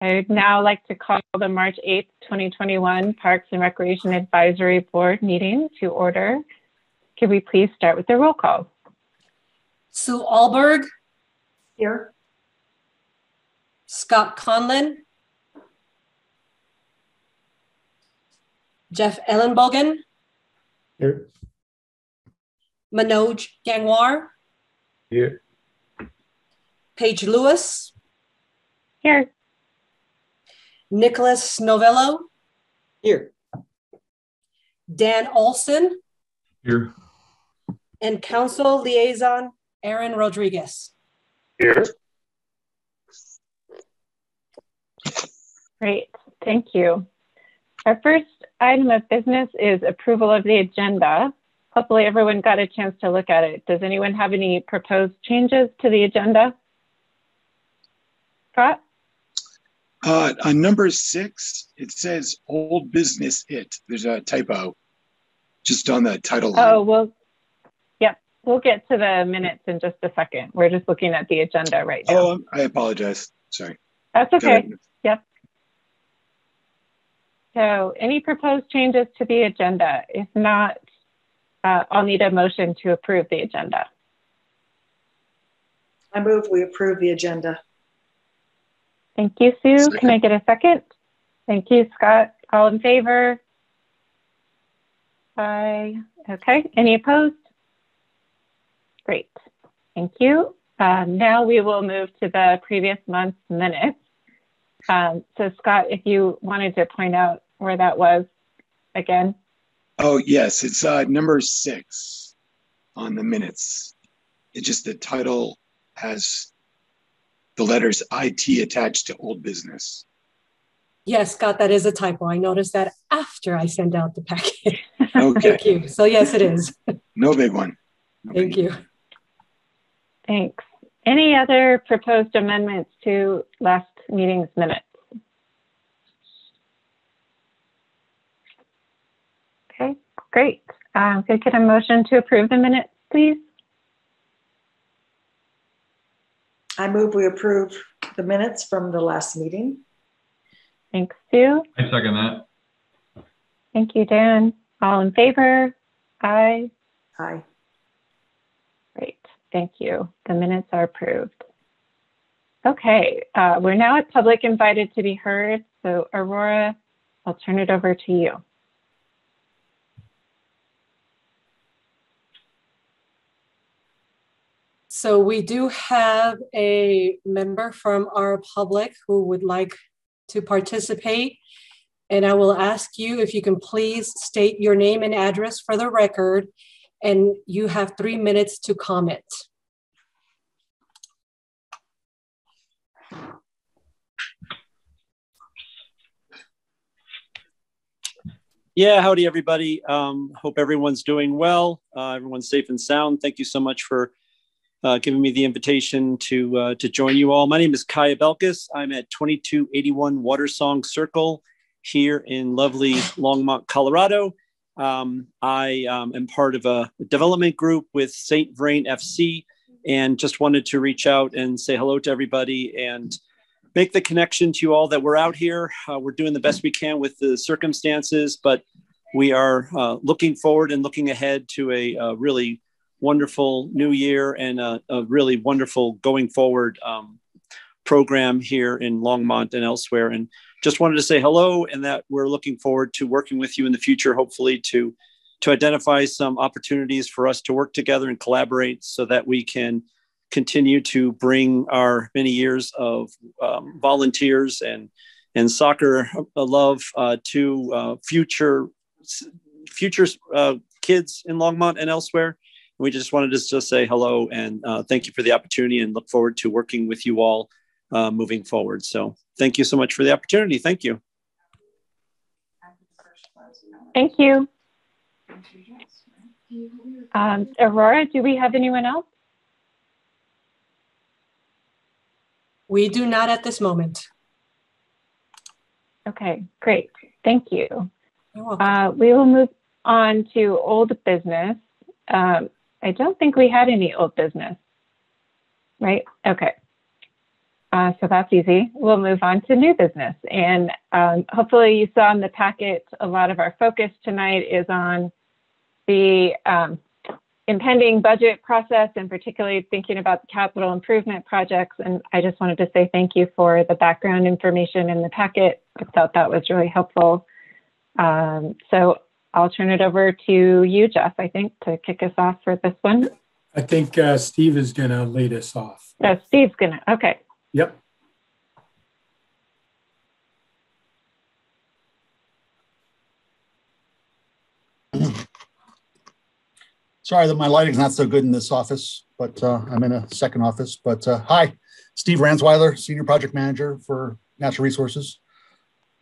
I'd now like to call the March 8th, 2021 Parks and Recreation Advisory Board meeting to order. Could we please start with the roll call? Sue Alberg, Here. Scott Conlin. Jeff Ellenbogen, Here. Manoj Gangwar, Here. Paige Lewis, Here. Nicholas Novello, Here. Dan Olson, Here. and Council Liaison Aaron Rodriguez. Here. Great, thank you. Our first item of business is approval of the agenda. Hopefully everyone got a chance to look at it. Does anyone have any proposed changes to the agenda? Scott? Uh, on number six, it says old business it. There's a typo just on the title line. Oh, well, yep, we'll get to the minutes in just a second. We're just looking at the agenda right now. Oh, I apologize. Sorry. That's okay. Yep. So any proposed changes to the agenda? If not, uh, I'll need a motion to approve the agenda. I move we approve the agenda. Thank you, Sue. Can I get a second? Thank you, Scott. All in favor? Aye. Okay. Any opposed? Great. Thank you. Um, now we will move to the previous month's minutes. Um, so Scott, if you wanted to point out where that was again. Oh, yes, it's uh, number six on the minutes. It just the title has the letters IT attached to old business. Yes, Scott, that is a typo. I noticed that after I sent out the packet. Okay, Thank you. So yes, it is. no big one. No Thank big- you. Thanks. Any other proposed amendments to last meeting's minutes? Okay, great. Um, could I get a motion to approve the minutes, please? I move we approve the minutes from the last meeting. Thanks, Sue. I second that. Thank you, Dan. All in favor? Aye. Aye. Great, thank you. The minutes are approved. Okay, uh, we're now at public invited to be heard. So Aurora, I'll turn it over to you. So we do have a member from our public who would like to participate. And I will ask you if you can please state your name and address for the record. And you have three minutes to comment. Yeah, howdy, everybody. Um, hope everyone's doing well. Uh, everyone's safe and sound. Thank you so much for uh, giving me the invitation to uh, to join you all. My name is Kaya Belkis. I'm at 2281 Watersong Circle here in lovely Longmont, Colorado. Um, I um, am part of a development group with St. Vrain FC, and just wanted to reach out and say hello to everybody and make the connection to you all that we're out here. Uh, we're doing the best we can with the circumstances, but we are uh, looking forward and looking ahead to a, a really wonderful new year and a, a really wonderful going forward um, program here in Longmont and elsewhere. And just wanted to say hello and that we're looking forward to working with you in the future, hopefully to to identify some opportunities for us to work together and collaborate so that we can continue to bring our many years of um, volunteers and and soccer uh, love uh, to uh, future future uh, kids in Longmont and elsewhere. We just wanted to just say hello and uh, thank you for the opportunity and look forward to working with you all uh, moving forward. So thank you so much for the opportunity. Thank you. Thank you. Um, Aurora, do we have anyone else? We do not at this moment. Okay, great. Thank you. Uh, we will move on to old business. Um, I don't think we had any old business, right? Okay. Uh, so that's easy. We'll move on to new business. And um, hopefully you saw in the packet, a lot of our focus tonight is on the um, impending budget process and particularly thinking about the capital improvement projects. And I just wanted to say thank you for the background information in the packet. I thought that was really helpful. Um, so I'll turn it over to you, Jeff, I think, to kick us off for this one. I think uh, Steve is going to lead us off. Uh, Steve's going to, okay. Yep. Sorry that my lighting's not so good in this office, but uh, I'm in a second office. But uh, hi, Steve Ransweiler, Senior Project Manager for Natural Resources.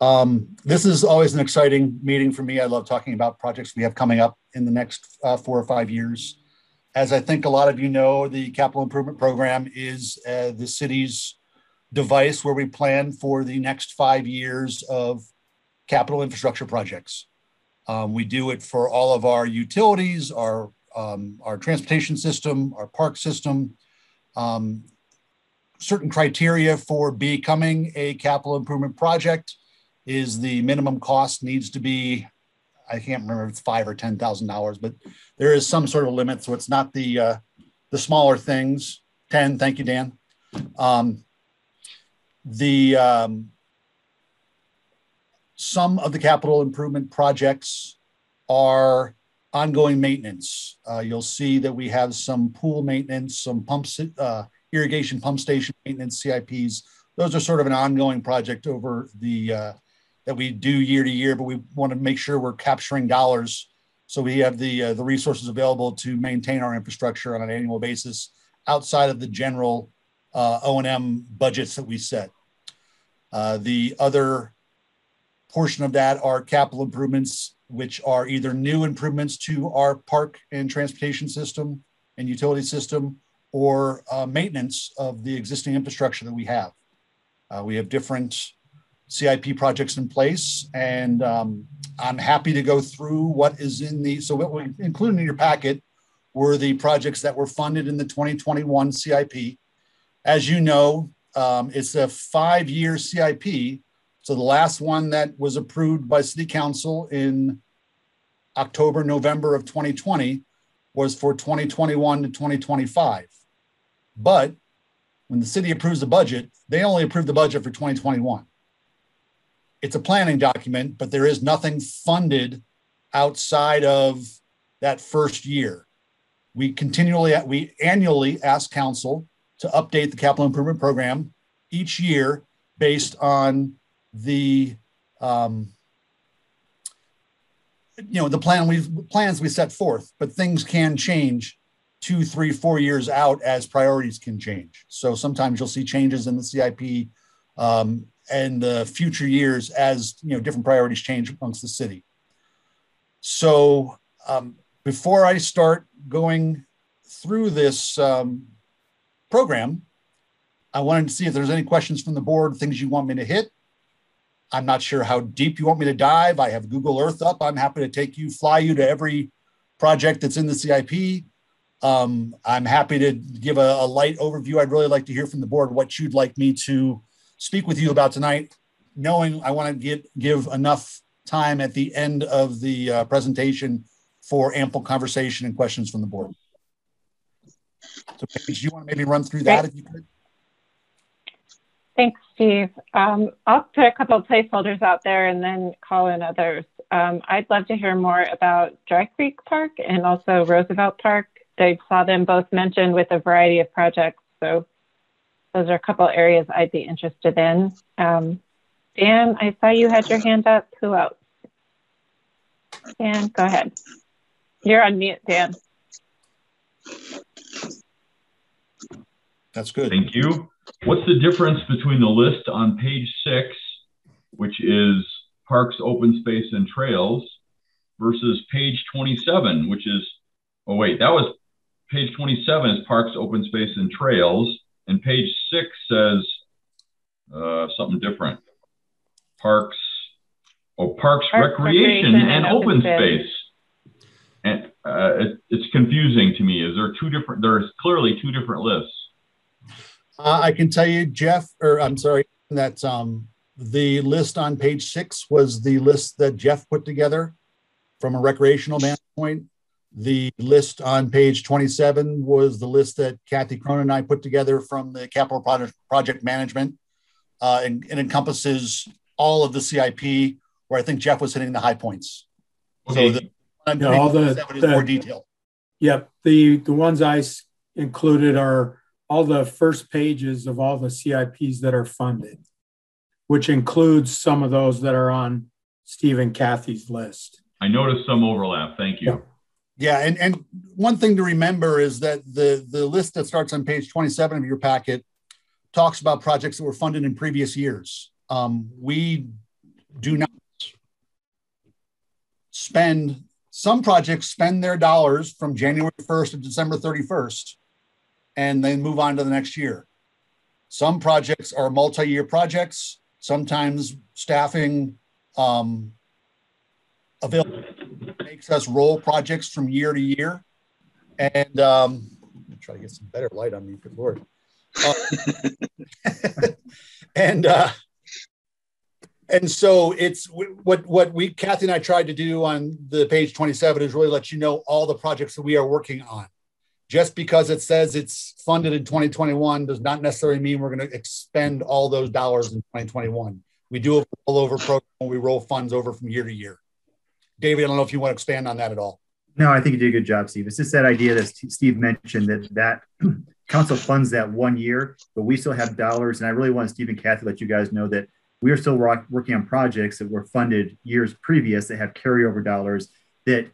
Um, this is always an exciting meeting for me. I love talking about projects we have coming up in the next uh, four or five years. As I think a lot of you know, the Capital Improvement Program is uh, the city's device where we plan for the next five years of capital infrastructure projects. Um, we do it for all of our utilities, our um, our transportation system, our park system, um, certain criteria for becoming a capital improvement project is the minimum cost needs to be, I can't remember if it's five or ten thousand dollars, but there is some sort of limit, so it's not the uh, the smaller things. Ten, thank you, Dan. Um, the um, some of the capital improvement projects are ongoing maintenance. Uh, you'll see that we have some pool maintenance, some pumps, uh, irrigation pump station maintenance, CIPs. Those are sort of an ongoing project over the uh, that we do year to year, but we want to make sure we're capturing dollars so we have the uh, the resources available to maintain our infrastructure on an annual basis outside of the general uh, O&M budgets that we set. Uh, the other portion of that are capital improvements, which are either new improvements to our park and transportation system and utility system or uh, maintenance of the existing infrastructure that we have. Uh, we have different CIP projects in place, and um, I'm happy to go through what is in the, so what we included in your packet were the projects that were funded in the 2021 CIP. As you know, um, it's a five-year CIP. So the last one that was approved by City Council in October, November of 2020 was for 2021 to 2025. But when the city approves the budget, they only approve the budget for 2021 it's a planning document, but there is nothing funded outside of that first year. We continually, we annually ask council to update the capital improvement program each year based on the, um, you know, the plan we plans we set forth. But things can change two, three, four years out as priorities can change. So sometimes you'll see changes in the CIP um, and the future years as you know different priorities change amongst the city. So um, before I start going through this um, program, I wanted to see if there's any questions from the board, things you want me to hit. I'm not sure how deep you want me to dive. I have Google Earth up. I'm happy to take you, fly you to every project that's in the CIP. Um, I'm happy to give a, a light overview. I'd really like to hear from the board what you'd like me to speak with you about tonight, knowing I want to get, give enough time at the end of the uh, presentation for ample conversation and questions from the board. So Paige, you want to maybe run through that if you could? Thanks, Steve. Um, I'll put a couple of placeholders out there and then call in others. Um, I'd love to hear more about Dry Creek Park and also Roosevelt Park. I saw them both mentioned with a variety of projects. So those are a couple areas I'd be interested in. Um, Dan, I saw you had your hand up. Who else? Dan, go ahead. You're on mute, Dan. That's good. Thank you. What's the difference between the list on page six, which is parks, open space, and trails, versus page 27, which is, oh, wait, that was page 27 is parks, open space, and trails. And page six says uh, something different. Parks, oh, parks, parks recreation, recreation, and, and open space. space. And uh, it, it's confusing to me. Is there two different? There's clearly two different lists. Uh, I can tell you, Jeff, or I'm sorry, that um, the list on page six was the list that Jeff put together from a recreational standpoint. The list on page 27 was the list that Kathy Cronin and I put together from the capital project, project management. Uh, and it encompasses all of the CIP, where I think Jeff was hitting the high points. Okay. So the, on Yeah, all the- the- more detail. Yep, the, the ones I s- included are all the first pages of all the CIPs that are funded, which includes some of those that are on Steve and Kathy's list. I noticed some overlap. Thank you. Yeah, and, and one thing to remember is that the, the list that starts on page 27 of your packet talks about projects that were funded in previous years. Um, we do not spend, some projects spend their dollars from January 1st to December 31st and then move on to the next year. Some projects are multi-year projects. Sometimes staffing um, available makes us roll projects from year to year. And um, try to get some better light on me, good lord. Uh, and uh, and so it's what what we Kathy and I tried to do on the page 27 is really let you know all the projects that we are working on. Just because it says it's funded in 2021 does not necessarily mean we're going to expend all those dollars in 2021. We do a rollover program. We roll funds over from year to year. David, I don't know if you want to expand on that at all. No, I think you did a good job, Steve. It's just that idea that Steve mentioned that that council funds that one year, but we still have dollars. And I really want Steve and Kathy to let you guys know that we are still rock, working on projects that were funded years previous that have carryover dollars that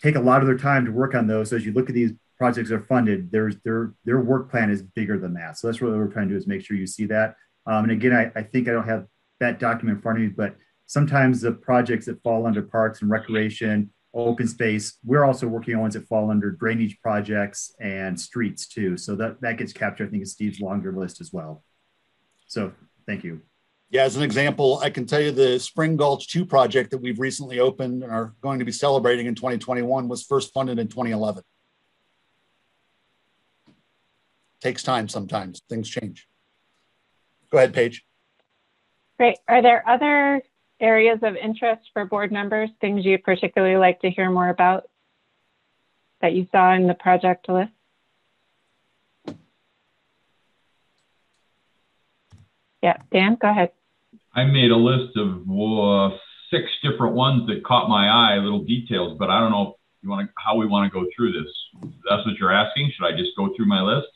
take a lot of their time to work on those. So as you look at these projects that are funded, there's their their work plan is bigger than that. So that's really what we're trying to do is make sure you see that. Um, and again, I, I think I don't have that document in front of me, but sometimes the projects that fall under parks and recreation, open space, we're also working on ones that fall under drainage projects and streets too. So that, that gets captured, I think, in Steve's longer list as well. So thank you. Yeah, as an example, I can tell you the Spring Gulch 2 project that we've recently opened and are going to be celebrating in 2021 was first funded in 2011. Takes time sometimes, things change. Go ahead, Paige. Great. Are there other areas of interest for board members, things you'd particularly like to hear more about that you saw in the project list? Yeah, Dan, go ahead. I made a list of uh, six different ones that caught my eye, little details, but I don't know if you want to, how we want to go through this. If that's what you're asking. Should I just go through my list?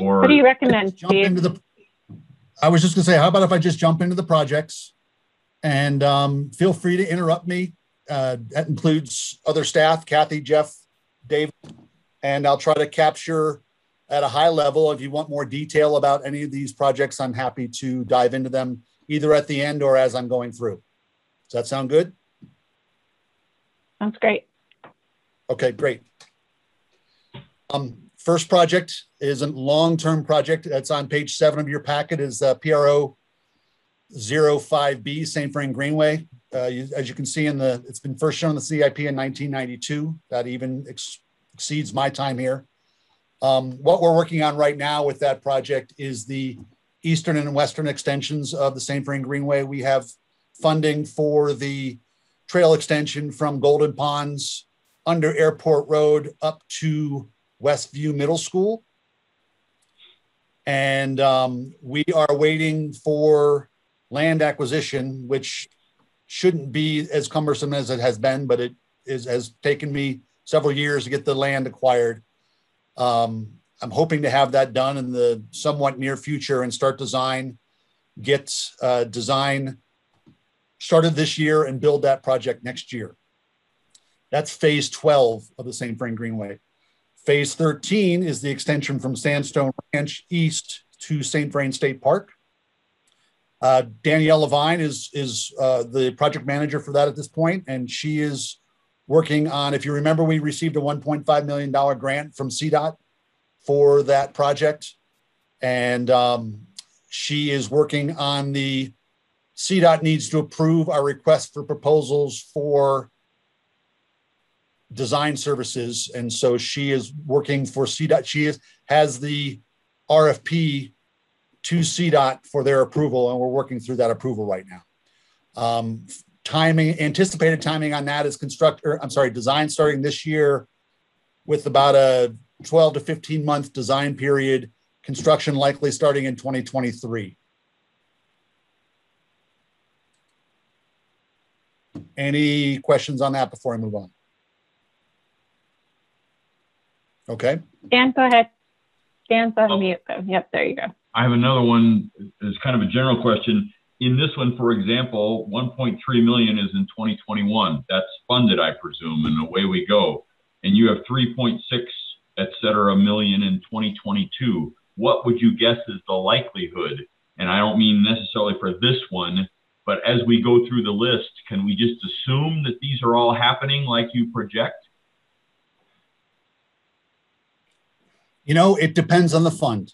Or What do you recommend, Jump Steve? into the, I was just gonna say, how about if I just jump into the projects? And um, feel free to interrupt me. Uh, that includes other staff, Kathy, Jeff, Dave, and I'll try to capture at a high level. If you want more detail about any of these projects, I'm happy to dive into them either at the end or as I'm going through. Does that sound good? Sounds great. Okay, great. Um, first project is a long-term project. That's on page seven of your packet is uh, PRO 05B, St. Vrain Greenway. Uh, you, as you can see in the, it's been first shown in the CIP in 1992. That even ex exceeds my time here. Um, what we're working on right now with that project is the eastern and western extensions of the St. Vrain Greenway. We have funding for the trail extension from Golden Ponds under Airport Road up to Westview Middle School. And um, we are waiting for land acquisition, which shouldn't be as cumbersome as it has been, but it is, has taken me several years to get the land acquired. Um, I'm hoping to have that done in the somewhat near future and start design, get uh, design started this year and build that project next year. That's phase 12 of the St. Vrain Greenway. Phase 13 is the extension from Sandstone Ranch east to St. Vrain State Park. Uh, Danielle Levine is, is uh, the project manager for that at this point, and she is working on, if you remember, we received a $1.5 million grant from CDOT for that project. And um, she is working on the, CDOT needs to approve our request for proposals for design services, and so she is working for CDOT. She is, has the RFP to CDOT for their approval, and we're working through that approval right now. Um, timing, anticipated timing on that is construct, I'm sorry, design starting this year with about a 12 to 15 month design period, construction likely starting in 2023. Any questions on that before I move on? Okay. Dan, go ahead. Dan's on oh. mute. though. Yep, there you go. I have another one. It's kind of a general question. In this one, for example, 1.3 million is in 2021. That's funded, I presume, and away we go. And you have 3.6, et cetera, million in 2022. What would you guess is the likelihood? And I don't mean necessarily for this one, but as we go through the list, can we just assume that these are all happening like you project? You know, it depends on the fund.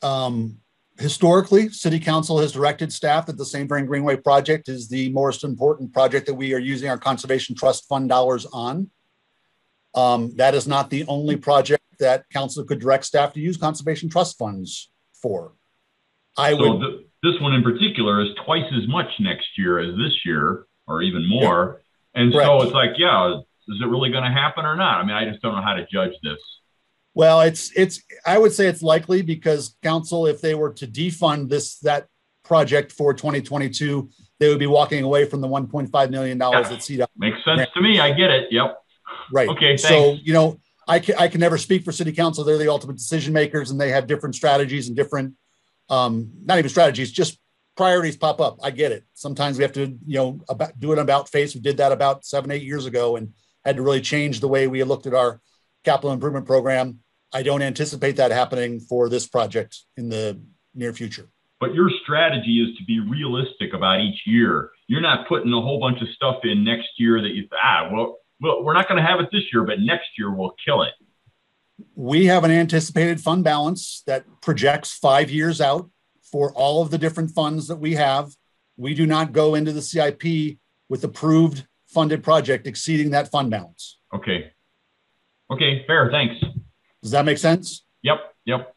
Um, historically, City Council has directed staff that the St. Vrain Greenway project is the most important project that we are using our Conservation Trust Fund dollars on. Um, that is not the only project that council could direct staff to use Conservation Trust funds for. I So would, th- this one in particular is twice as much next year as this year, or even more. And so it's like, yeah, is it really going to happen or not? I mean, I just don't know how to judge this. Well, it's, it's, I would say it's likely because council, if they were to defund this, that project for 2022, they would be walking away from the $1.5 million that CDOT Makes sense to me. I get it. Yep. Right. Okay, So, thanks. you know, I can, I can never speak for city council. They're the ultimate decision makers and they have different strategies and different, um, not even strategies, just priorities pop up. I get it. Sometimes we have to, you know, about, do an about face. We did that about seven, eight years ago and had to really change the way we looked at our capital improvement program. I don't anticipate that happening for this project in the near future. But your strategy is to be realistic about each year. You're not putting a whole bunch of stuff in next year that you, ah, well, well we're not going to have it this year, but next year we'll kill it. we have an anticipated fund balance that projects five years out for all of the different funds that we have. We do not go into the CIP with approved funded project exceeding that fund balance. Okay. Okay, fair. Thanks. Does that make sense? Yep. Yep.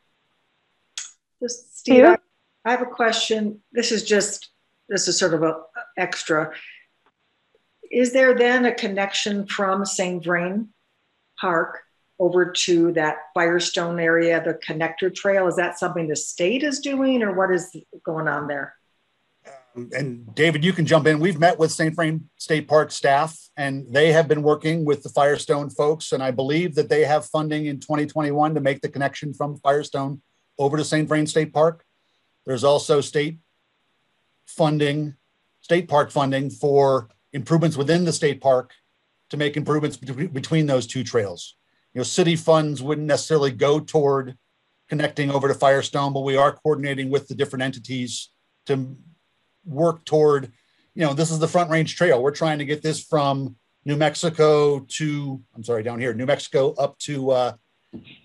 Just, Steve, Yeah. I I have a question. This is just, this is sort of a extra. Is there then a connection from St. Vrain Park over to that Firestone area, the connector trail? Is that something the state is doing or what is going on there? And David, you can jump in. We've met with St. Vrain State Park staff and they have been working with the Firestone folks. And I believe that they have funding in 2021 to make the connection from Firestone over to St. Vrain State Park. There's also state funding, state park funding for improvements within the state park to make improvements between those two trails. You know, city funds wouldn't necessarily go toward connecting over to Firestone, but we are coordinating with the different entities to work toward, you know, this is the Front Range Trail. We're trying to get this from New Mexico to, I'm sorry, down here, New Mexico up to uh,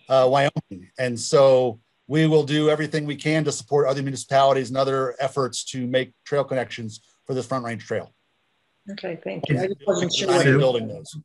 uh, Wyoming. And so we will do everything we can to support other municipalities and other efforts to make trail connections for this Front Range Trail. Okay, thank you. I just wasn't sure. Designing building those.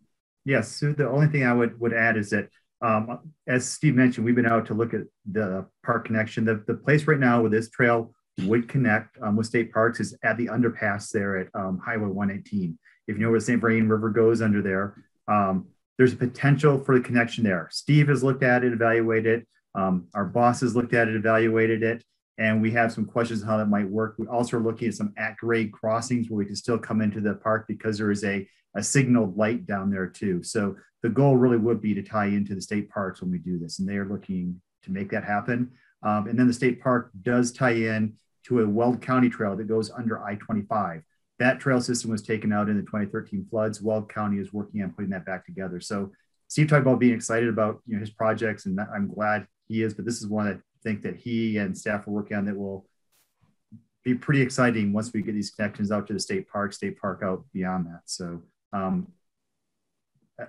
Yes, so the only thing I would, would add is that, um, as Steve mentioned, we've been out to look at the park connection. The, the place right now where this trail would connect um, with state parks is at the underpass there at um, Highway 118. If you know where the St. Vrain River goes under there, um, there's a potential for the connection there. Steve has looked at it, evaluated it. Um, our boss has looked at it, evaluated it, and we have some questions on how that might work. We also are looking at some at grade crossings where we can still come into the park because there is a, a signaled light down there too. So the goal really would be to tie into the state parks when we do this, and they are looking to make that happen. Um, and then the state park does tie in to a Weld County trail that goes under I-25. That trail system was taken out in the 2013 floods. Weld County is working on putting that back together. So Steve talked about being excited about you know his projects, and I'm glad he is. But this is one that I think that he and staff are working on that will be pretty exciting once we get these connections out to the state park, state park out beyond that. So um,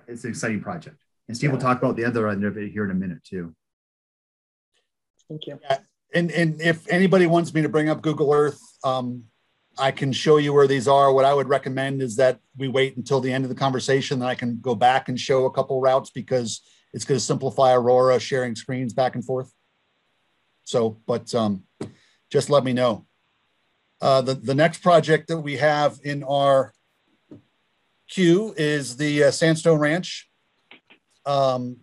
it's an exciting project. And Steve will talk about the other end of it here in a minute too. Thank you. And, and if anybody wants me to bring up Google Earth, um, I can show you where these are. What I would recommend is that we wait until the end of the conversation, then I can go back and show a couple routes because it's going to simplify Aurora sharing screens back and forth. So, but um, just let me know. Uh, the, the next project that we have in our queue is the uh, Sandstone Ranch um,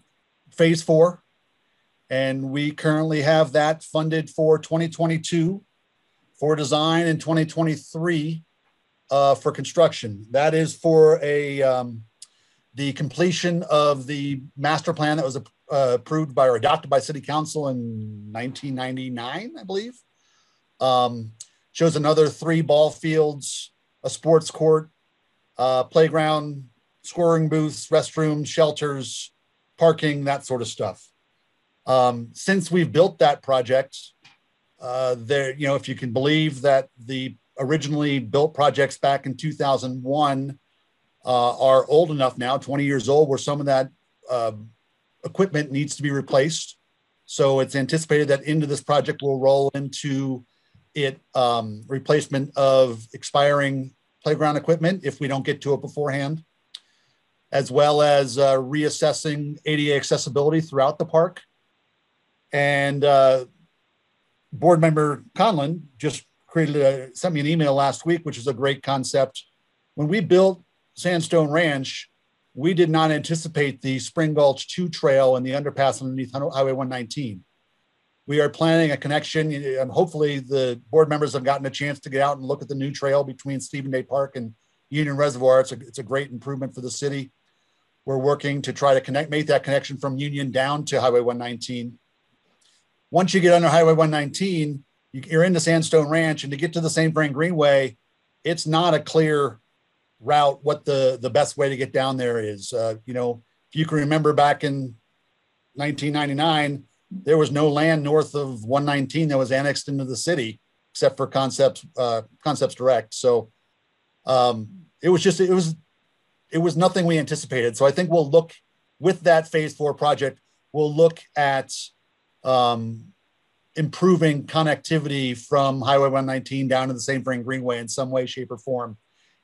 Phase 4. And we currently have that funded for 2022 for design in 2023 uh, for construction. That is for a um, the completion of the master plan that was uh, approved by or adopted by City Council in 1999, I believe. Um, shows another three ball fields, a sports court, uh, playground, scoring booths, restrooms, shelters, parking, that sort of stuff. Um, since we've built that project, uh, there, you know, if you can believe that the originally built projects back in 2001 uh, are old enough now, 20 years old, where some of that uh, equipment needs to be replaced. So it's anticipated that into this project will roll into it um, replacement of expiring playground equipment if we don't get to it beforehand, as well as uh, reassessing ADA accessibility throughout the park. And uh, board member Conlon just created a, sent me an email last week, which is a great concept. When we built Sandstone Ranch, we did not anticipate the Spring Gulch 2 trail and the underpass underneath Highway 119. We are planning a connection, and hopefully, the board members have gotten a chance to get out and look at the new trail between Stephen Day Park and Union Reservoir. It's a, it's a great improvement for the city. We're working to try to connect, make that connection from Union down to Highway 119 once you get under Highway 119, you're into Sandstone Ranch, and to get to the St. Vrain Greenway, it's not a clear route what the the best way to get down there is. Uh, you know, if you can remember back in 1999, there was no land north of 119 that was annexed into the city except for Concepts uh, Concepts Direct. So um, it was just it was it was nothing we anticipated. So I think we'll look with that Phase Four project. We'll look at um, improving connectivity from Highway 119 down to the St. Vrain Greenway in some way, shape, or form.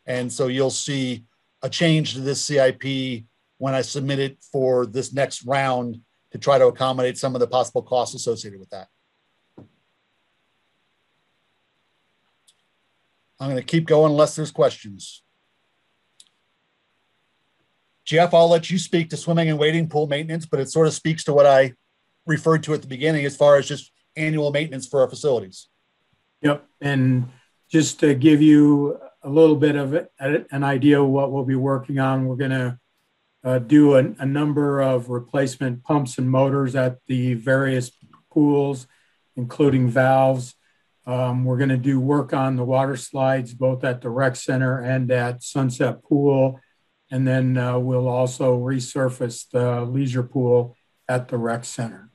And so you'll see a change to this CIP when I submit it for this next round to try to accommodate some of the possible costs associated with that. I'm going to keep going unless there's questions. Jeff, I'll let you speak to swimming and wading pool maintenance, but it sort of speaks to what I referred to at the beginning as far as just annual maintenance for our facilities. Yep. And just to give you a little bit of it, an idea of what we'll be working on, we're going to uh, do a, a, number of replacement pumps and motors at the various pools, including valves. Um, we're going to do work on the water slides, both at the rec center and at Sunset Pool. And then uh, we'll also resurface the leisure pool at the rec center.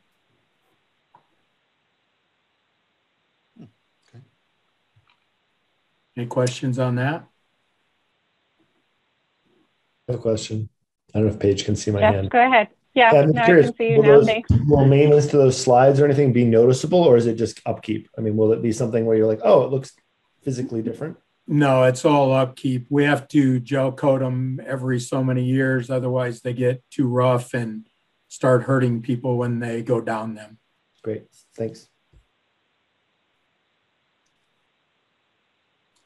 Any questions on that? No question. I don't know if Paige can see my yes, hand. Go ahead. Yeah, I'm no, curious, I can see you will now. those, Thanks. Will maintenance to those slides or anything be noticeable, or is it just upkeep? I mean, will it be something where you're like, oh, it looks physically different? No, it's all upkeep. We have to gel coat them every so many years, otherwise they get too rough and start hurting people when they go down them. Great, thanks.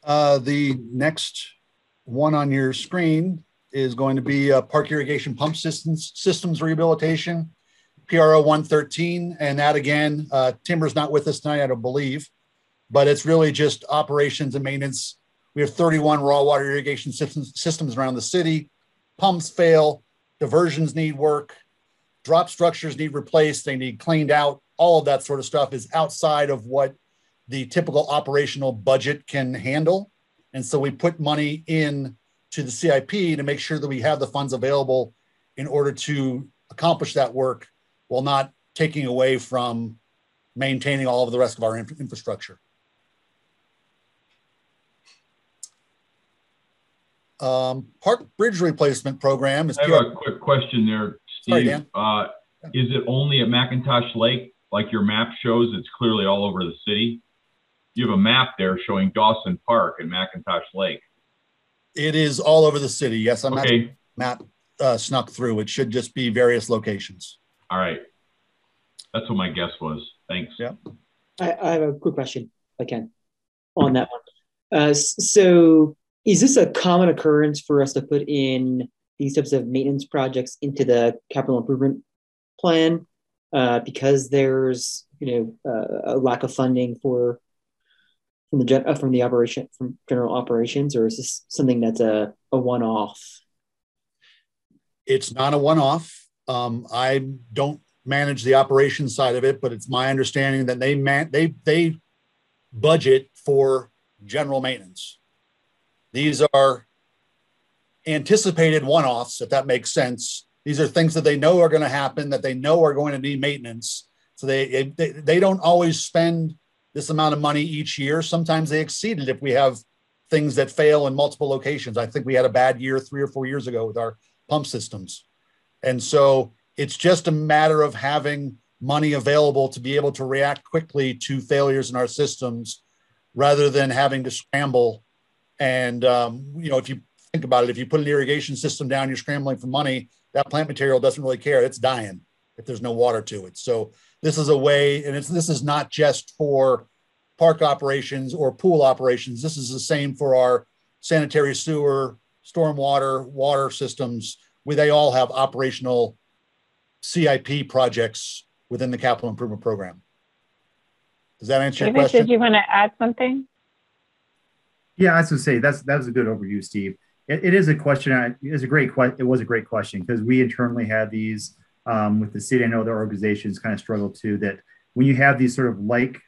Uh, the next one on your screen is going to be uh, park irrigation pump systems systems rehabilitation, PRO 113. And that again, uh, Timber's not with us tonight, I don't believe, but it's really just operations and maintenance. We have 31 raw water irrigation systems, systems around the city. Pumps fail, diversions need work, drop structures need replaced, they need cleaned out. All of that sort of stuff is outside of what the typical operational budget can handle. And so we put money in to the CIP to make sure that we have the funds available in order to accomplish that work while not taking away from maintaining all of the rest of our infrastructure. Um, park bridge replacement program is. I have a quick question there, Steve. Sorry, uh, is it only at McIntosh Lake, like your map shows? It's clearly all over the city. You have a map there showing Dawson Park and McIntosh Lake. It is all over the city. Yes, I'm Okay. not map uh, snuck through. It should just be various locations. All right. That's what my guess was. Thanks. Yeah. I, I have a quick question, if I can, on that one. Uh, so, is this a common occurrence for us to put in these types of maintenance projects into the capital improvement plan uh, because there's you know uh, a lack of funding for from the uh, from the operation from general operations, or is this something that's a, a one off? It's not a one-off. Um, I don't manage the operations side of it, but it's my understanding that they man they they budget for general maintenance. These are anticipated one-offs, if that makes sense. These are things that they know are going to happen, that they know are going to need maintenance. So they, they they don't always spend this amount of money each year. Sometimes they exceed it if we have things that fail in multiple locations. I think we had a bad year three or four years ago with our pump systems. And so it's just a matter of having money available to be able to react quickly to failures in our systems rather than having to scramble. And, um, you know, if you think about it, if you put an irrigation system down, you're scrambling for money, that plant material doesn't really care. It's dying if there's no water to it. So this is a way, and it's, this is not just for park operations or pool operations. This is the same for our sanitary sewer, stormwater, water systems, where they all have operational CIP projects within the capital improvement program. Does that answer your question? did you want to add something? Yeah, I was gonna say that's that was a good overview, Steve. It, it is a question. I- It is a great question. It was a great question because we internally had these um, with the city. I know other organizations kind of struggle too. That when you have these sort of like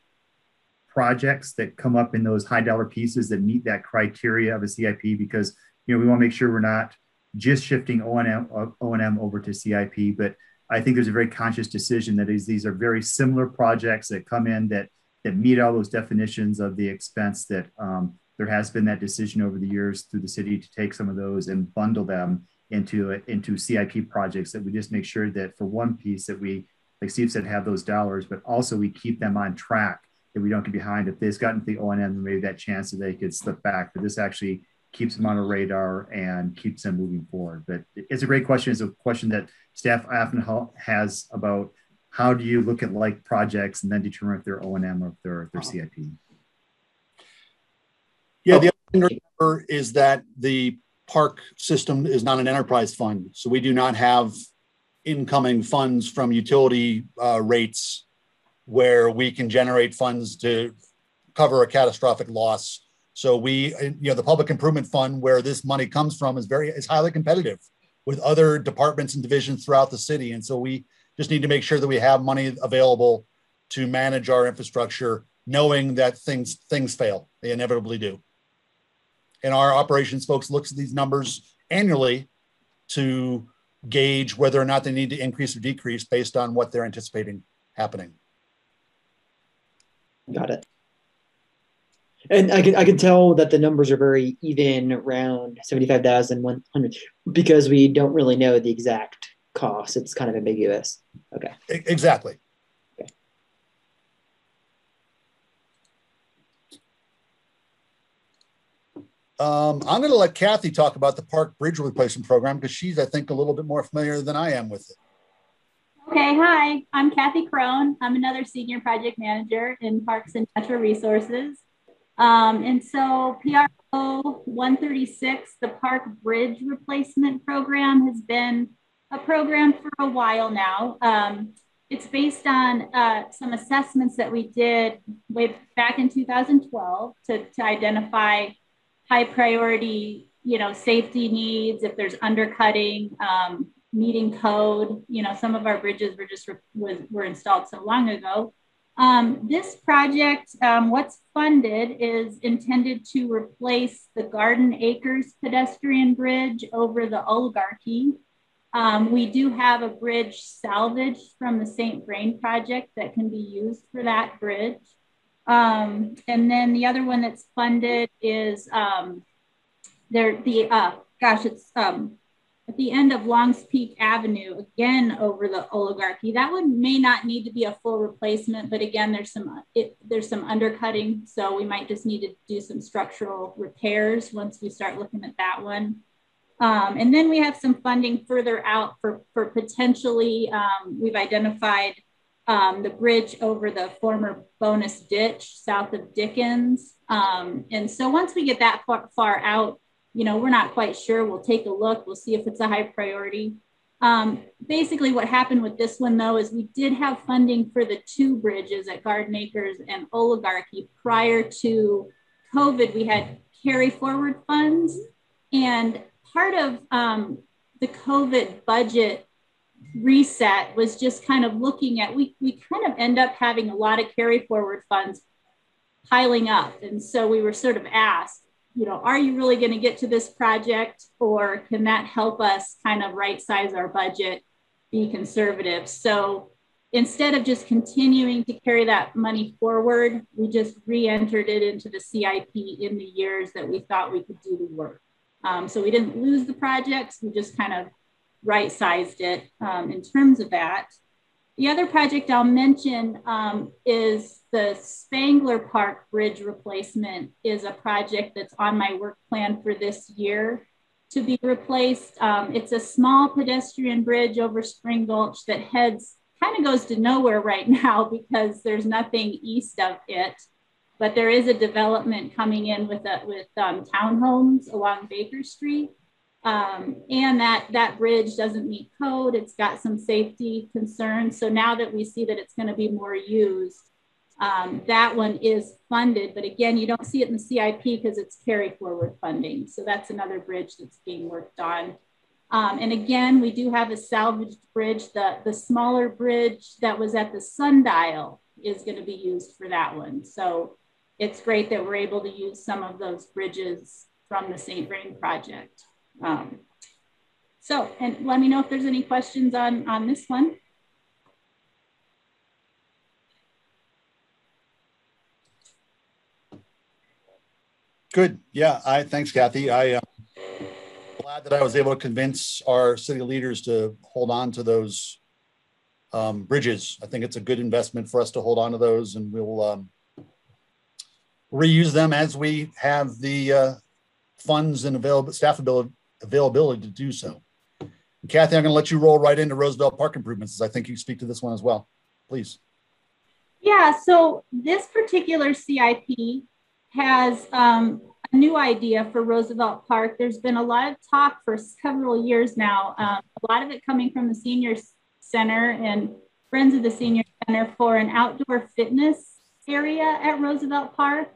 projects that come up in those high dollar pieces that meet that criteria of a CIP, because you know we want to make sure we're not just shifting O and M O and M over to CIP, but I think there's a very conscious decision that is these are very similar projects that come in that that meet all those definitions of the expense that um, there has been that decision over the years through the city to take some of those and bundle them into into CIP projects that we just make sure that for one piece that we like Steve said have those dollars but also we keep them on track that we don't get behind. If they've gotten to the O&M maybe that chance that they could slip back but this actually keeps them on a radar and keeps them moving forward. But it's a great question. It's a question that staff often has about how do you look at like projects and then determine if they're O&M or if they're, if they're CIP Yeah, the oh. other thing to remember is that the park system is not an enterprise fund. So we do not have incoming funds from utility uh, rates where we can generate funds to cover a catastrophic loss. So we, you know, the public improvement fund where this money comes from is very, is highly competitive with other departments and divisions throughout the city. And so we just need to make sure that we have money available to manage our infrastructure, knowing that things, things fail. They inevitably do and our operations folks looks at these numbers annually to gauge whether or not they need to increase or decrease based on what they're anticipating happening. Got it. And I can I can tell that the numbers are very even around seventy five thousand one hundred because we don't really know the exact cost. It's kind of ambiguous. Okay. Exactly. Um, I'm going to let Kathy talk about the park bridge replacement program because she's, I think, a little bit more familiar than I am with it. Okay, hi, I'm Kathy Crone. I'm another senior project manager in Parks and Natural Resources. Um, and so PRO 136, the Park Bridge Replacement Program, has been a program for a while now. Um, it's based on uh, some assessments that we did way back in 2012 to, to identify high priority, you know, safety needs, if there's undercutting, um, meeting code. You know, some of our bridges were just re- were installed so long ago. Um, this project, um, what's funded is intended to replace the Garden Acres pedestrian bridge over the Oligarchy. Um, we do have a bridge salvaged from the St. Vrain project that can be used for that bridge. Um, and then the other one that's funded is um, there the uh, gosh, it's um, at the end of Longs Peak Avenue, again over the oligarchy. That one may not need to be a full replacement, but again, there's some it, there's some undercutting, so we might just need to do some structural repairs once we start looking at that one. Um, and then we have some funding further out for for potentially um, we've identified um, the bridge over the former bonus ditch south of Dickens. Um, and so once we get that far, far out, you know, we're not quite sure. We'll take a look. We'll see if it's a high priority. Um, basically, what happened with this one, though, is we did have funding for the two bridges at Garden Acres and Oligarchy prior to COVID. We had carry forward funds. And part of um, the COVID budget reset was just kind of looking at, we, we kind of end up having a lot of carry forward funds piling up. And so we were sort of asked, you know, are you really going to get to this project or can that help us kind of right size our budget, be conservative? So instead of just continuing to carry that money forward, we just re-entered it into the CIP in the years that we thought we could do the work. Um, so we didn't lose the projects, we just kind of right sized it um, in terms of that. The other project I'll mention um, is the Spangler Park Bridge replacement is a project that's on my work plan for this year to be replaced. Um, it's a small pedestrian bridge over Spring Gulch that heads, kind of goes to nowhere right now because there's nothing east of it. But there is a development coming in with, a, with um, townhomes along Baker Street. Um, and that that bridge doesn't meet code. It's got some safety concerns. So now that we see that it's going to be more used, um, that one is funded. But again, you don't see it in the CIP because it's carry forward funding. So that's another bridge that's being worked on. Um, and again, we do have a salvaged bridge. The, the smaller bridge that was at the sundial is going to be used for that one. So it's great that we're able to use some of those bridges from the St. Vrain project. Um, so, and let me know if there's any questions on, on this one. Good. Yeah. I thanks, Kathy. I am uh, glad that I was able to convince our city leaders to hold on to those um, bridges. I think it's a good investment for us to hold on to those, and we'll um, reuse them as we have the uh, funds and available staff ability availability to do so. And Kathy, I'm going to let you roll right into Roosevelt Park improvements, as I think you speak to this one as well. Please. Yeah, so this particular CIP has um, a new idea for Roosevelt Park. There's been a lot of talk for several years now, um, a lot of it coming from the Senior Center and Friends of the Senior Center for an outdoor fitness area at Roosevelt Park.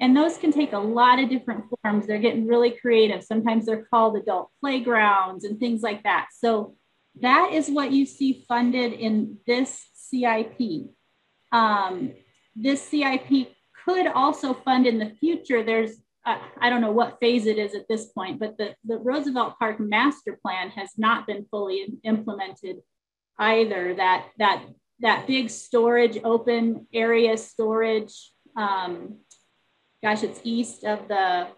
And those can take a lot of different forms. They're getting really creative. Sometimes they're called adult playgrounds and things like that. So that is what you see funded in this CIP. Um, this CIP could also fund in the future. There's, uh, I don't know what phase it is at this point, but the, the Roosevelt Park master plan has not been fully implemented either. That, that, that big storage, open area storage, um, gosh, it's east of the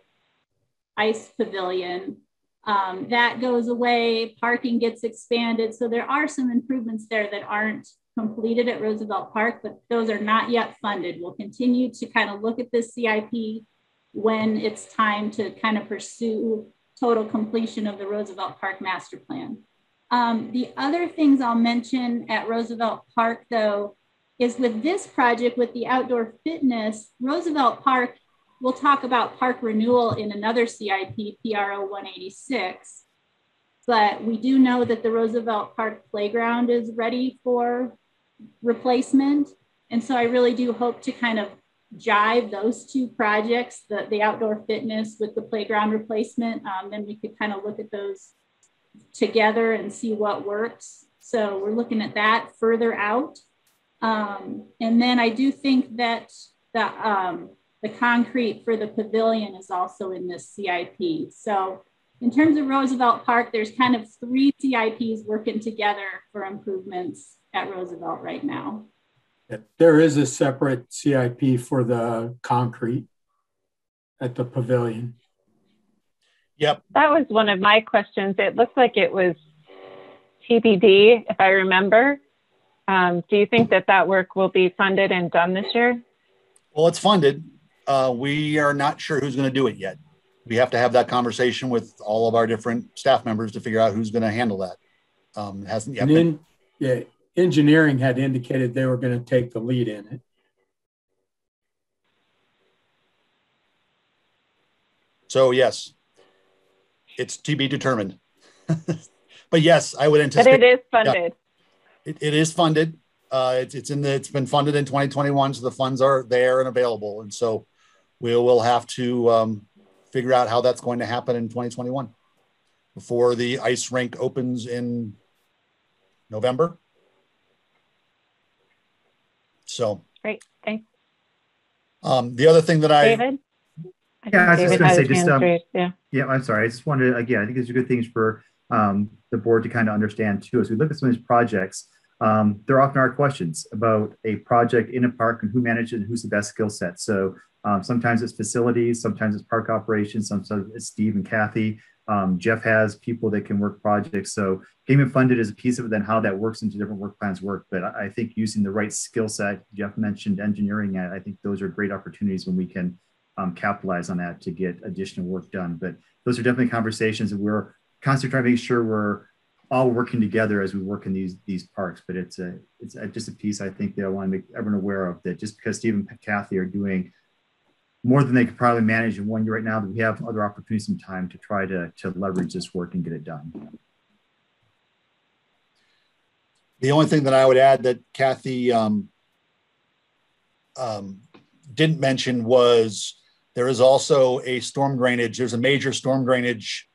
ice pavilion. Um, that goes away, parking gets expanded. So there are some improvements there that aren't completed at Roosevelt Park, but those are not yet funded. We'll continue to kind of look at this CIP when it's time to kind of pursue total completion of the Roosevelt Park master plan. Um, the other things I'll mention at Roosevelt Park though, is with this project with the outdoor fitness, Roosevelt Park We'll talk about park renewal in another CIP, PRO 186. But we do know that the Roosevelt Park Playground is ready for replacement. And so I really do hope to kind of jive those two projects, the, the outdoor fitness with the playground replacement. Um, then we could kind of look at those together and see what works. So we're looking at that further out. Um, and then I do think that the um, the concrete for the pavilion is also in this CIP. So in terms of Roosevelt Park, there's kind of three CIPs working together for improvements at Roosevelt right now. There is a separate CIP for the concrete at the pavilion. Yep. That was one of my questions. It looked like it was TBD, if I remember. Um, do you think that that work will be funded and done this year? Well, it's funded. Uh, we are not sure who's going to do it yet. We have to have that conversation with all of our different staff members to figure out who's going to handle that. Um, hasn't yet And been. in, yeah, engineering had indicated they were going to take the lead in it. So yes, it's to be determined. but yes, I would But anticipate it is funded. it, it is funded. Uh, it's, it's in the, it's been funded in 2021. So the funds are there and available. And so we will have to um, figure out how that's going to happen in 2021 before the ice rink opens in November. So Great, thanks. um, the other thing that I, David? I Yeah, I was think just David gonna had say, his just, hand um, raised, Yeah. Yeah, I'm sorry. I just wanted, to again, I think these are good things for um, the board to kind of understand too. As we look at some of these projects, um, there often are questions about a project in a park and who manages it and who's the best skill set. So um, sometimes it's facilities, sometimes it's park operations, sometimes it's Steve and Kathy. Um, Jeff has people that can work projects. So it funded is a piece of it, then how that works into different work plans work. But I think using the right skill set, Jeff mentioned engineering, I I think those are great opportunities when we can um, capitalize on that to get additional work done. But those are definitely conversations that we're constantly trying to make sure we're all working together as we work in these these parks. But it's a it's a, just a piece I think that I want to make everyone aware of that just because Steve and Kathy are doing more than they could probably manage in one year right now, that we have other opportunities and time to try to to leverage this work and get it done. the only thing that I would add that Kathy um, um, didn't mention was there is also a storm drainage. There's a major storm drainage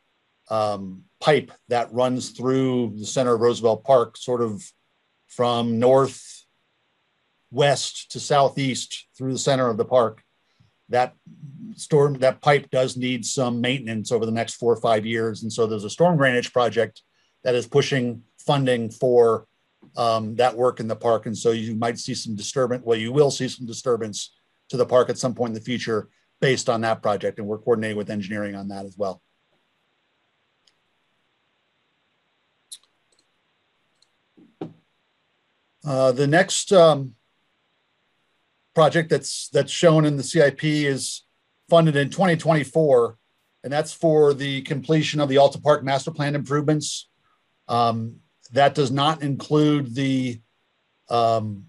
um, pipe that runs through the center of Roosevelt Park, sort of from north west to southeast through the center of the park. That storm, that pipe does need some maintenance over the next four or five years. And so there's a storm drainage project that is pushing funding for um, that work in the park. And so you might see some disturbance, well, you will see some disturbance to the park at some point in the future based on that project. And we're coordinating with engineering on that as well. Uh, the next um, project that's that's shown in the CIP is funded in 2024, and that's for the completion of the Alta Park Master Plan improvements. Um, that does not include the um,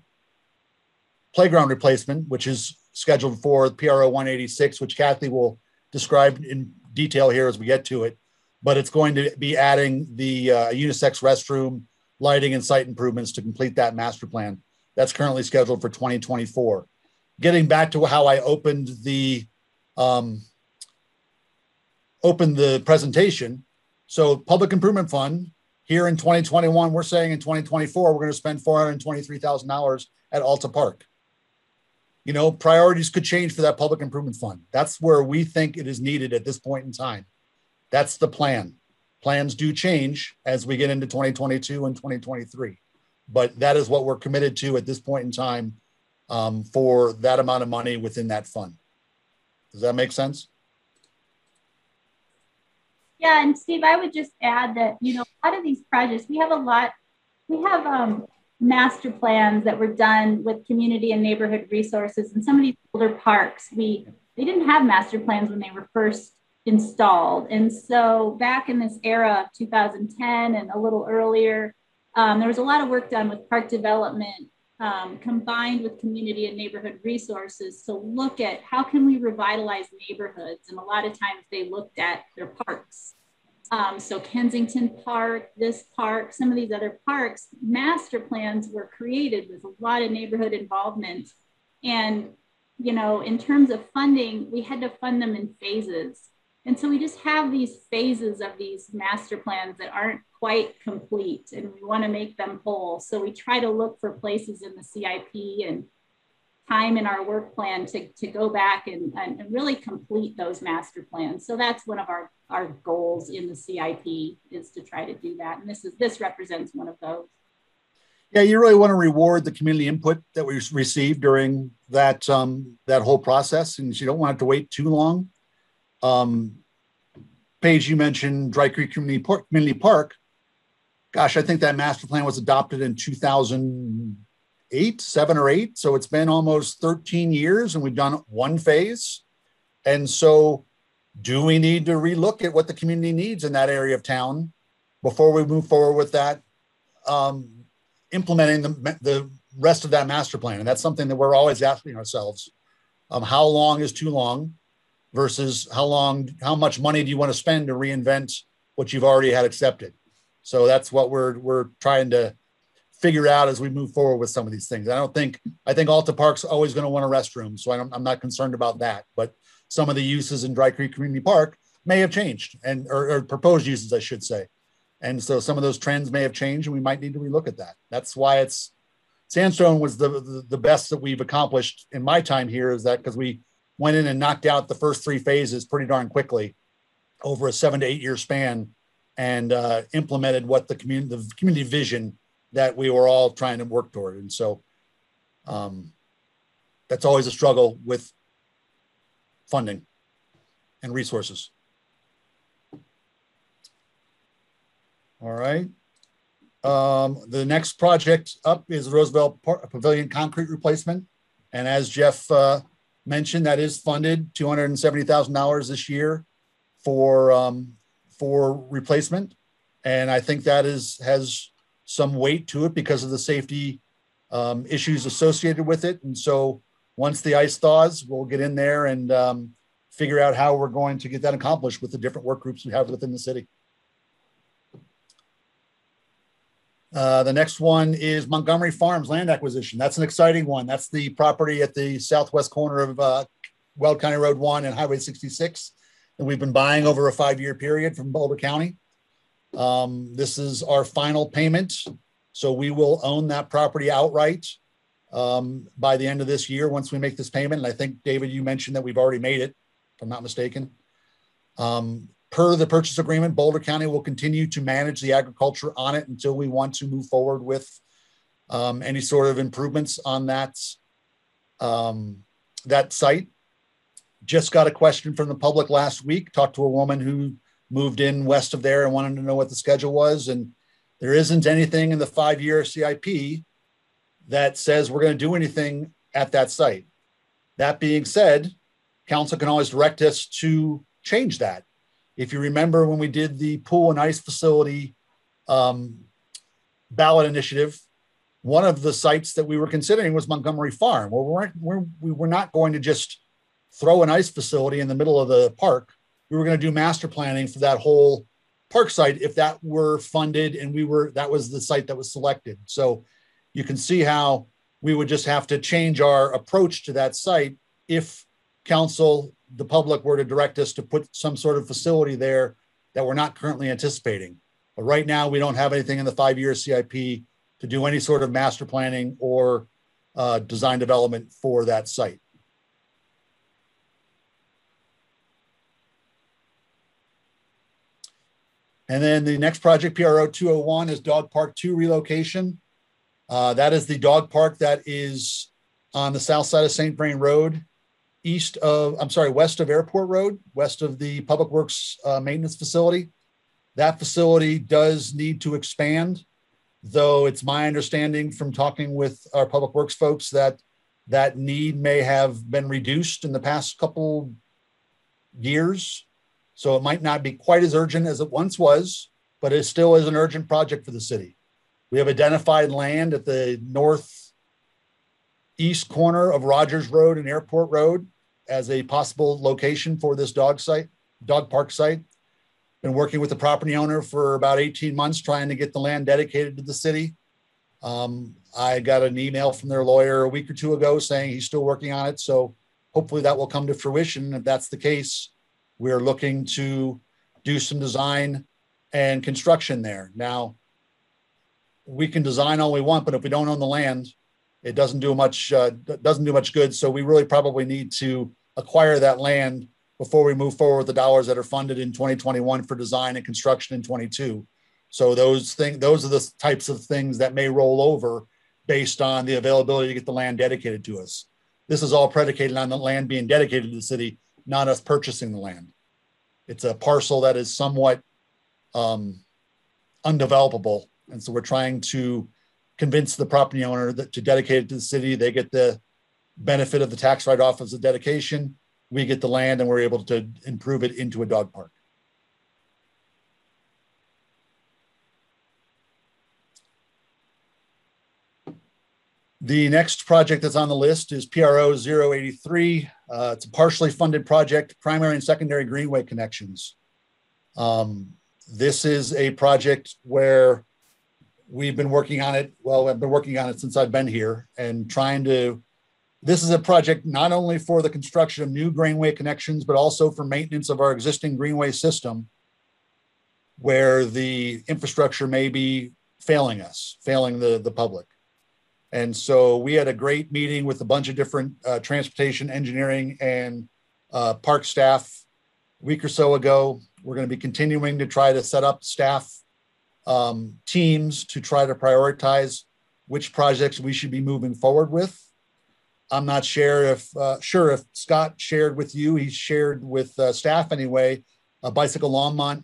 playground replacement, which is scheduled for PRO 186, which Kathy will describe in detail here as we get to it. But it's going to be adding the uh, unisex restroom, lighting, and site improvements to complete that master plan. That's currently scheduled for 2024. Getting back to how I opened the um, opened the presentation. So, public improvement fund here in 2021, we're saying in 2024, we're going to spend $423,000 at Alta Park. You know, priorities could change for that public improvement fund. That's where we think it is needed at this point in time. That's the plan. Plans do change as we get into 2022 and 2023, but that is what we're committed to at this point in time um, for that amount of money within that fund. Does that make sense? Yeah, and Steve, I would just add that, you know, a lot of these projects, we have a lot, we have um, master plans that were done with community and neighborhood resources. And some of these older parks, we they didn't have master plans when they were first installed. And so back in this era of 2010 and a little earlier, um, there was a lot of work done with park development um, combined with community and neighborhood resources to look at how can we revitalize neighborhoods. And a lot of times they looked at their parks. Um, so Kensington Park, this park, some of these other parks, master plans were created with a lot of neighborhood involvement. And, you know, in terms of funding, we had to fund them in phases. And so we just have these phases of these master plans that aren't quite complete and we want to make them whole. So we try to look for places in the CIP and time in our work plan to, to go back and, and really complete those master plans. So that's one of our, our goals in the CIP is to try to do that. And this is this represents one of those. Yeah, you really want to reward the community input that we received during that um, that whole process, and you don't want it to wait too long. Um, page you mentioned, Dry Creek Community Park, Community Park. Gosh, I think that master plan was adopted in 2008, seven or eight. So it's been almost 13 years and we've done one phase. And so do we need to relook at what the community needs in that area of town before we move forward with that, um, implementing the, the rest of that master plan? And that's something that we're always asking ourselves. Um, how long is too long versus how long, how much money do you want to spend to reinvent what you've already had accepted? So that's what we're, we're trying to figure out as we move forward with some of these things. I don't think, I think Alta Park's always going to want a restroom. So I am not concerned about that, but some of the uses in Dry Creek Community Park may have changed and or, or, proposed uses, I should say. And so some of those trends may have changed and we might need to relook at that. That's why it's Sandstone was the, the, the best that we've accomplished in my time here is that because we went in and knocked out the first three phases pretty darn quickly over a seven to eight year span and uh, implemented what the community, the community vision that we were all trying to work toward. And so um, that's always a struggle with funding and resources. All right. Um, the next project up is Roosevelt Pavilion concrete replacement. And as Jeff uh, mentioned, that is funded $270,000 this year for, um, for replacement. And I think that is has some weight to it because of the safety um, issues associated with it. And so once the ice thaws, we'll get in there and um, figure out how we're going to get that accomplished with the different work groups we have within the city. Uh, the next one is Montgomery Farms land acquisition. That's an exciting one. That's the property at the southwest corner of uh, Weld County Road 1 and Highway 66 that we've been buying over a five year period from Boulder County. Um, this is our final payment. So we will own that property outright um, by the end of this year once we make this payment. And I think, David, you mentioned that we've already made it, if I'm not mistaken. Um, per the purchase agreement, Boulder County will continue to manage the agriculture on it until we want to move forward with um, any sort of improvements on that, um, that site. Just got a question from the public last week, talked to a woman who moved in west of there and wanted to know what the schedule was. And there isn't anything in the five-year CIP that says we're going to do anything at that site. That being said, council can always direct us to change that. If you remember when we did the pool and ice facility um, ballot initiative, one of the sites that we were considering was Montgomery Farm. Well, we weren't, we're, we were not going to just throw an ice facility in the middle of the park. We were going to do master planning for that whole park site if that were funded and we were that was the site that was selected. So you can see how we would just have to change our approach to that site if council, the public were to direct us to put some sort of facility there that we're not currently anticipating. But right now, we don't have anything in the five-year CIP to do any sort of master planning or uh, design development for that site. And then the next project, PRO 201, is Dog Park 2 relocation. Uh, that is the dog park that is on the south side of St. Vrain Road, east of, I'm sorry, west of Airport Road, west of the Public Works uh, maintenance facility. That facility does need to expand, though it's my understanding from talking with our Public Works folks that that need may have been reduced in the past couple years. So it might not be quite as urgent as it once was, but it still is an urgent project for the city. We have identified land at the northeast corner of Rogers Road and Airport Road as a possible location for this dog site, dog park site. Been working with the property owner for about 18 months trying to get the land dedicated to the city. Um, I got an email from their lawyer a week or two ago saying he's still working on it. So hopefully that will come to fruition. If that's the case, we're looking to do some design and construction there. Now, we can design all we want, but if we don't own the land, it doesn't do much uh, doesn't do much good. So we really probably need to acquire that land before we move forward with the dollars that are funded in 2021 for design and construction in 22. So those things those are the types of things that may roll over based on the availability to get the land dedicated to us. This is all predicated on the land being dedicated to the city, not us purchasing the land. it's a parcel that is somewhat um, undevelopable. And so we're trying to convince the property owner that to dedicate it to the city, they get the benefit of the tax write-off as a dedication. We get the land and we're able to improve it into a dog park. The next project that's on the list is PRO 083. Uh, it's a partially funded project, primary and secondary greenway connections. Um, this is a project where we've been working on it. Well, I've been working on it since I've been here and trying to. This is a project not only for the construction of new greenway connections, but also for maintenance of our existing greenway system where the infrastructure may be failing us, failing the, the public. And so we had a great meeting with a bunch of different uh, transportation, engineering, and uh, park staff a week or so ago. We're going to be continuing to try to set up staff um, teams to try to prioritize which projects we should be moving forward with. I'm not sure if uh, sure if Scott shared with you. He shared with uh, staff anyway a bicycle Longmont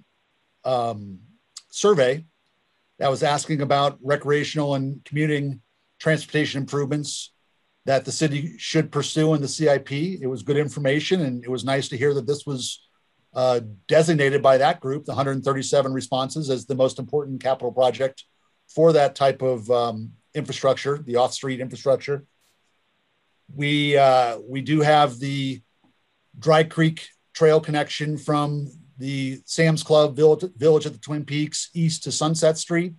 um, survey that was asking about recreational and commuting transportation improvements that the city should pursue in the CIP. It was good information, and it was nice to hear that this was uh, designated by that group, the 137 responses, as the most important capital project for that type of um, infrastructure, the off-street infrastructure. We uh, we do have the Dry Creek Trail connection from the Sam's Club Village, Village at the Twin Peaks east to Sunset Street.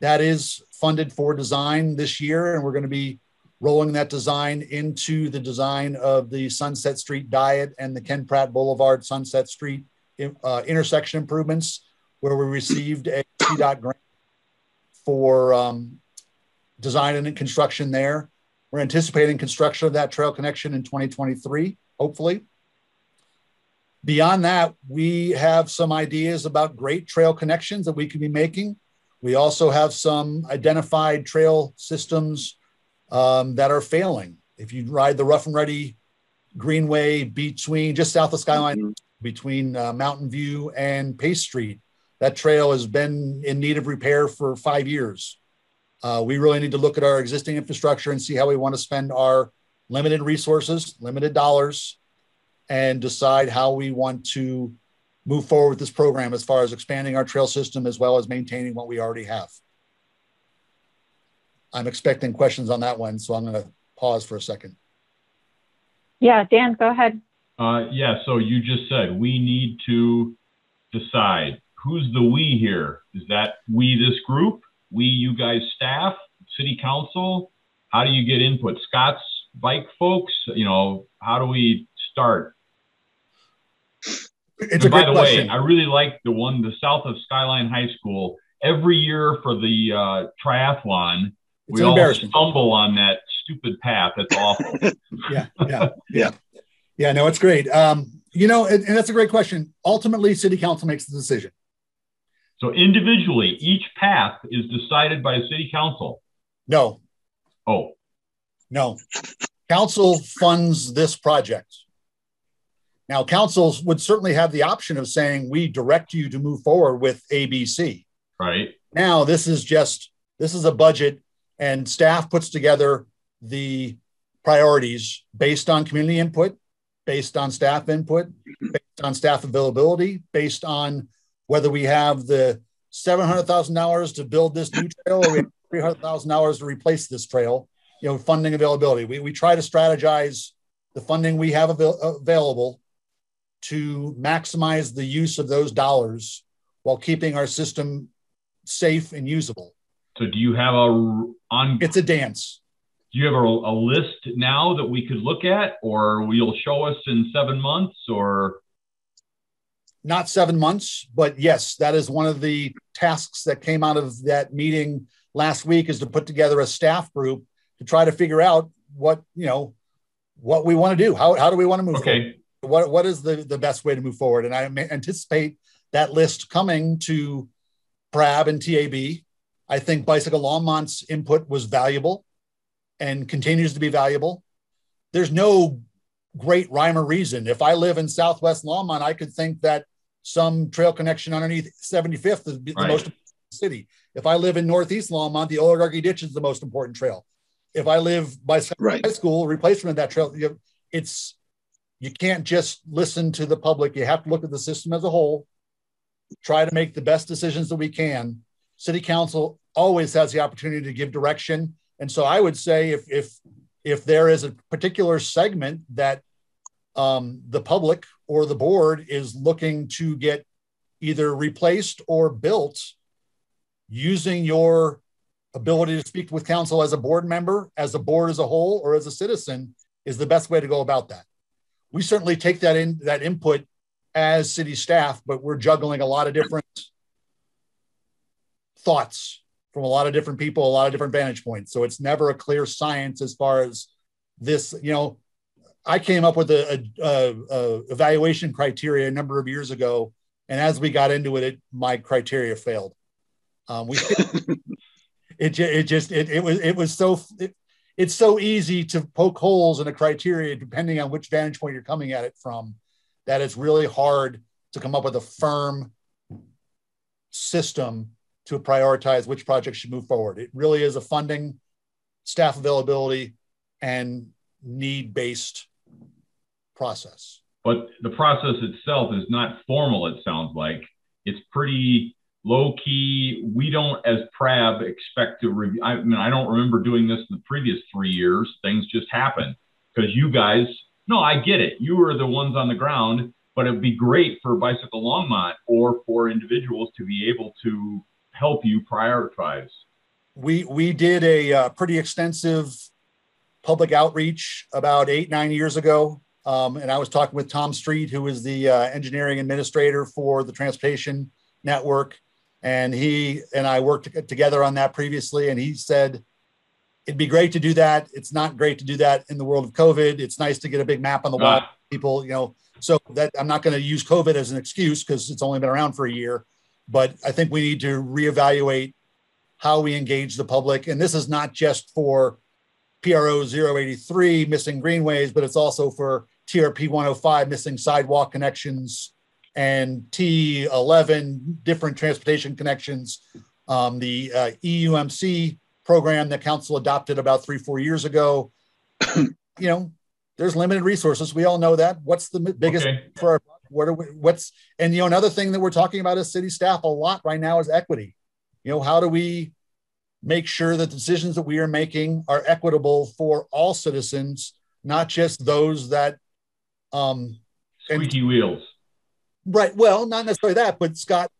That is funded for design this year, and we're going to be rolling that design into the design of the Sunset Street Diet and the Ken Pratt Boulevard Sunset Street uh, intersection improvements, where we received a CDOT grant for um, design and construction there. We're anticipating construction of that trail connection in 2023, hopefully. Beyond that, we have some ideas about great trail connections that we could be making. We also have some identified trail systems um, that are failing. If you ride the Rough and Ready Greenway between just south of Skyline, mm-hmm. between uh, Mountain View and Pace Street, that trail has been in need of repair for five years. Uh, we really need to look at our existing infrastructure and see how we want to spend our limited resources, limited dollars, and decide how we want to move forward with this program as far as expanding our trail system as well as maintaining what we already have. I'm expecting questions on that one, so I'm going to pause for a second. Yeah, Dan, go ahead. Uh, yeah, so you just said we need to decide who's the we here. Is that we, this group, we, you guys, staff, city council? How do you get input? Scott's bike folks, you know, how do we start? It's and a by the question. way, I really like the one the south of Skyline High School. Every year for the uh, triathlon, it's we all stumble on that stupid path. That's awful. yeah, yeah, yeah, yeah. No, it's great. Um, you know, and, and that's a great question. Ultimately, city council makes the decision. So individually, each path is decided by city council. No. Oh. No. Council funds this project. Now, councils would certainly have the option of saying, we direct you to move forward with ABC. Right. Now, this is just, this is a budget and staff puts together the priorities based on community input, based on staff input, based on staff availability, based on whether we have the $700,000 to build this new trail or we have $300,000 to replace this trail, you know, funding availability. We, we try to strategize the funding we have avail- available to maximize the use of those dollars while keeping our system safe and usable. So do you have a on? It's a dance. Do you have a, a list now that we could look at, or you'll show us in seven months, or? Not seven months, but yes, that is one of the tasks that came out of that meeting last week is to put together a staff group to try to figure out what you know what we want to do. How how do we want to move? Okay. Forward? What what is the the best way to move forward? And I anticipate that list coming to PRAB and TAB I think Bicycle Longmont's input was valuable and continues to be valuable. There's no great rhyme or reason. If I live in Southwest Longmont, I could think that some trail connection underneath 75th is the Right. most important city. If I live in Northeast Longmont, the Oligarchy Ditch is the most important trail. If I live by Right. high school, replacement of that trail, you it's you can't just listen to the public. You have to look at the system as a whole, try to make the best decisions that we can. City council always has the opportunity to give direction. And so I would say if if if there is a particular segment that um, the public or the board is looking to get either replaced or built, using your ability to speak with council as a board member, as a board as a whole, or as a citizen is the best way to go about that. We certainly take that in that input as city staff, but we're juggling a lot of different thoughts from a lot of different people, a lot of different vantage points. So it's never a clear science as far as this, you know, I came up with a, a, a, evaluation criteria a number of years ago, and as we got into it, it my criteria failed. Um, we it, it just it, it was it was so it, it's so easy to poke holes in a criteria depending on which vantage point you're coming at it from that it's really hard to come up with a firm system to prioritize which projects should move forward. It really is a funding, staff availability, and need based process. but the process itself is not formal, it sounds like. It's pretty low key. We don't, as PRAB, expect to review. I mean, I don't remember doing this in the previous three years. Things just happen because you guys, no, I get it. You were the ones on the ground, but it'd be great for Bicycle Longmont or for individuals to be able to help you prioritize. We we did a uh, pretty extensive public outreach about eight nine years ago, um, and I was talking with Tom Street, who is the uh, engineering administrator for the transportation network, and he and I worked together on that previously, and he said it'd be great to do that. It's not great to do that in the world of COVID. It's nice to get a big map on the wall. Ah. People, you know, so that I'm not going to use COVID as an excuse because it's only been around for a year. But I think we need to reevaluate how we engage the public. And this is not just for PRO 083 missing greenways, but it's also for TRP 105 missing sidewalk connections and T11 different transportation connections. Um, the uh, EUMC program that council adopted about three, four years ago. you know, there's limited resources. We all know that. What's the biggest Okay. for our, what are we, what's, and you know, another thing that we're talking about as city staff a lot right now is equity. You know, how do we make sure that the decisions that we are making are equitable for all citizens, not just those that, um, and Squeaky wheels. Right. Well, not necessarily that, but Scott,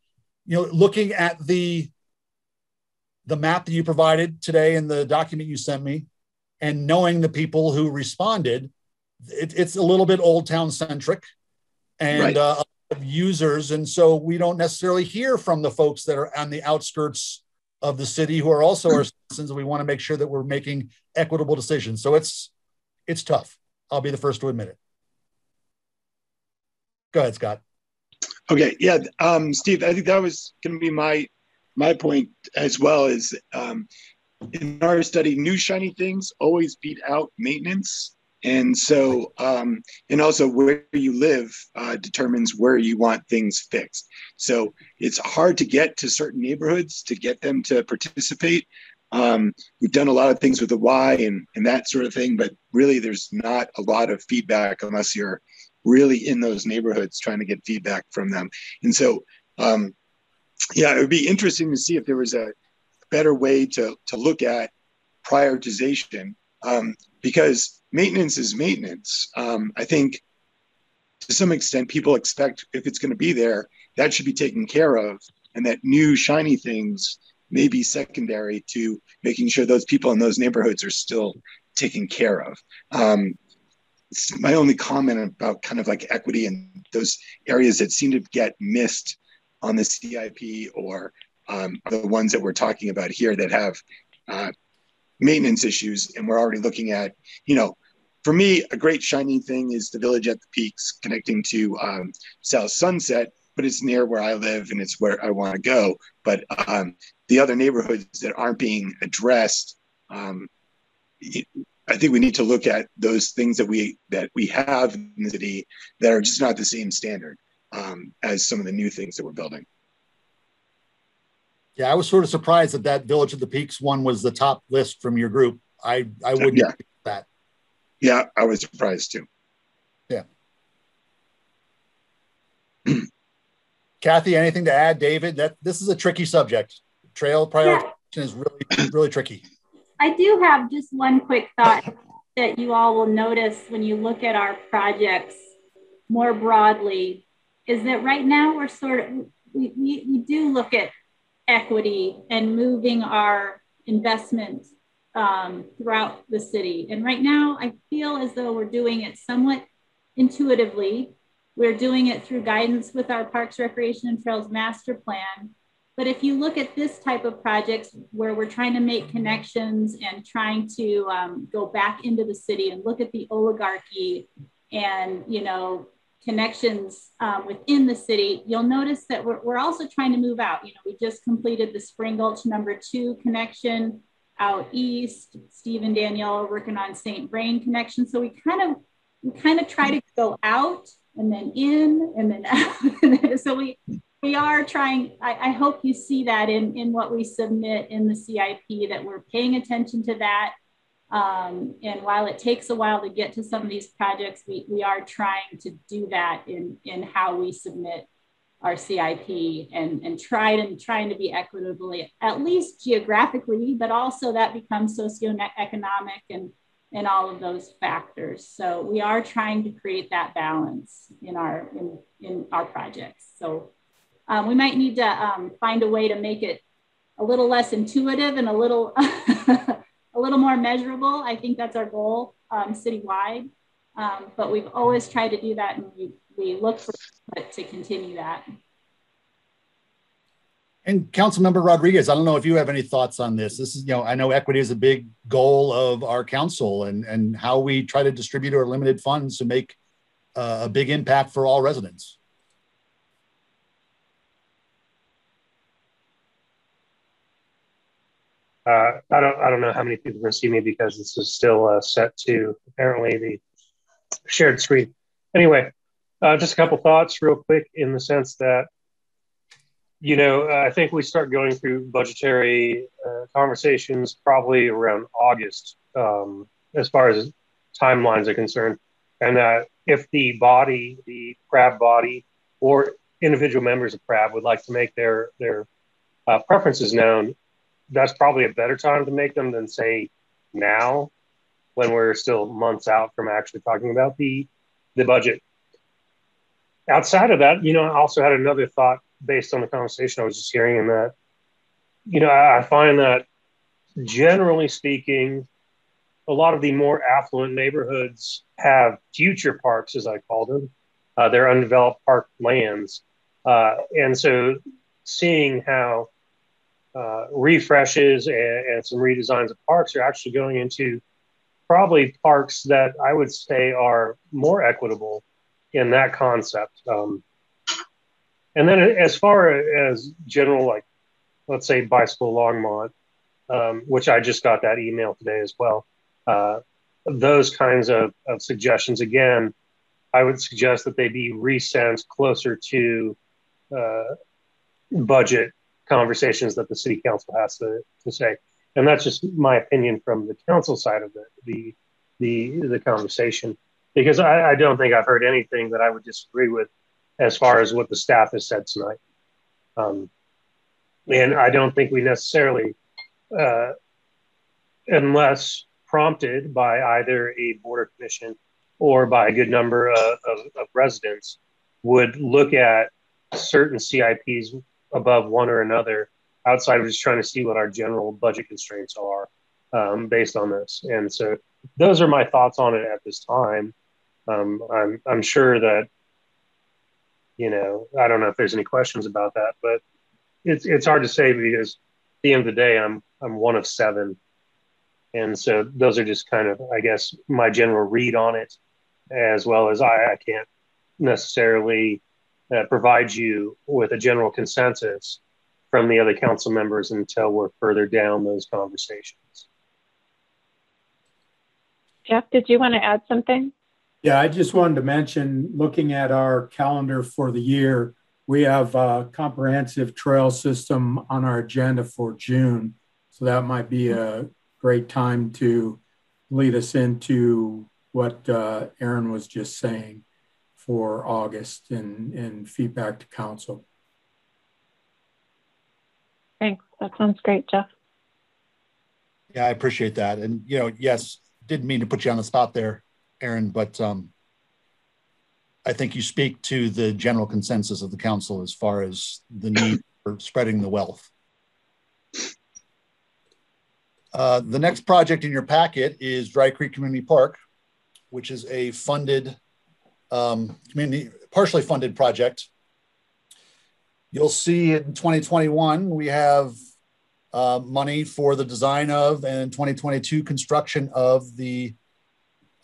you know, looking at the the map that you provided today and the document you sent me, and knowing the people who responded, it, it's a little bit Old Town centric, and Right. uh, of users, and so we don't necessarily hear from the folks that are on the outskirts of the city who are also our citizens. And we want to make sure that we're making equitable decisions. So it's it's tough. I'll be the first to admit it. Go ahead, Scott. Okay, yeah, um, Steve, I think that was going to be my my point as well. Is um, in our study, new shiny things always beat out maintenance, and so um, and also where you live uh, determines where you want things fixed. So it's hard to get to certain neighborhoods to get them to participate. Um, we've done a lot of things with the Y and and that sort of thing, but really, there's not a lot of feedback unless you're really in those neighborhoods trying to get feedback from them. And so, um, yeah, it would be interesting to see if there was a better way to, to look at prioritization um, because maintenance is maintenance. Um, I think to some extent, people expect if it's going to be there, that should be taken care of, and that new shiny things may be secondary to making sure those people in those neighborhoods are still taken care of. Um, my only comment about kind of like equity and those areas that seem to get missed on the CIP or um, the ones that we're talking about here that have uh, maintenance issues. And we're already looking at, you know, for me, a great shining thing is the village at the peaks connecting to um, South Sunset, but it's near where I live and it's where I want to go. But um, the other neighborhoods that aren't being addressed, um, I think we need to look at those things that we that we have in the city that are just not the same standard. um, as some of the new things that we're building. Yeah, I was sort of surprised that that Village of the Peaks one was the top list from your group. I I wouldn't yeah. that. Yeah, I was surprised too. Yeah. Kathy, anything to add, David? That this is a tricky subject. Trail prioritization yeah. is really really tricky. I do have just one quick thought that you all will notice when you look at our projects more broadly is that right now we're sort of we, we, we do look at equity and moving our investment um, throughout the city. And right now, I feel as though we're doing it somewhat intuitively. We're doing it through guidance with our Parks, Recreation, and Trails Master Plan. But if you look at this type of projects where we're trying to make connections and trying to um, go back into the city and look at the oligarchy and, you know, connections um, within the city, you'll notice that we're, we're also trying to move out. You know, we just completed the Spring Gulch number two connection out east. Steve and Danielle are working on St. Vrain connection. So we kind of we kind of try to go out and then in and then out. so we we are trying. I, I hope you see that in in what we submit in the CIP that we're paying attention to that. Um, and while it takes a while to get to some of these projects, we, we are trying to do that in, in how we submit our CIP and, and trying and trying to be equitably, at least geographically, but also that becomes socioeconomic and, and all of those factors. So we are trying to create that balance in our, in, in our projects. So um, we might need to um, find a way to make it a little less intuitive and a little, a little more measurable. I think that's our goal um, citywide. Um, but we've always tried to do that and we we look for to continue that. And Councilmember Rodriguez, I don't know if you have any thoughts on this. This is, you know, I know equity is a big goal of our council and, and how we try to distribute our limited funds to make uh, a big impact for all residents. Uh, I don't I don't know how many people can see me because this is still uh, set to apparently the shared screen. Anyway, uh, just a couple thoughts, real quick, in the sense that, you know, uh, I think we start going through budgetary uh, conversations probably around August, um, as far as timelines are concerned, and that if the body, the PRAB body, or individual members of PRAB would like to make their their uh, preferences known, that's probably a better time to make them than say now, when we're still months out from actually talking about the the budget outside of that, you know, I also had another thought based on the conversation I was just hearing, in that, you know, I find that generally speaking, a lot of the more affluent neighborhoods have future parks, as I call them. Uh, they're undeveloped park lands. Uh, and so seeing how uh, refreshes and, and, some redesigns of parks are actually going into probably parks that I would say are more equitable in that concept. Um, and then as far as general, like, let's say bicycle Longmont, um, which I just got that email today as well. Uh, those kinds of, of, suggestions, again, I would suggest that they be resent closer to uh, budget conversations that the city council has to, to say. And that's just my opinion from the council side of the, the, the, the conversation because I, I, don't think I've heard anything that I would disagree with as far as what the staff has said tonight. Um, and I don't think we necessarily, uh, unless prompted by either a border commission or by a good number of, of, of residents, would look at certain CIPs above one or another outside of just trying to see what our general budget constraints are um, based on this. And so those are my thoughts on it at this time. Um, I'm I'm sure that you know I don't know if there's any questions about that, but it's it's hard to say because at the end of the day I'm I'm one of seven, and so those are just kind of I guess my general read on it, as well as I, I can't necessarily uh, provide you with a general consensus from the other council members until we're further down those conversations. Jeff, did you want to add something? Yeah, I just wanted to mention, looking at our calendar for the year, we have a comprehensive trail system on our agenda for June. So that might be a great time to lead us into what uh, Aren was just saying for August and, and feedback to council. Thanks. That sounds great, Jeff. Yeah, I appreciate that. And, you know, yes, didn't mean to put you on the spot there, Aren, but um, I think you speak to the general consensus of the council as far as the need for spreading the wealth. Uh, the next project in your packet is Dry Creek Community Park, which is a funded, um, community, partially funded project. You'll see in 2021, we have uh, money for the design of and 2022 construction of the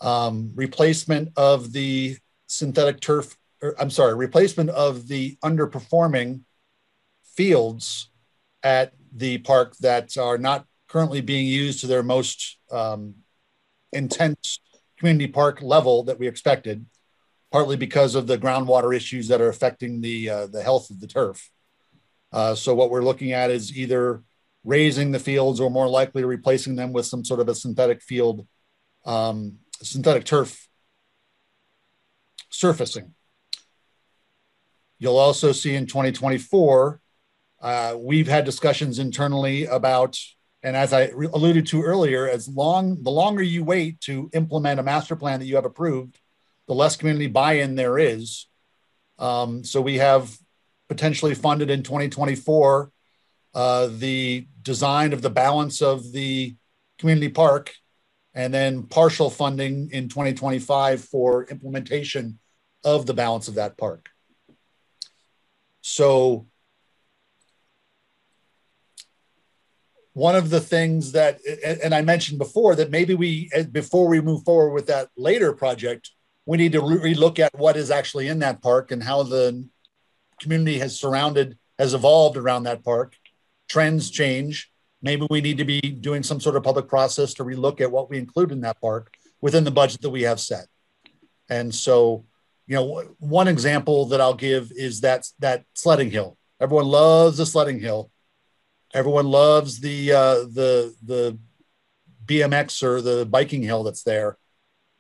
um, replacement of the synthetic turf, or, I'm sorry, replacement of the underperforming fields at the park that are not currently being used to their most um, intense community park level that we expected, partly because of the groundwater issues that are affecting the uh, the health of the turf. Uh, so what we're looking at is either raising the fields or more likely replacing them with some sort of a synthetic field, um, synthetic turf surfacing. You'll also see in 2024, uh, we've had discussions internally about and as I alluded to earlier, as long the longer you wait to implement a master plan that you have approved, the less community buy-in there is. Um, so we have potentially funded in 2024 uh, the design of the balance of the community park, and then partial funding in 2025 for implementation of the balance of that park. So one of the things that and i mentioned before that maybe we before we move forward with that later project we need to relook at what is actually in that park and how the community has surrounded has evolved around that park. Trends change. Maybe we need to be doing some sort of public process to relook at what we include in that park within the budget that we have set. And so you know one example that i'll give is that that sledding hill. Everyone loves the sledding hill. Everyone loves the uh, the the BMX or the biking hill that's there.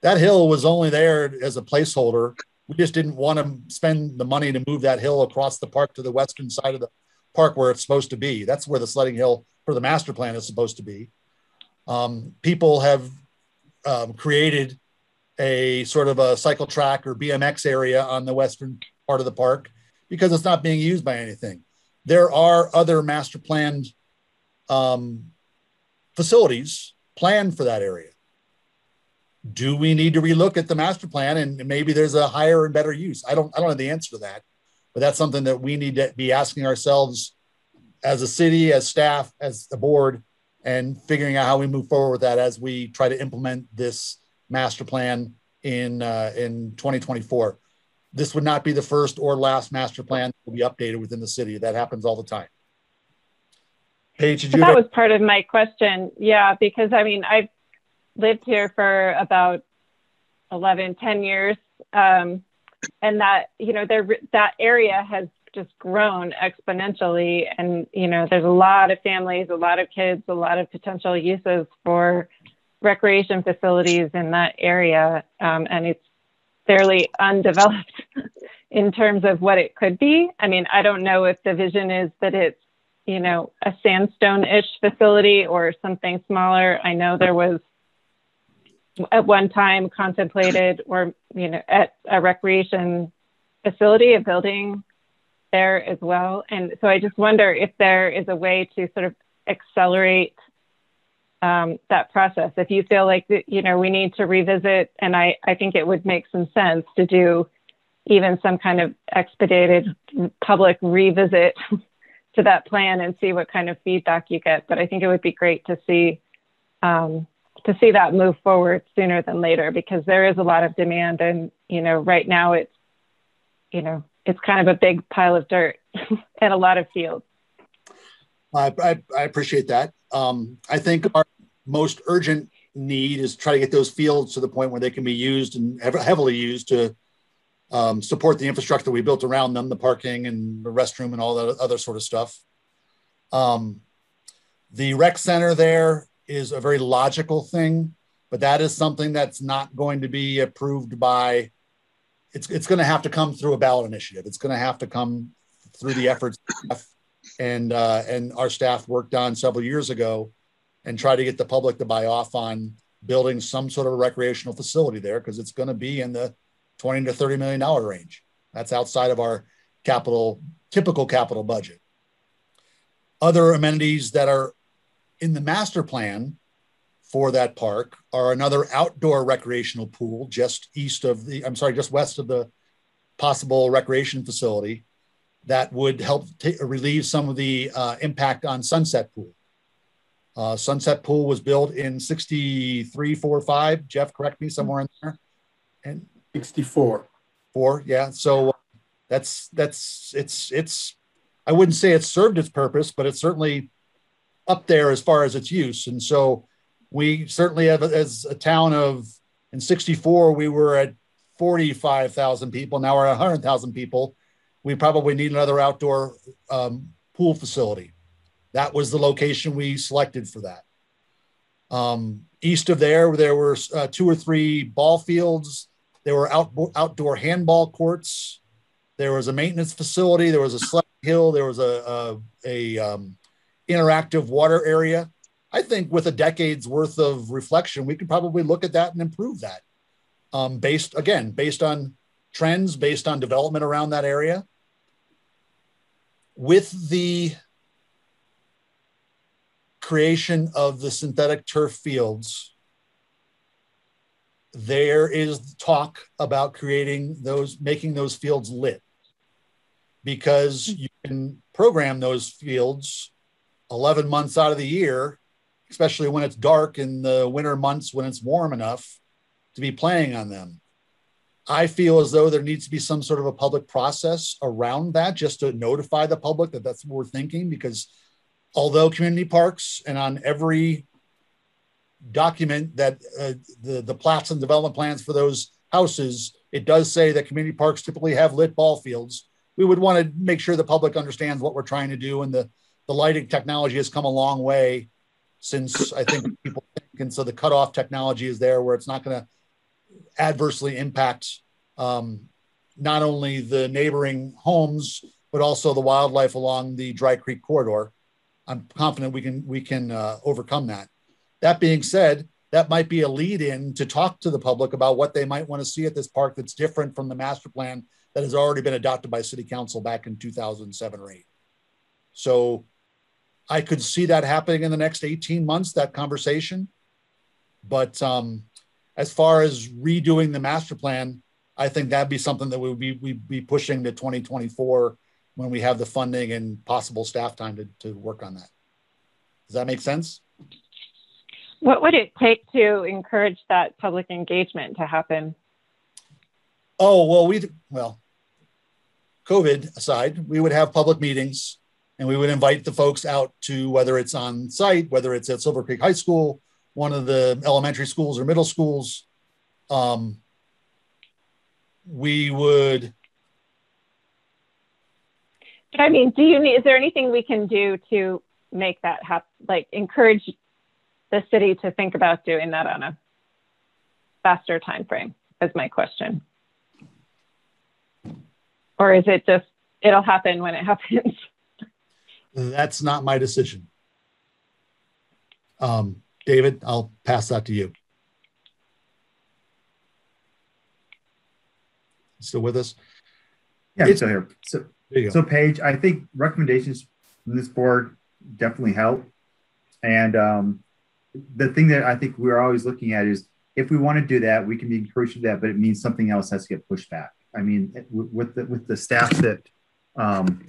That hill was only there as a placeholder. We just didn't want to spend the money to move that hill across the park to the western side of the park where it's supposed to be. That's where the sledding hill for the master plan is supposed to be. Um, people have um, created a sort of a cycle track or BMX area on the western part of the park because it's not being used by anything there are other master planned um, facilities planned for that area. Do we need to relook at the master plan and maybe there's a higher and better use? I don't I don't have the answer to that, but that's something that we need to be asking ourselves as a city, as staff, as a board, and figuring out how we move forward with that as we try to implement this master plan in uh, in 2024 this would not be the first or last master plan that will be updated within the city. That happens all the time. Paige, did you? That was part of my question. Yeah, because I mean, I've lived here for about 11, 10 years. Um, and that, you know, there, that area has just grown exponentially. And, you know, there's a lot of families, a lot of kids, a lot of potential uses for recreation facilities in that area. Um, and it's fairly undeveloped in terms of what it could be. I mean, I don't know if the vision is that it's, you know, a sandstone-ish facility or something smaller. I know there was at one time contemplated or, you know, at a recreation facility, a building there as well. And so I just wonder if there is a way to sort of accelerate um, that process. If you feel like you know we need to revisit, and I I think it would make some sense to do even some kind of expedited public revisit to that plan and see what kind of feedback you get. But I think it would be great to see um, to see that move forward sooner than later because there is a lot of demand, and you know right now it's you know it's kind of a big pile of dirt and a lot of fields. I, I, I appreciate that. Um, I think our most urgent need is try to get those fields to the point where they can be used and heavily used to um, support the infrastructure we built around them, the parking and the restroom and all the other sort of stuff. Um, the rec center there is a very logical thing, but that is something that's not going to be approved by. It's it's going to have to come through a ballot initiative. It's going to have to come through the efforts and uh, and our staff worked on several years ago, and try to get the public to buy off on building some sort of a recreational facility there because it's going to be in the 20 to 30 million dollar range. That's outside of our capital typical capital budget. Other amenities that are in the master plan for that park are another outdoor recreational pool just east of the I'm sorry just west of the possible recreation facility that would help t- relieve some of the uh, impact on Sunset Pool. Uh, Sunset Pool was built in 63, 4, 5. Jeff, correct me somewhere in there. And 64. Four, yeah. So that's that's it's it's I wouldn't say it served its purpose, but it's certainly up there as far as its use. And so we certainly have as a town of in 64, we were at 45,000 people. Now we're at 100,000 people. We probably need another outdoor um, pool facility. That was the location we selected for that. Um, east of there, there were uh, two or three ball fields there were out, outdoor handball courts. There was a maintenance facility. There was a sled hill. There was a, a, a um, interactive water area. I think with a decade's worth of reflection, we could probably look at that and improve that. Um, based again, based on trends, based on development around that area. With the creation of the synthetic turf fields, there is talk about creating those, making those fields lit because you can program those fields 11 months out of the year, especially when it's dark in the winter months when it's warm enough to be playing on them. I feel as though there needs to be some sort of a public process around that just to notify the public that that's what we're thinking. Because although community parks and on every document that uh, the, the plats and development plans for those houses, it does say that community parks typically have lit ball fields. We would want to make sure the public understands what we're trying to do. And the, the lighting technology has come a long way since I think people think. And so the cutoff technology is there where it's not going to adversely impact um, not only the neighboring homes, but also the wildlife along the Dry Creek corridor. I'm confident we can we can uh, overcome that. That being said, that might be a lead in to talk to the public about what they might want to see at this park that's different from the master plan that has already been adopted by city council back in 2007 or 8. So I could see that happening in the next 18 months, that conversation. But um, as far as redoing the master plan, I think that'd be something that we would be, we'd be pushing to 2024 when we have the funding and possible staff time to, to work on that. Does that make sense? What would it take to encourage that public engagement to happen? Oh, well, we, well, COVID aside, we would have public meetings and we would invite the folks out to whether it's on site, whether it's at Silver Creek High School, one of the elementary schools or middle schools. Um, we would. But I mean, do you need, is there anything we can do to make that happen, like encourage the city to think about doing that on a faster time frame is my question or is it just it'll happen when it happens that's not my decision. Um, david i'll pass that to you. Still with us? Yeah it's still here. So so paige i think recommendations from this board definitely help. And um, the thing that I think we're always looking at is if we want to do that, we can be encouraged to do that, but it means something else has to get pushed back. I mean, with the with the staff that um,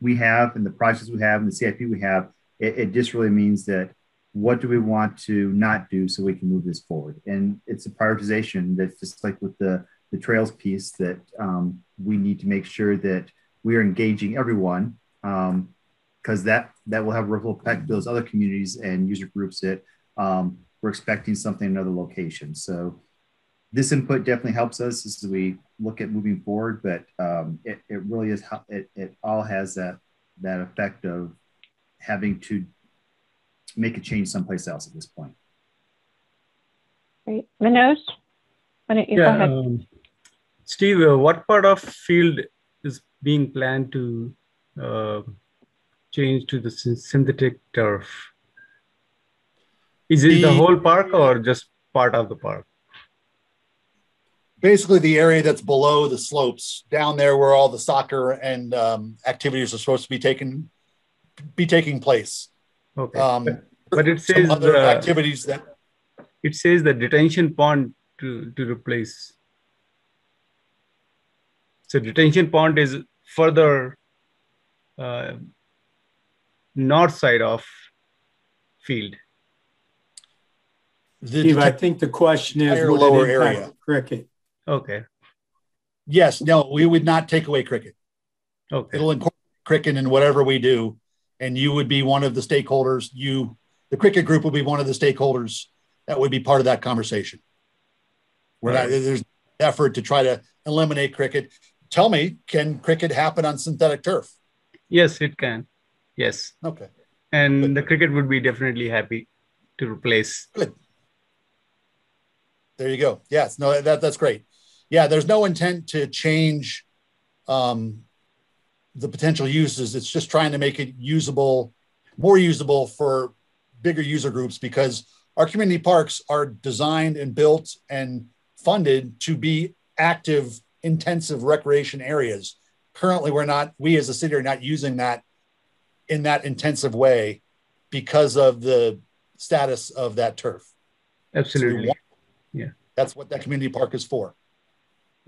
we have and the projects we have and the CIP we have, it, it, just really means that what do we want to not do so we can move this forward? And it's a prioritization that's just like with the the trails piece that um, we need to make sure that we are engaging everyone um, because that that will have ripple effect to those other communities and user groups that um, we're expecting something in another location. So this input definitely helps us as we look at moving forward, but um, it, it really is, it, it all has that, that effect of having to make a change someplace else at this point. Great. Manoj, why don't you yeah, go ahead? Um, Steve, uh, what part of field is being planned to uh, change to the synthetic turf? Is it the, the whole park or just part of the park? Basically, the area that's below the slopes, down there where all the soccer and um, activities are supposed to be taken be taking place. Okay, um, but, but, it says other the, activities that it says the detention pond to to replace. So detention pond is further uh, north side of field. The Steve, I think the question is would lower area cricket. Okay. Yes. No, we would not take away cricket. Okay. It'll incorporate cricket in whatever we do, and you would be one of the stakeholders. You, the cricket group, will be one of the stakeholders that would be part of that conversation. We're right. not. There's effort to try to eliminate cricket. Tell me, can cricket happen on synthetic turf? Yes, it can. Yes. Okay. And Good. the cricket would be definitely happy to replace. Good. There you go. Yes. No, that that's great. Yeah. There's no intent to change um, the potential uses. It's just trying to make it usable, more usable for bigger user groups because our community parks are designed and built and funded to be active, intensive recreation areas. Currently, we're not, we as a city are not using that in that intensive way because of the status of that turf. Absolutely. So yeah. That's what that community park is for.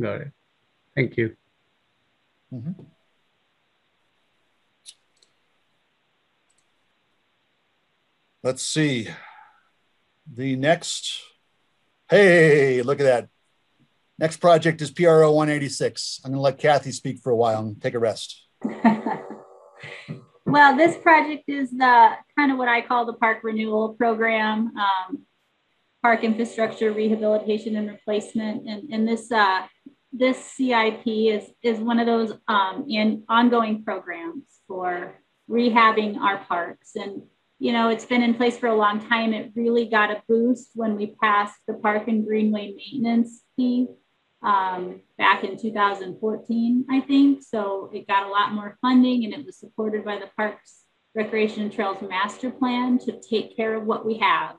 Got it. Thank you. Mm-hmm. Let's see. The next, hey, look at that. Next project is PRO 186. I'm going to let Kathy speak for a while and take a rest. well, this project is the kind of what I call the park renewal program, um, park infrastructure rehabilitation and replacement. And, and this uh, this CIP is is one of those um, in ongoing programs for rehabbing our parks and you know, it's been in place for a long time. It really got a boost when we passed the Park and Greenway maintenance fee um, back in 2014, I think. So it got a lot more funding and it was supported by the Parks, Recreation and Trails Master Plan to take care of what we have.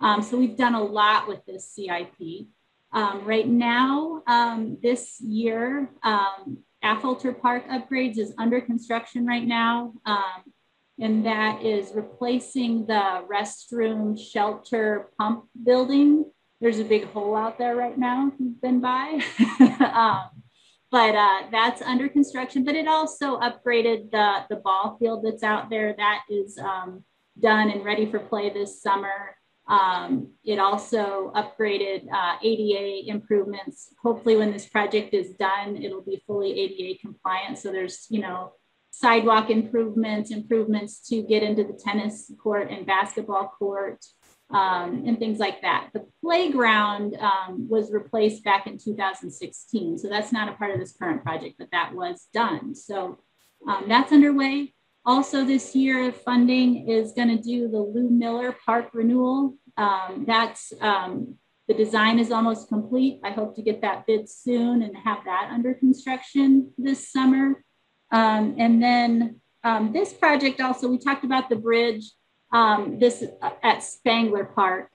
Um, so we've done a lot with this CIP. Um, right now, um, this year, um, Park upgrades is under construction right now. Um, and that is replacing the restroom shelter pump building. There's a big hole out there right now. If you've been by. um, but uh, that's under construction. But it also upgraded the, the ball field that's out there. That is um, done and ready for play this summer. Um, it also upgraded uh, ADA improvements. Hopefully, when this project is done, it'll be fully ADA compliant. So there's, you know, sidewalk improvements, improvements to get into the tennis court and basketball court, um, and things like that. The playground um, was replaced back in 2016. So that's not a part of this current project, but that was done. So um, that's underway. Also this year, funding is gonna do the Loomiller Park renewal. Um, that's, um, the design is almost complete. I hope to get that bid soon and have that under construction this summer. Um, and then um, this project also, we talked about the bridge, um, this uh, at Spangler Park.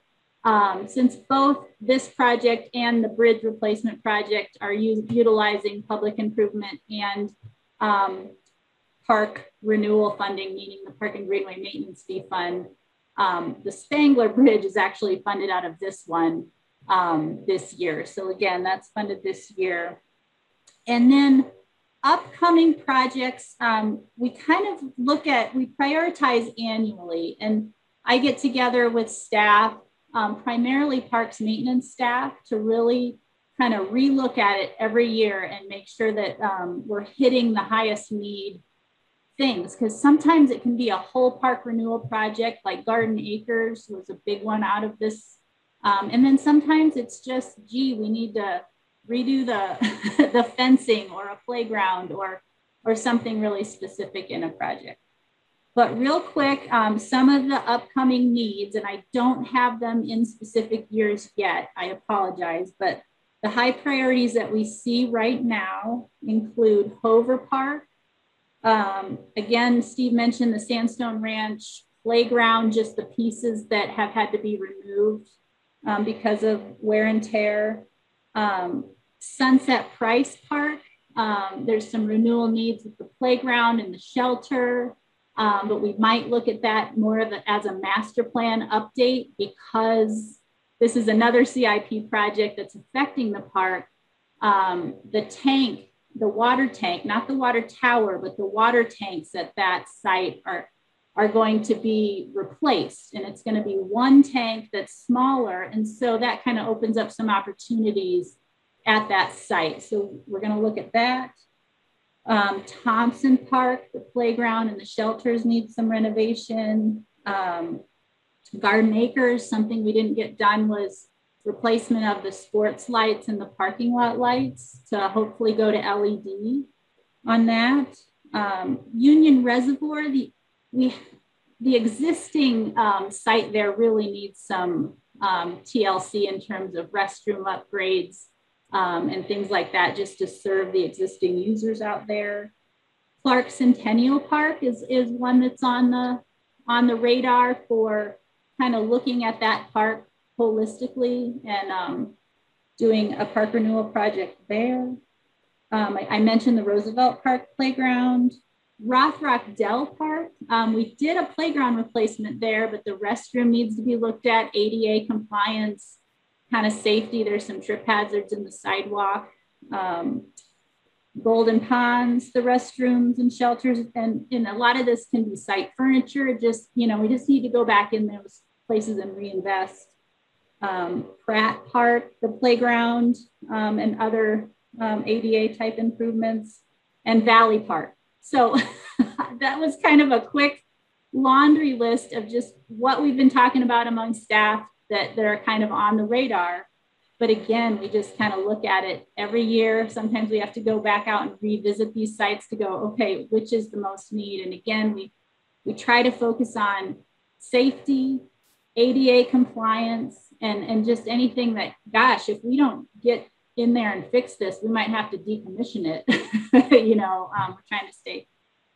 Um, since both this project and the bridge replacement project are utilizing public improvement and um, park renewal funding, meaning the Park and Greenway Maintenance Fee Fund, um, the Spangler Bridge is actually funded out of this one this year. So again, that's funded this year. And then upcoming projects, um, we kind of look at, we prioritize annually. And I get together with staff, um, primarily parks maintenance staff, to really kind of relook at it every year and make sure that um, we're hitting the highest need things because sometimes it can be a whole park renewal project like Garden Acres was a big one out of this. Um, and then sometimes it's just, gee, we need to redo the, the fencing or a playground or, or something really specific in a project. But real quick, um, some of the upcoming needs, and I don't have them in specific years yet, I apologize, but the high priorities that we see right now include Hover Park. Um, again, Steve mentioned the Sandstone Ranch playground, just the pieces that have had to be removed um, because of wear and tear. Um, Sunset Price Park, um, there's some renewal needs with the playground and the shelter, um, but we might look at that more of a, as a master plan update because this is another CIP project that's affecting the park. Um, the tank, the water tank, not the water tower, but the water tanks at that site are, are going to be replaced. And it's going to be one tank that's smaller. And so that kind of opens up some opportunities at that site. So we're going to look at that. Um, Thompson Park, the playground and the shelters need some renovation. Um, Garden Acres, something we didn't get done was replacement of the sports lights and the parking lot lights to hopefully go to LED on that. Um, Union Reservoir, the we the existing um, site there really needs some um, TLC in terms of restroom upgrades um, and things like that, just to serve the existing users out there. Clark Centennial Park is is one that's on the on the radar for kind of looking at that park holistically and um, doing a park renewal project there. Um, I, I, mentioned the Roosevelt Park playground. Rothrock Dell Park, um, we did a playground replacement there, but the restroom needs to be looked at, ADA compliance, kind of safety. There's some trip hazards in the sidewalk. Um, Golden Ponds, the restrooms and shelters, and, and a lot of this can be site furniture. Just, you know, we just need to go back in those places and reinvest. Um, Pratt Park, the playground, um, and other um, ADA type improvements, and Valley Park. So that was kind of a quick laundry list of just what we've been talking about among staff that, that are kind of on the radar. But again, we just kind of look at it every year. Sometimes we have to go back out and revisit these sites to go, okay, which is the most need? And again, we, we try to focus on safety, ADA compliance, and, and just anything that, gosh, if we don't get in there and fix this, we might have to decommission it. you know, um, we're trying to stay.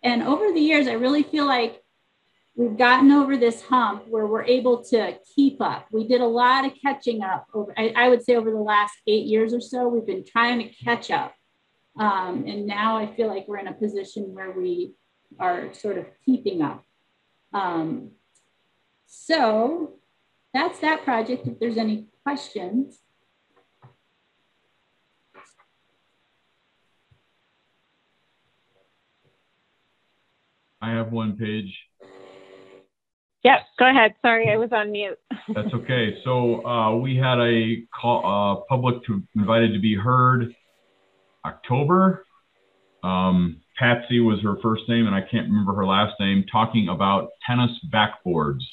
And over the years, I really feel like we've gotten over this hump where we're able to keep up. We did a lot of catching up over, I, I would say over the last eight years or so, we've been trying to catch up. Um, and now I feel like we're in a position where we are sort of keeping up. Um, so that's that project. If there's any questions. I have one page. Yep, go ahead. Sorry, I was on mute. That's okay. So uh, we had a call, uh, public to, invited to be heard October. Um, Patsy was her first name, and I can't remember her last name, talking about tennis backboards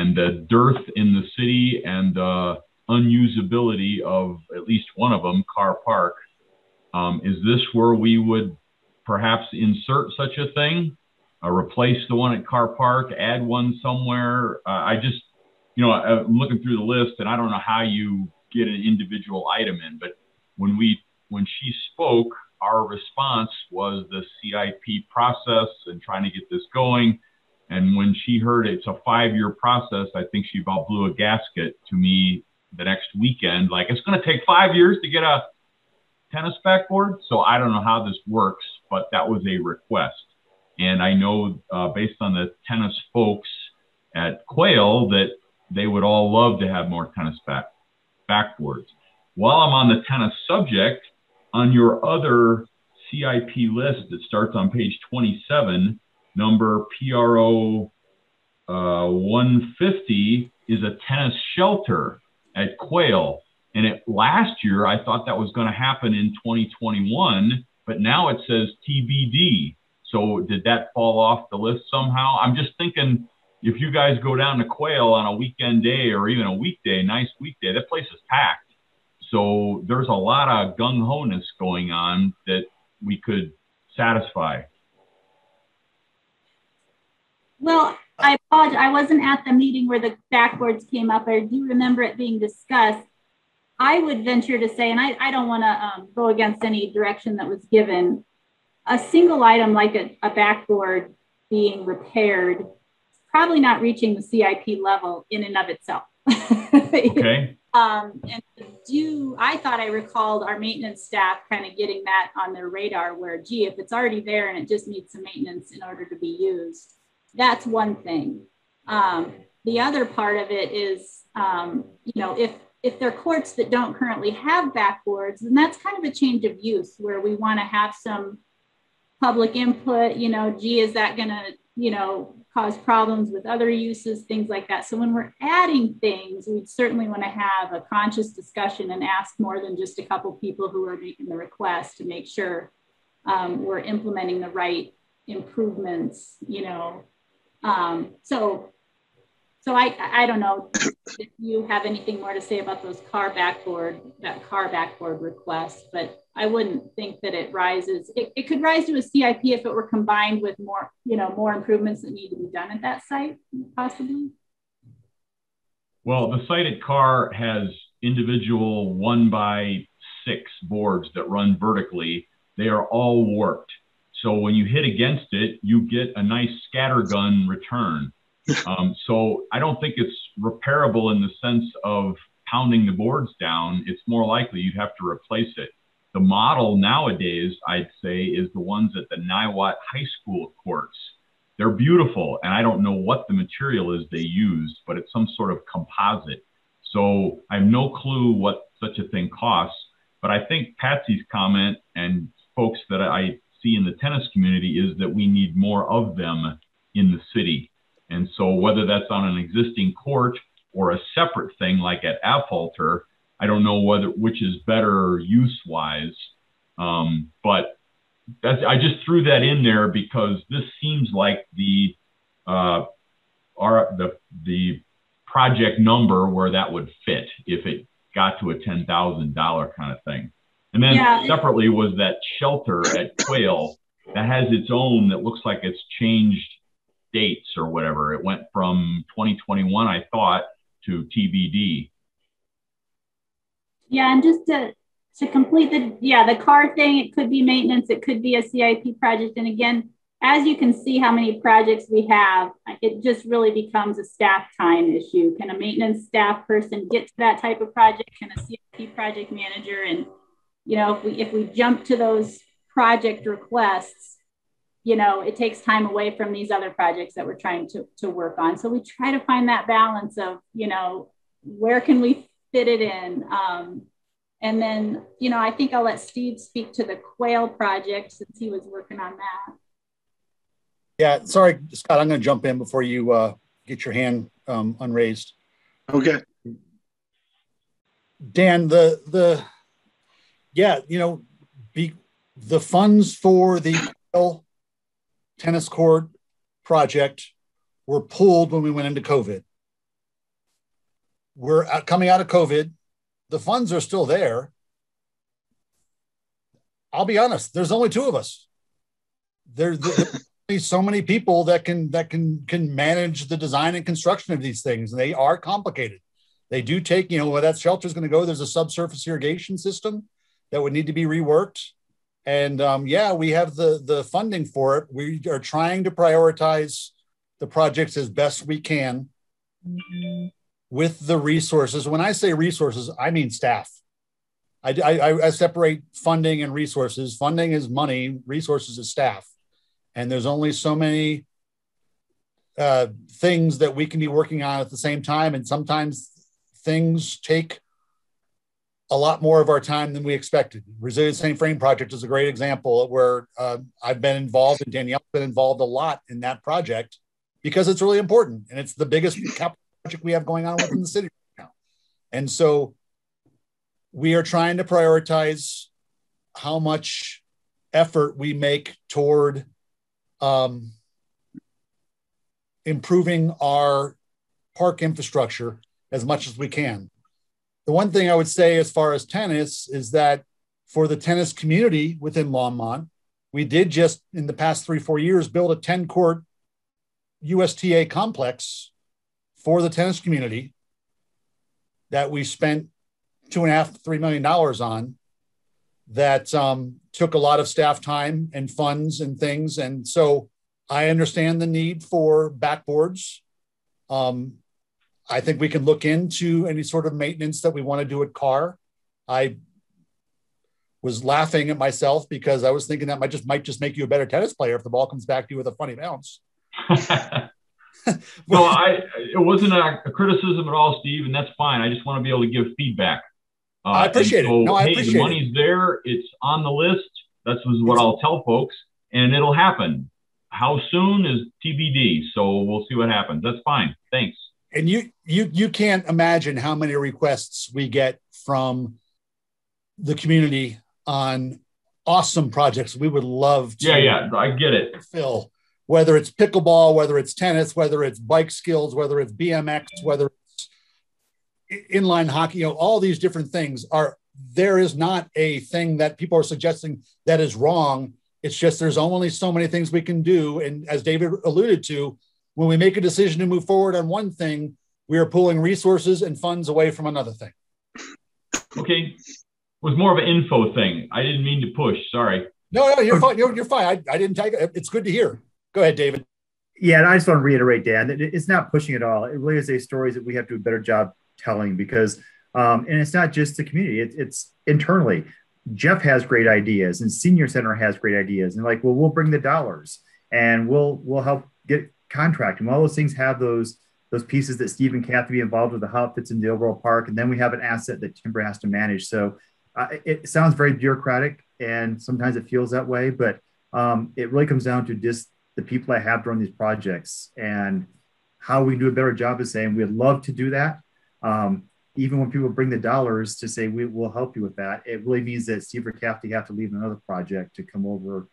and the dearth in the city and the unusability of at least one of them, Carr Park. Um, is this where we would perhaps insert such a thing? Uh, replace the one at Carr Park, add one somewhere? Uh, I just, you know, I'm looking through the list and I don't know how you get an individual item in, but when we, when she spoke, our response was the CIP process and trying to get this going. And when she heard it's a five year process, I think she about blew a gasket to me the next weekend. Like, it's going to take five years to get a tennis backboard. So I don't know how this works, but that was a request. And I know uh, based on the tennis folks at Quail that they would all love to have more tennis back backboards. While I'm on the tennis subject, on your other CIP list that starts on page 27, number PRO uh, 150 is a tennis shelter at Quail. And it, last year, I thought that was going to happen in 2021, but now it says TBD. So did that fall off the list somehow? I'm just thinking if you guys go down to Quail on a weekend day or even a weekday, nice weekday, that place is packed. So there's a lot of gung ho ness going on that we could satisfy. Well, I apologize. I wasn't at the meeting where the backboards came up. I do remember it being discussed. I would venture to say, and I, I don't want to um, go against any direction that was given, a single item like a, a backboard being repaired probably not reaching the CIP level in and of itself. okay. Um, and do I thought I recalled our maintenance staff kind of getting that on their radar where, gee, if it's already there and it just needs some maintenance in order to be used, that's one thing. Um, the other part of it is, um, you know, if if there are courts that don't currently have backboards, then that's kind of a change of use where we want to have some public input. You know, gee, is that going to, you know, cause problems with other uses, things like that. So when we're adding things, we certainly want to have a conscious discussion and ask more than just a couple people who are making the request to make sure um, we're implementing the right improvements, you know. Um, so so I, I don't know if you have anything more to say about those Carr backboard, that Carr backboard request, but I wouldn't think that it rises. It, it could rise to a CIP if it were combined with more, you know, more improvements that need to be done at that site, possibly. Well, the site at Carr has individual one by six boards that run vertically. They are all warped. So when you hit against it, you get a nice scattergun return. Um, so I don't think it's repairable in the sense of pounding the boards down. It's more likely you'd have to replace it. The model nowadays, I'd say, is the ones at the Niwot High School courts. They're beautiful, and I don't know what the material is they use, but it's some sort of composite. So I have no clue what such a thing costs. But I think Patsy's comment and folks that I see in the tennis community is that we need more of them in the city. And so whether that's on an existing court or a separate thing like at Affolter, I don't know whether which is better use wise. Um, but that's I just threw that in there because this seems like the uh, our the the project number where that would fit if it got to a ten thousand dollar kind of thing. And then yeah. separately was that shelter at Quail that has its own that looks like it's changed dates or whatever. It went from 2021, I thought, to TBD. Yeah, and just to to complete the yeah the Carr thing, it could be maintenance, it could be a CIP project, and again, as you can see how many projects we have, it just really becomes a staff time issue. Can a maintenance staff person get to that type of project? Can a CIP project manager? And you know, if we if we jump to those project requests, you know, it takes time away from these other projects that we're trying to, to work on. So we try to find that balance of, you know, where can we fit it in? Um, and then, you know, I think I'll let Steve speak to the quail project since he was working on that. Yeah, sorry, Scott, I'm going to jump in before you uh, get your hand um, unraised. Okay. Dan, the the yeah, you know, be, the funds for the tennis court project were pulled when we went into COVID. We're uh, coming out of COVID. The funds are still there. I'll be honest. There's only two of us. There, there's so many people that can that can can manage the design and construction of these things. And they are complicated. They do take, you know, where that shelter is going to go. There's a subsurface irrigation system that would need to be reworked and um, yeah, we have the the funding for it. We are trying to prioritize the projects as best we can mm-hmm. with the resources. When I say resources, I mean staff. I, I, I separate funding and resources. Funding is money. Resources is staff, and there's only so many uh, things that we can be working on at the same time, and sometimes things take a lot more of our time than we expected. Resilient St. Vrain Project is a great example where uh, I've been involved and Danielle's been involved a lot in that project because it's really important and it's the biggest capital project we have going on within the city right now. And so we are trying to prioritize how much effort we make toward um, improving our park infrastructure as much as we can. The one thing I would say as far as tennis is that for the tennis community within Longmont, we did just in the past three, four years build a 10 court USTA complex for the tennis community that we spent two and a half, three million dollars on that um, took a lot of staff time and funds and things. And so I understand the need for backboards. Um, I think we can look into any sort of maintenance that we want to do at Carr. I was laughing at myself because I was thinking that might just might just make you a better tennis player if the ball comes back to you with a funny bounce. well, I it wasn't a, a, criticism at all, Steve, and that's fine. I just want to be able to give feedback. Uh, I appreciate so, it. No, I hey, appreciate the money's it. there. It's on the list. That's what I'll tell folks, and it'll happen. How soon is TBD. So we'll see what happens. That's fine. Thanks. And you you you can't imagine how many requests we get from the community on awesome projects. We would love to yeah yeah i get it. Phil, whether it's pickleball whether it's tennis whether it's bike skills whether it's bmx whether it's inline hockey you know all these different things are there is not a thing that people are suggesting that is wrong. It's just there's only so many things we can do. And as david alluded to when we make a decision to move forward on one thing we are pulling resources and funds away from another thing okay It was more of an info thing. I didn't mean to push. Sorry. No, no, you're fine. You're, you're fine. I, I didn't take it. It's good to hear. Go ahead, David. Yeah, and I just want to reiterate, Dan, that it's not pushing at all. It really is a stories that we have to do a better job telling because, um, and it's not just the community; it, it's internally. Jeff has great ideas, and Senior Center has great ideas, and like, well, we'll bring the dollars, and we'll we'll help get contract, and all those things have those those pieces that Steve and Kathy be involved with the how it fits in the overall park, and then we have an asset that Timber has to manage. So uh, it sounds very bureaucratic and sometimes it feels that way, but um, it really comes down to just the people I have during these projects and how we do a better job of saying we'd love to do that. Um, even when people bring the dollars to say we will help you with that, it really means that Steve or Kathy have to leave another project to come over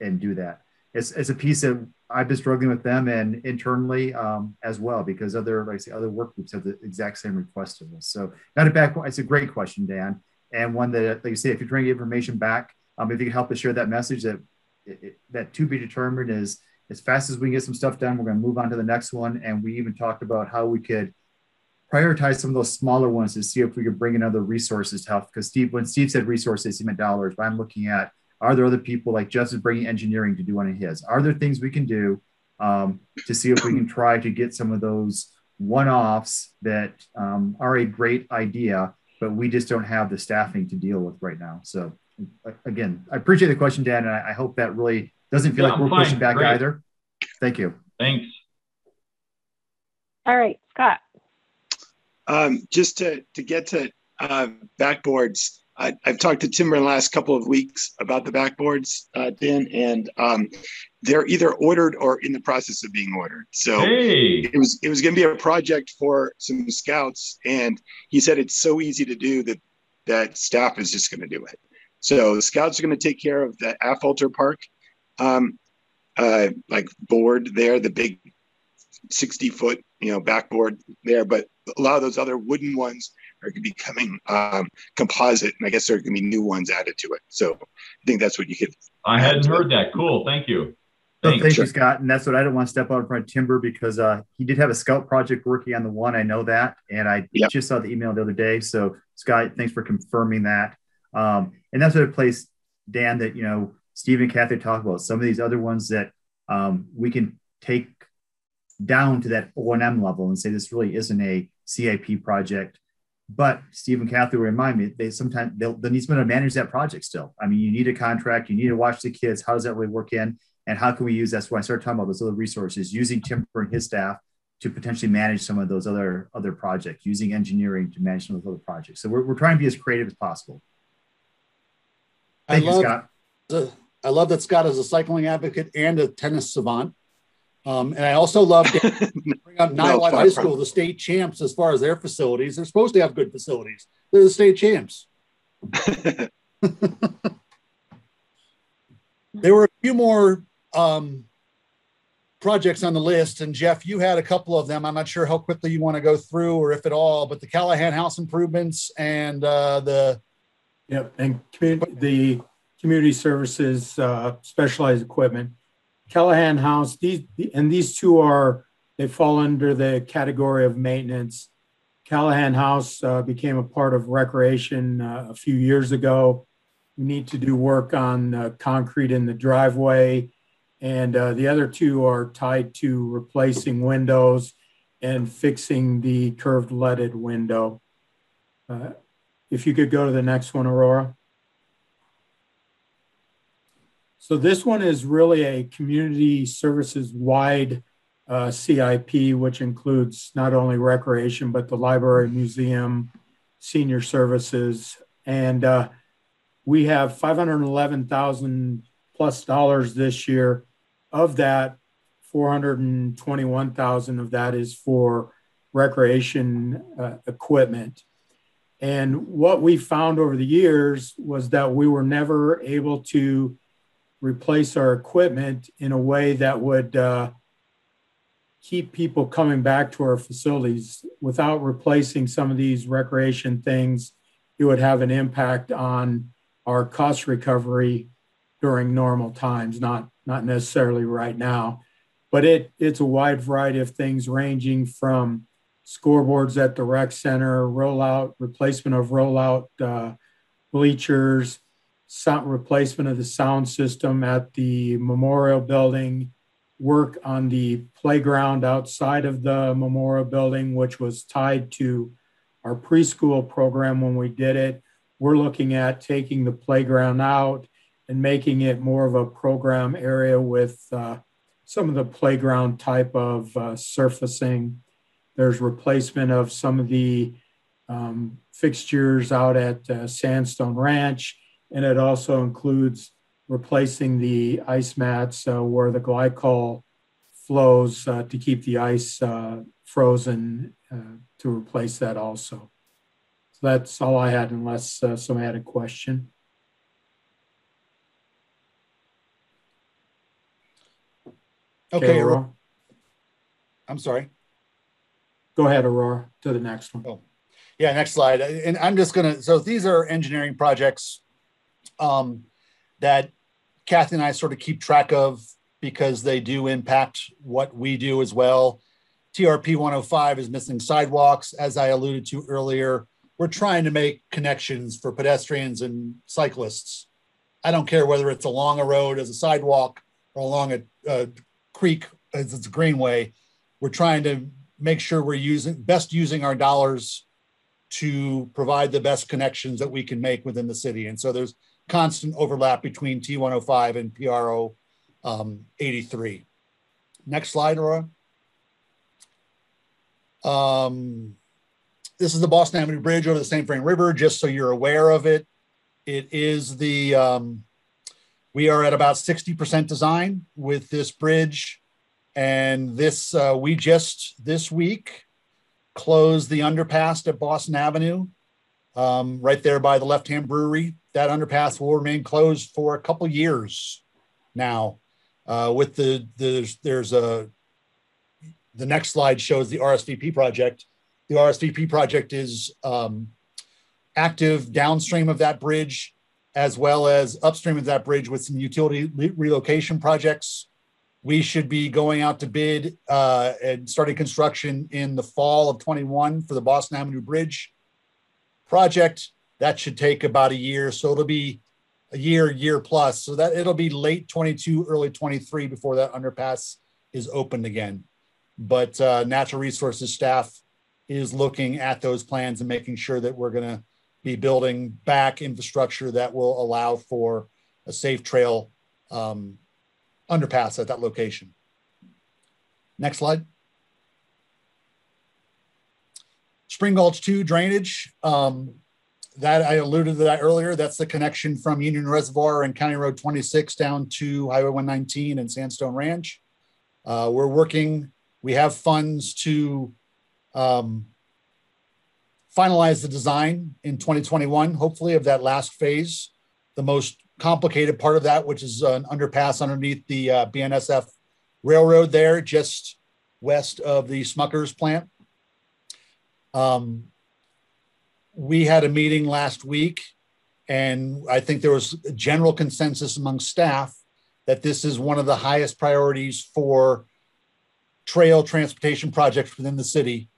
and do that. It's, it's a piece of I've been struggling with them and internally um, as well because other like I say other work groups have the exact same request of us. So not a bad. It's a great question, Dan and one that, like you say, if you're trying to get information back, um, if you can help us share that message that it, that to be determined is as fast as we can get some stuff done, we're going to move on to the next one. And we even talked about how we could prioritize some of those smaller ones to see if we could bring in other resources to help. Because Steve, when Steve said resources, he meant dollars. But I'm looking at are there other people like Jeff is bringing engineering to do one of his? Are there things we can do um, to see if we can try to get some of those one-offs that um, are a great idea but we just don't have the staffing to deal with right now. So again, I appreciate the question, Dan, and I, hope that really doesn't feel yeah, like we're fine. pushing back Great. either. Thank you. Thanks. All right, Scott. Um, just to, to get to uh, backboards, I, have talked to Timber in the last couple of weeks about the backboards, uh, Dan, and um, they're either ordered or in the process of being ordered. So hey. it was it was going to be a project for some scouts, and he said it's so easy to do that that staff is just going to do it. So the scouts are going to take care of the Affolter Park, um, uh, like board there, the big sixty foot you know backboard there, but a lot of those other wooden ones are becoming um, composite, and I guess there are going to be new ones added to it. So I think that's what you could. I hadn't heard that. Cool. Thank you. Thanks. thank you, Scott. And that's what I don't want to step out in front of Timber because uh, he did have a scout project working on the one. I know that, and I yep. just saw the email the other day. So Scott, thanks for confirming that. Um, and that's what a place, Dan, that you know Steve and Kathy talk about. Some of these other ones that um, we can take down to that O and M level and say this really isn't a CIP project but Steve and Kathy will remind me they sometimes they'll, they need someone to manage that project still. I mean, you need a contract, you need to watch the kids. How does that really work in? And how can we use that's why I started talking about those other resources, using Timber and his staff to potentially manage some of those other other projects, using engineering to manage some of those other projects. So we're, we're trying to be as creative as possible. Thank I you, love, Scott. The, I love that Scott is a cycling advocate and a tennis savant. Um, and I also love to bring up Niwot High School, the state champs as far as their facilities. They're supposed to have good facilities. They're the state champs. there were a few more um, projects on the list. And Jeff, you had a couple of them. I'm not sure how quickly you want to go through or if at all, but the Callahan House improvements and uh, the. Yep, and commu- the community services uh, specialized equipment. Callahan House, these and these two are they fall under the category of maintenance. Callahan House uh, became a part of recreation uh, a few years ago. We need to do work on uh, concrete in the driveway, and uh, the other two are tied to replacing windows and fixing the curved leaded window. Uh, if you could go to the next one, Aurora. So this one is really a community services wide uh, CIP, which includes not only recreation, but the library, museum, senior services. And uh, we have 511,000 plus dollars this year. Of that, 421,000 of that is for recreation uh, equipment. And what we found over the years was that we were never able to replace our equipment in a way that would uh, keep people coming back to our facilities. Without replacing some of these recreation things it would have an impact on our cost recovery during normal times not not necessarily right now. But it it's a wide variety of things ranging from scoreboards at the rec center rollout replacement of rollout uh, bleachers sound replacement of the sound system at the memorial building work on the playground outside of the memorial building, which was tied to our preschool program when we did it. We're looking at taking the playground out and making it more of a program area with uh, some of the playground type of uh, surfacing. There's replacement of some of the um, fixtures out at uh, Sandstone Ranch, and it also includes replacing the ice mats uh, where the glycol flows uh, to keep the ice uh, frozen uh, to replace that also. So that's all I had unless uh, somebody had a question. Okay, Okay, Aurora. I'm sorry. Go ahead, Aurora, to the next one. Oh, yeah, next slide. And I'm just gonna. So these are engineering projects um, that Kathy and I sort of keep track of because they do impact what we do as well. TRP 105 is missing sidewalks, as I alluded to earlier. We're trying to make connections for pedestrians and cyclists. I don't care whether it's along a road as a sidewalk or along a, a creek as it's a greenway. We're trying to make sure we're using best using our dollars to provide the best connections that we can make within the city. And so there's constant overlap between T105 and PRO um, 83. Next slide, Aurora. Um, this is the Boston Avenue Bridge over the St. Vrain River, just so you're aware of it. It is the, um, we are at about 60% design with this bridge. And this, uh, we just this week closed the underpass at Boston Avenue, um, right there by the Left Hand Brewery. That underpass will remain closed for a couple years now. Uh, with the, the there's a the next slide shows the RSVP project. The RSVP project is um, active downstream of that bridge, as well as upstream of that bridge with some utility relocation projects. We should be going out to bid uh, and starting construction in the fall of 21 for the Boston Avenue Bridge project. That should take about a year. So it'll be a year, year plus. So that it'll be late 22, early 23 before that underpass is opened again. But uh, natural resources staff is looking at those plans and making sure that we're going to be building back infrastructure that will allow for a safe trail um, underpass at that location. Next slide. Spring Gulch 2 drainage. Um, that I alluded to that earlier. That's the connection from Union Reservoir and County Road 26 down to Highway 119 and Sandstone Ranch. Uh, we're working, we have funds to um, finalize the design in 2021, hopefully, of that last phase. The most complicated part of that, which is an underpass underneath the uh, BNSF railroad there, just west of the Smuckers plant. Um, we had a meeting last week, and I think there was a general consensus among staff that this is one of the highest priorities for trail transportation projects within the city,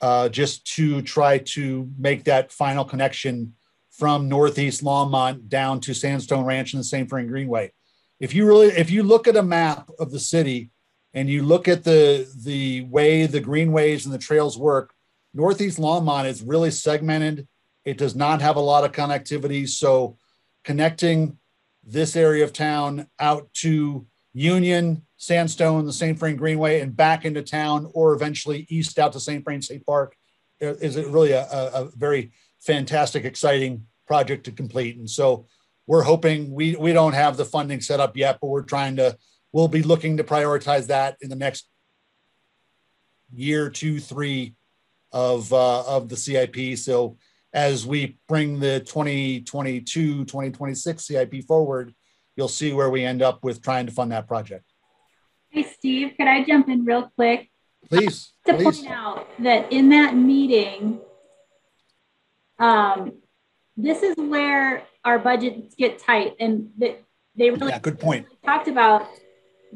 uh, just to try to make that final connection from Northeast Longmont down to Sandstone Ranch and the St. Vrain Greenway. If you really, if you look at a map of the city and you look at the the way the greenways and the trails work, Northeast Longmont is really segmented. It does not have a lot of connectivity. So connecting this area of town out to Union, Sandstone, the St. Vrain Greenway, and back into town, or eventually east out to St. Vrain State Park, is really a, a, a very fantastic, exciting project to complete. And so we're hoping we we don't have the funding set up yet, but we're trying to. We'll be looking to prioritize that in the next year, two, three of uh, of the CIP. So as we bring the 2022 2026 CIP forward, you'll see where we end up with trying to fund that project. Hey, Steve, could I jump in real quick? Please. To please. point out that in that meeting, um, this is where our budgets get tight and that they really yeah, good point. talked about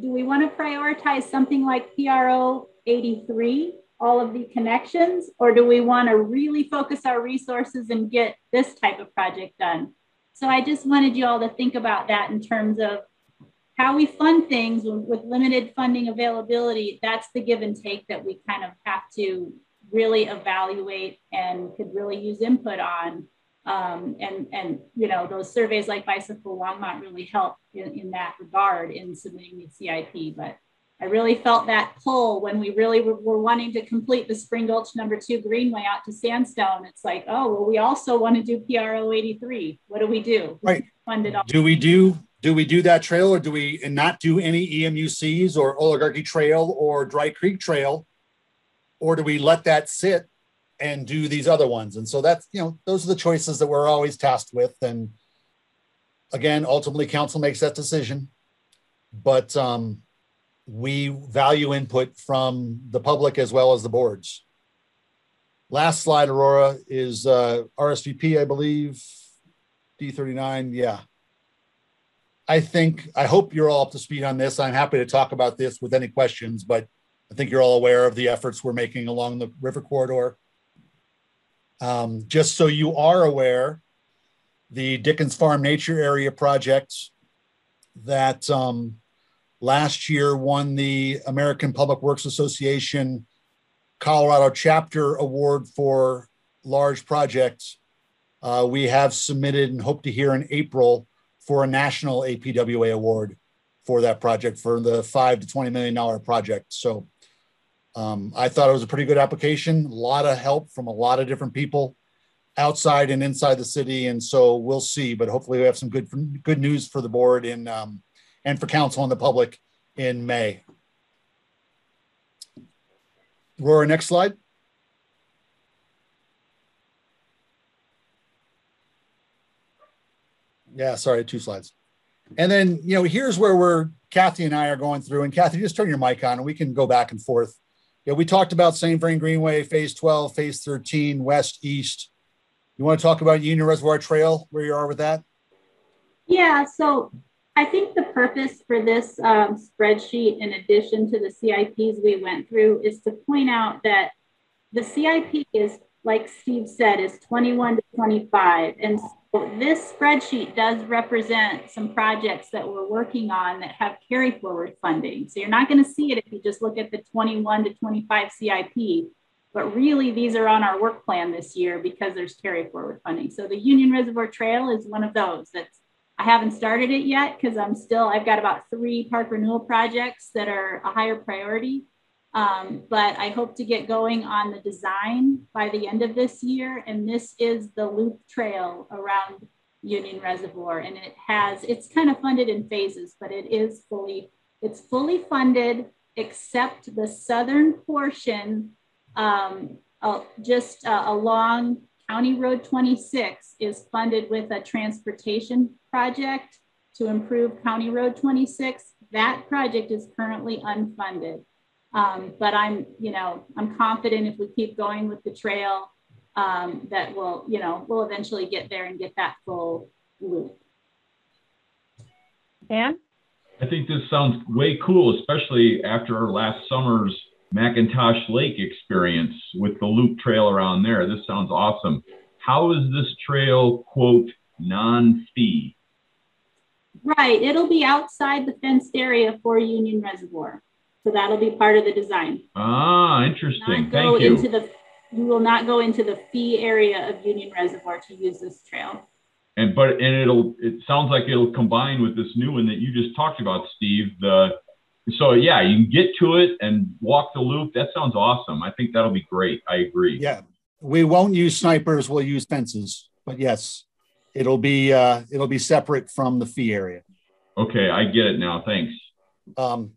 do we want to prioritize something like PRO 83 all of the connections, or do we want to really focus our resources and get this type of project done? So I just wanted you all to think about that in terms of how we fund things with limited funding availability. That's the give and take that we kind of have to really evaluate and could really use input on. Um, and and you know those surveys like Bicycle Longmont really help in, in that regard in submitting the CIP. But I really felt that pull when we really were, were, wanting to complete the Spring Gulch number two Greenway out to Sandstone. It's like, oh, well, we also want to do PRO 83. What do we do? Right. Fund it all. Do we do do we do that trail or do we not do any EMUCs or Oligarchy Trail or Dry Creek Trail? Or do we let that sit and do these other ones? And so that's, you know, those are the choices that we're always tasked with. And again, ultimately council makes that decision. But um, we value input from the public as well as the boards. Last slide, Aurora, is uh, RSVP, I believe, D39. Yeah. I think, I hope you're all up to speed on this. I'm happy to talk about this with any questions, but I think you're all aware of the efforts we're making along the river corridor. Um, just so you are aware, the Dickens Farm Nature Area project that um, last year won the American Public Works Association Colorado Chapter Award for large projects. Uh, we have submitted and hope to hear in April for a national APWA award for that project for the five to $20 million project. So um, I thought it was a pretty good application, a lot of help from a lot of different people outside and inside the city. And so we'll see, but hopefully we have some good, good news for the board in um, and for council and the public in May. Rory, next slide. Yeah, sorry, two slides. And then, you know, here's where we're, Kathy and I are going through. And Kathy, just turn your mic on and we can go back and forth. Yeah, we talked about St. Vrain Greenway, phase 12, phase 13, west, east. You want to talk about Union Reservoir Trail, where you are with that? Yeah, so I think the purpose for this um, spreadsheet, in addition to the CIPs we went through, is to point out that the CIP is, like Steve said, is 21 to 25. And so this spreadsheet does represent some projects that we're working on that have carry forward funding. So you're not going to see it if you just look at the 21 to 25 CIP. But really, these are on our work plan this year because there's carry forward funding. So the Union Reservoir Trail is one of those that's I haven't started it yet because I'm still, I've got about three park renewal projects that are a higher priority. Um, but I hope to get going on the design by the end of this year. And this is the loop trail around Union Reservoir. And it has, it's kind of funded in phases, but it is fully, it's fully funded except the southern portion um, uh, just uh, along County Road 26 is funded with a transportation project to improve County Road 26. that project is currently unfunded. Um, but I'm, you know, I'm confident if we keep going with the trail, um, that we'll, you know, we'll eventually get there and get that full loop. Dan? I think this sounds way cool, especially after our last summer's McIntosh Lake experience with the loop trail around there. This sounds awesome. How is this trail, quote, non fee? Right, it'll be outside the fenced area for Union Reservoir. So that'll be part of the design. Ah, interesting. Thank you. into the you will not go into the fee area of Union Reservoir to use this trail. And but and it'll it sounds like it'll combine with this new one that you just talked about, Steve. The so yeah, you can get to it and walk the loop. That sounds awesome. I think that'll be great. I agree. Yeah, we won't use snipers. We'll use fences. But yes, it'll be uh, it'll be separate from the fee area. Okay, I get it now. Thanks. Um,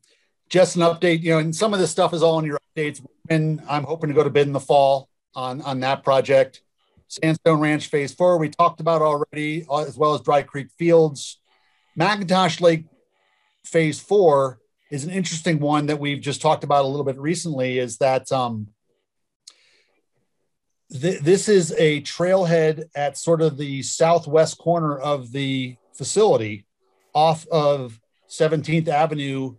just an update, you know, and some of this stuff is all in your updates. And I'm hoping to go to bid in the fall on on that project. Sandstone Ranch Phase Four we talked about already, uh, as well as Dry Creek Fields. McIntosh Lake Phase Four is an interesting one that we've just talked about a little bit recently. Is that um, th- this is a trailhead at sort of the southwest corner of the facility, off of 17th Avenue,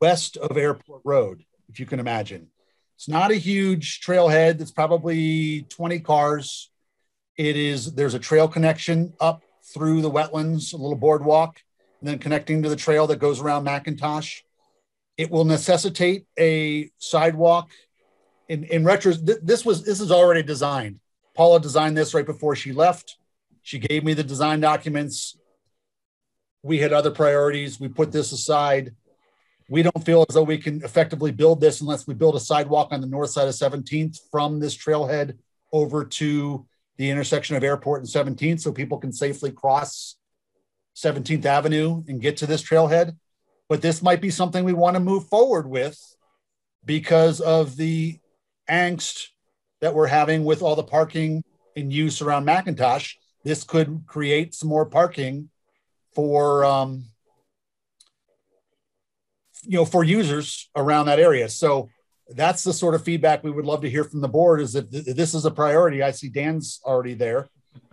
west of Airport Road, if you can imagine. It's not a huge trailhead. It's probably 20 cars. It is, there's a trail connection up through the wetlands, a little boardwalk, then connecting to the trail that goes around McIntosh. It will necessitate a sidewalk. In, in retro, th- this was this is already designed. Paula designed this right before she left. She gave me the design documents. We had other priorities. We put this aside we don't feel as though we can effectively build this unless we build a sidewalk on the north side of 17th from this trailhead over to the intersection of airport and 17th so people can safely cross 17th avenue and get to this trailhead. But this might be something we want to move forward with because of the angst that we're having with all the parking in use around mcintosh this could create some more parking for um, you know for users around that area. So that's the sort of feedback we would love to hear from the board is if th- this is a priority. I see dan's already there.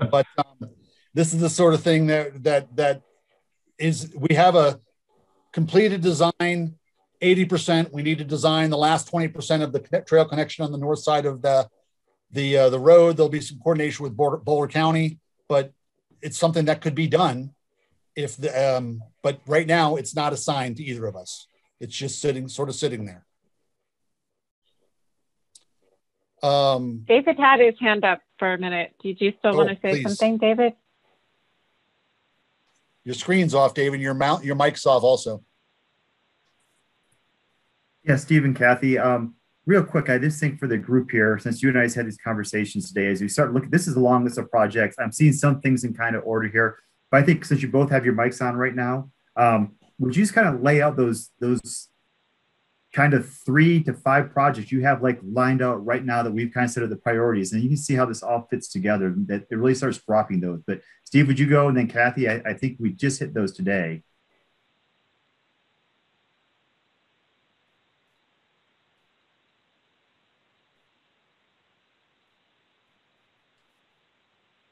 But um, this is the sort of thing that that that is we have a completed design 80% we need to design the last 20% of the trail connection on the north side of the the uh, the road there'll be some coordination with Boulder, Boulder county but it's something that could be done if the um, but right now it's not assigned to either of us it's just sitting, sort of sitting there. Um, David had his hand up for a minute. Did you still Oh, want to say please. something, David? Your screen's off, David. Your mount, your mic's off also. Yeah, Steve and Kathy. Um, real quick, I just think for the group here, since you and I had these conversations today, as we start looking, this is a long list of projects. I'm seeing some things in kind of order here, but I think since you both have your mics on right now, um, would you just kind of lay out those those kind of three to five projects you have like lined out right now that we've kind of set up the priorities, and you can see how this all fits together. That it really starts dropping those. But Steve, would you go, and then Kathy? I, I think we just hit those today.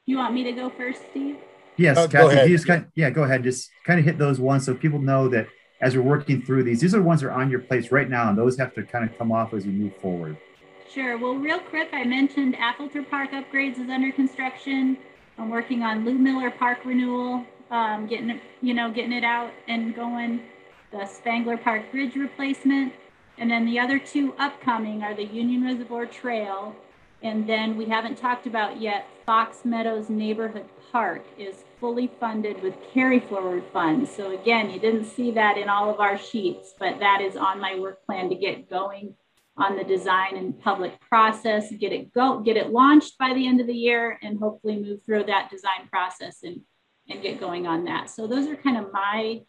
You want me to go first, Steve? Yes, oh, go Kathy, ahead. you just kind yeah, go ahead. Just kind of hit those ones so people know that as we're working through these, these are the ones that are on your plates right now, and those have to kind of come off as you move forward. Sure. Well, real quick, I mentioned Appleton Park upgrades is under construction. I'm working on Loomiller Park renewal, um, getting you know, getting it out and going. The Spangler Park Bridge replacement, and then the other two upcoming are the Union Reservoir Trail, and then we haven't talked about yet. Fox Meadows Neighborhood Park is fully funded with carry forward funds. So again, you didn't see that in all of our sheets, but that is on my work plan to get going on the design and public process, get it go, get it launched by the end of the year, and hopefully move through that design process and and get going on that. So those are kind of my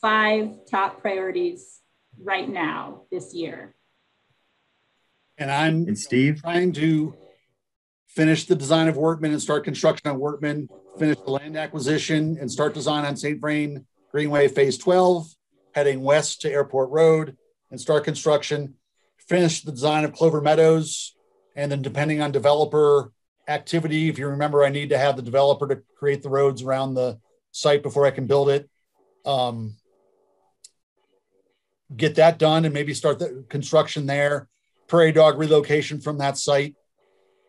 five top priorities right now this year. And I'm And Steve, trying to finish the design of Workman and start construction on Workman, finish the land acquisition and start design on St. Vrain Greenway Phase 12, heading west to Airport Road and start construction, finish the design of Clover Meadows, and then depending on developer activity, if you remember, I need to have the developer to create the roads around the site before I can build it. Um, get that done and maybe start the construction there, prairie dog relocation from that site,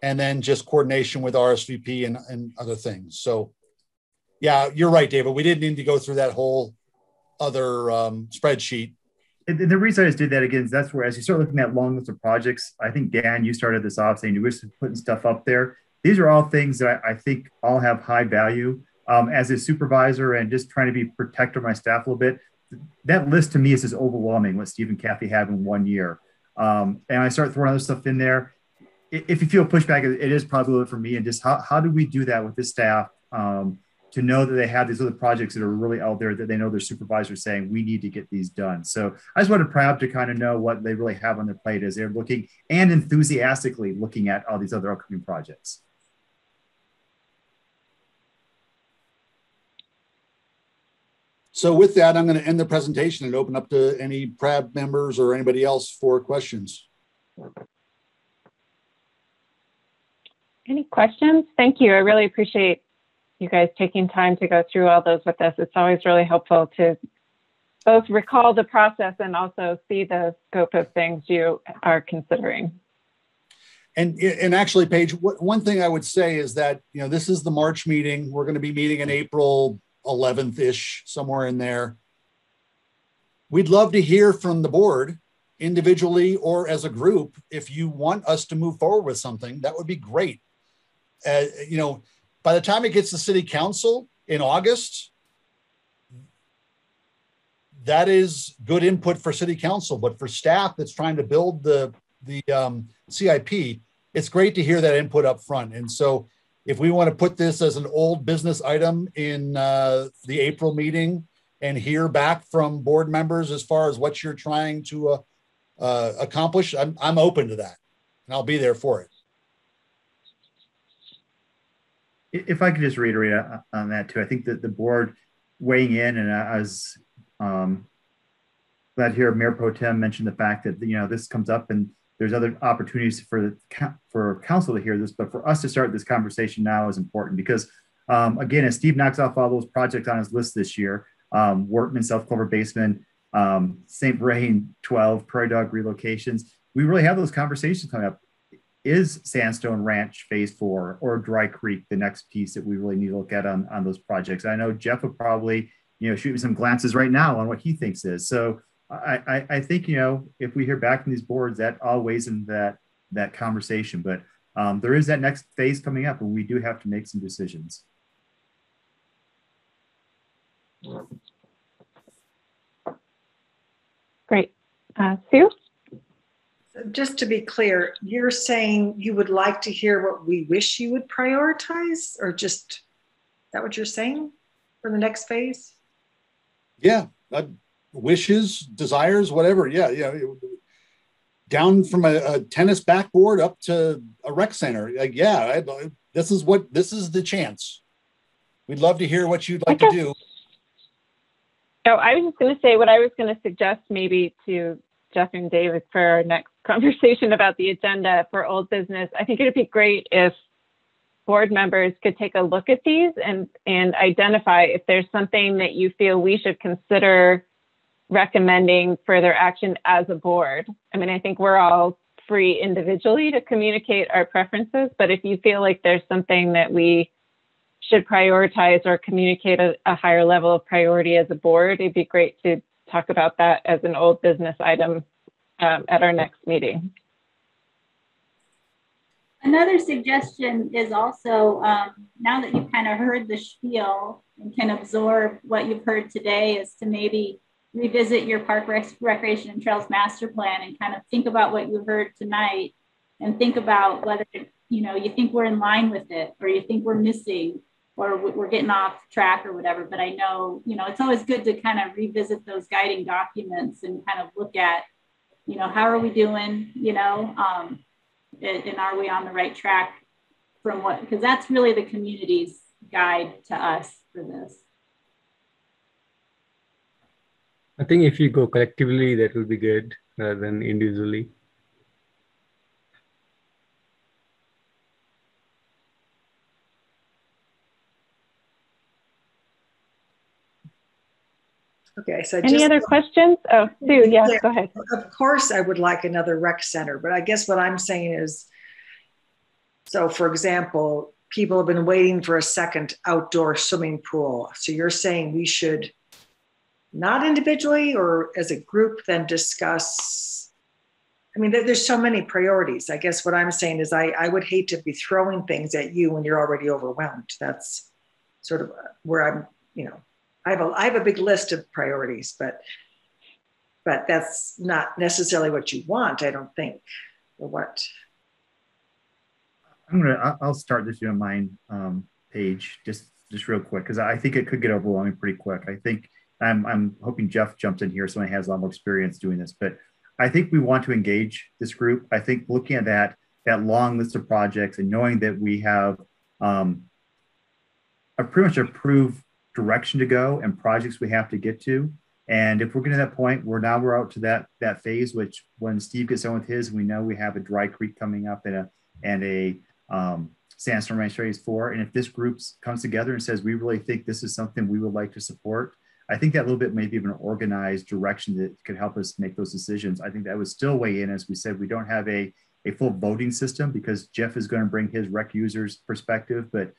and then just coordination with RSVP and, and other things. So, yeah, you're right, David. We didn't need to go through that whole other um, spreadsheet. And the reason I just did that again is that's where, as you start looking at long list of projects, I think Dan, you started this off saying you wish just putting stuff up there. These are all things that I, I think all have high value. Um, as a supervisor and just trying to be protector of my staff a little bit, that list to me is just overwhelming what Steve and Kathy have in one year. Um, and I start throwing other stuff in there. If you feel pushback, it is probably for me. And just how, how do we do that with this staff um, to know that they have these other projects that are really out there that they know their supervisors saying we need to get these done. So I just wanted proud to kind of know what they really have on their plate as they're looking and enthusiastically looking at all these other upcoming projects. So with that, I'm going to end the presentation and open up to any PRAB members or anybody else for questions. Any questions? Thank you. I really appreciate you guys taking time to go through all those with us. It's always really helpful to both recall the process and also see the scope of things you are considering. And, and actually, Paige, one thing I would say is that, you know, this is the March meeting. We're going to be meeting in April 11th ish, somewhere in there. We'd love to hear from the board individually or as a group. If you want us to move forward with something, that would be great. Uh, you know, by the time it gets to city council in August, that is good input for city council. But for staff that's trying to build the the um, CIP, it's great to hear that input up front. And so if we want to put this as an old business item in uh, the April meeting and hear back from board members as far as what you're trying to uh, uh, accomplish, I'm, I'm open to that and I'll be there for it. If I could just reiterate on that too, I think that the board weighing in and I was um, glad hear Mayor Pro Tem mention the fact that, you know, this comes up and there's other opportunities for the for council to hear this, but for us to start this conversation now is important because, um, again, as Steve knocks off all those projects on his list this year, um, Workman, South Clover Basin, um, St. Vrain 12, Prairie Dog relocations, we really have those conversations coming up. Is Sandstone Ranch Phase Four or Dry Creek the next piece that we really need to look at on, on those projects? I know Jeff would probably, you know, shoot me some glances right now on what he thinks is. So I, I, think you know if we hear back from these boards, that all weighs in that that conversation. But um, there is that next phase coming up, and we do have to make some decisions. Great, uh, Sue. Just to be clear, you're saying you would like to hear what we wish you would prioritize, or just is that what you're saying for the next phase? Yeah, I'd, wishes, desires, whatever. Yeah, yeah. Down from a, a tennis backboard up to a rec center. Like, yeah, I, this is what this is the chance. We'd love to hear what you'd like to do. Oh, I was just going to say what I was going to suggest maybe to Jeff and David for our next conversation about the agenda for old business. I think it'd be great if board members could take a look at these and and identify if there's something that you feel we should consider recommending further action as a board. I mean, I think we're all free individually to communicate our preferences, but if you feel like there's something that we should prioritize or communicate a, a higher level of priority as a board, it'd be great to talk about that as an old business item um, at our next meeting. Another suggestion is also um, now that you've kind of heard the spiel and can absorb what you've heard today, is to maybe revisit your park rec- recreation and trails master plan and kind of think about what you heard tonight and think about whether you know you think we're in line with it or you think we're missing or we're getting off track or whatever but i know you know it's always good to kind of revisit those guiding documents and kind of look at you know how are we doing you know um, and, and are we on the right track from what because that's really the community's guide to us for this I think if you go collectively, that will be good rather than individually. Okay, so Any just- other questions? Oh, Sue, yes, go ahead. Of course, I would like another rec center, but I guess what I'm saying is, so for example, people have been waiting for a second outdoor swimming pool. So you're saying we should not individually or as a group then discuss? I mean, there's so many priorities. I guess what I'm saying is I, I would hate to be throwing things at you when you're already overwhelmed. That's sort of where I'm, you know, I have a, I have a big list of priorities, but but that's not necessarily what you want, I don't think, or what. I'm gonna. I'll start this. You don't mind, um, just just real quick, because I think it could get overwhelming pretty quick. I think I'm I'm hoping Jeff jumps in here, someone has a lot more experience doing this, but I think we want to engage this group. I think looking at that that long list of projects and knowing that we have um, a pretty much approved direction to go and projects we have to get to. And if we're getting to that point, we're now we're out to that that phase, which when Steve gets on with his, we know we have a dry creek coming up and a and a um, Sandstone Ranch phase four. And if this group comes together and says we really think this is something we would like to support, I think that little bit maybe of an organized direction that could help us make those decisions. I think that would still weigh in, as we said, we don't have a a full voting system because Jeff is going to bring his rec users perspective, but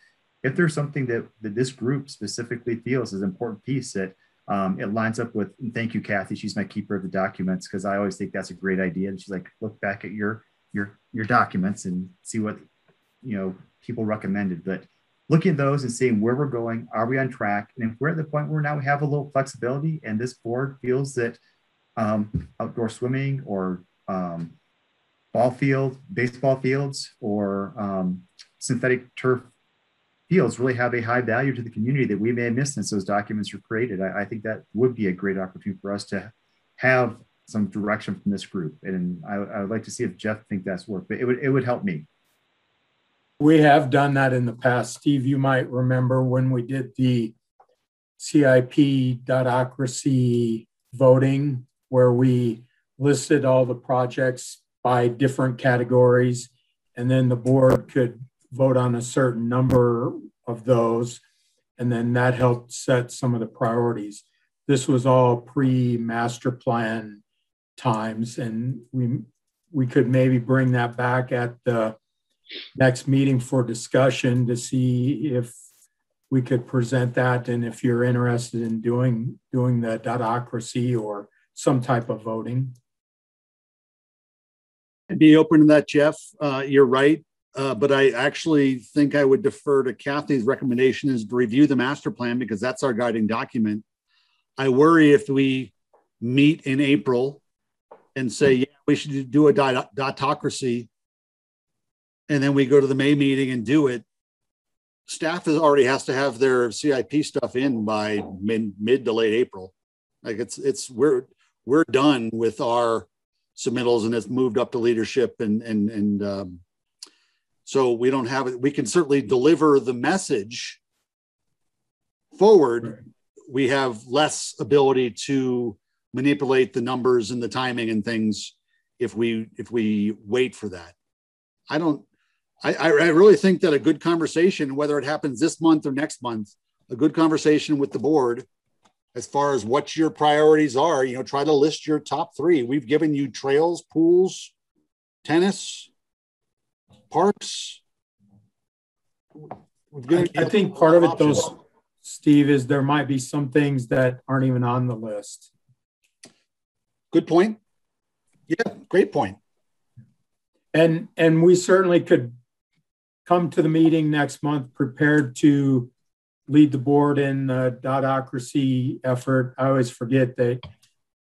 if there's something that, that this group specifically feels is an important piece that um, it lines up with, thank you, Kathy. She's my keeper of the documents because I always think that's a great idea. And she's like, look back at your your your documents and see what you know people recommended. But looking at those and seeing where we're going, are we on track? And if we're at the point where now we have a little flexibility, and this board feels that um, outdoor swimming or um, ball field, baseball fields, or um, synthetic turf fields really have a high value to the community that we may have missed since those documents were created. I, I, think that would be a great opportunity for us to have some direction from this group. And I, I would like to see if Jeff think that's work, but it would, it would help me. We have done that in the past. Steve, you might remember when we did the CIP dotocracy voting, where we listed all the projects by different categories, and then the board could vote on a certain number of those, and then that helped set some of the priorities. This was all pre-master plan times, and we we could maybe bring that back at the next meeting for discussion to see if we could present that and if you're interested in doing doing the dotocracy or some type of voting. I'd be open to that, Jeff. Uh, you're right. Uh, but I actually think I would defer to Kathy's recommendation is to review the master plan because that's our guiding document. I worry if we meet in April and say, yeah, we should do a dot- dotocracy, and then we go to the May meeting and do it. Staff is already has to have their CIP stuff in by mid, mid to late April. Like it's it's we're we're done with our submittals and it's moved up to leadership and and and um, so we don't have it. We can certainly deliver the message forward. We have less ability to manipulate the numbers and the timing and things if we if we wait for that. I don't. I, I really think that a good conversation, whether it happens this month or next month, a good conversation with the board as far as what your priorities are. You know, try to list your top three. We've given you trails, pools, tennis, parks. I, I think part of it, though, Steve, is there might be some things that aren't even on the list. Good point. Yeah, great point. And and we certainly could come to the meeting next month prepared to lead the board in the dotocracy effort. I always forget that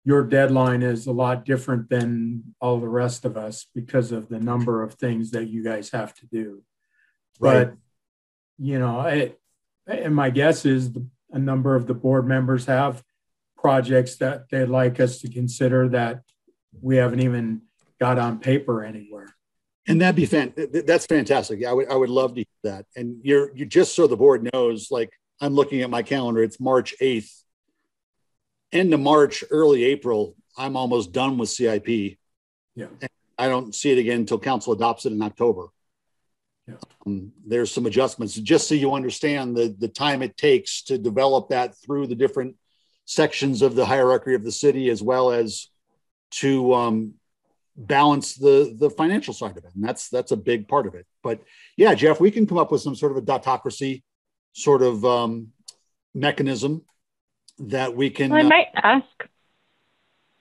your deadline is a lot different than all the rest of us because of the number of things that you guys have to do. Right. But you know, it, and my guess is the, a number of the board members have projects that they'd like us to consider that we haven't even got on paper anywhere. And that'd be fan. That's fantastic. Yeah, I would I would love to hear that. And you're you just so the board knows, like I'm looking at my calendar. It's March 8th end of March, early April, I'm almost done with CIP. Yeah. And I don't see it again until council adopts it in October. Yeah. Um, there's some adjustments just so you understand the, the time it takes to develop that through the different sections of the hierarchy of the city as well as to um, balance the the financial side of it and that's that's a big part of it but yeah jeff we can come up with some sort of a dotocracy sort of um, mechanism that we can Well, I uh, might ask.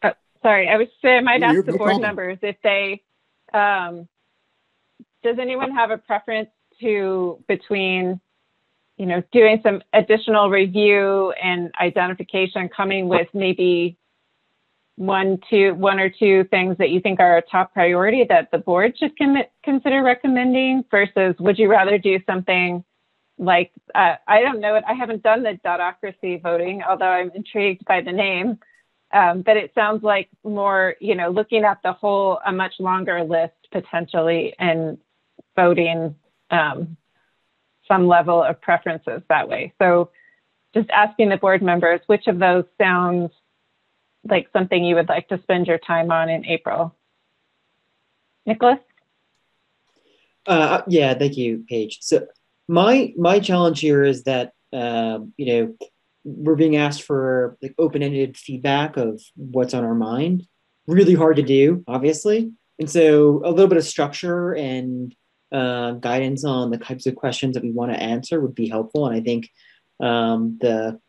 Oh, sorry, I was saying I might ask the no board problem. members if they. Um, does anyone have a preference to between, you know, doing some additional review and identification, coming with maybe one, two, one or two things that you think are a top priority that the board should commit, consider recommending versus would you rather do something like uh, I don't know it. I haven't done the dotocracy voting, although I'm intrigued by the name. Um, but it sounds like more, you know, looking at the whole, a much longer list potentially, and voting um, some level of preferences that way. So, just asking the board members, which of those sounds like something you would like to spend your time on in April? Nicholas? Uh, yeah, thank you, Paige. So my my challenge here is that um, you know we're being asked for like open-ended feedback of what's on our mind. Really hard to do, obviously, and so a little bit of structure and uh, guidance on the types of questions that we want to answer would be helpful. And I think um, the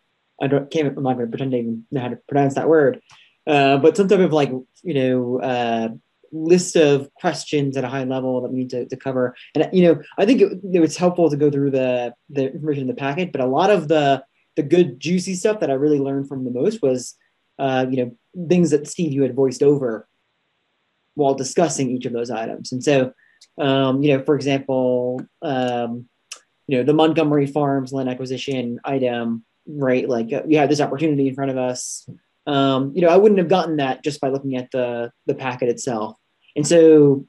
I don't can't I'm not going to pretend to even know how to pronounce that word, uh, but some type of like you know. Uh, list of questions at a high level that we need to, to cover. And you know, I think it, was helpful to go through the the information in the packet, but a lot of the the good juicy stuff that I really learned from the most was, uh, you know, things that Steve you had voiced over while discussing each of those items. And so, um, you know, for example, um, you know, the Montgomery Farms land acquisition item, right? Like uh, we had this opportunity in front of us. Um, you know, I wouldn't have gotten that just by looking at the the packet itself. And so,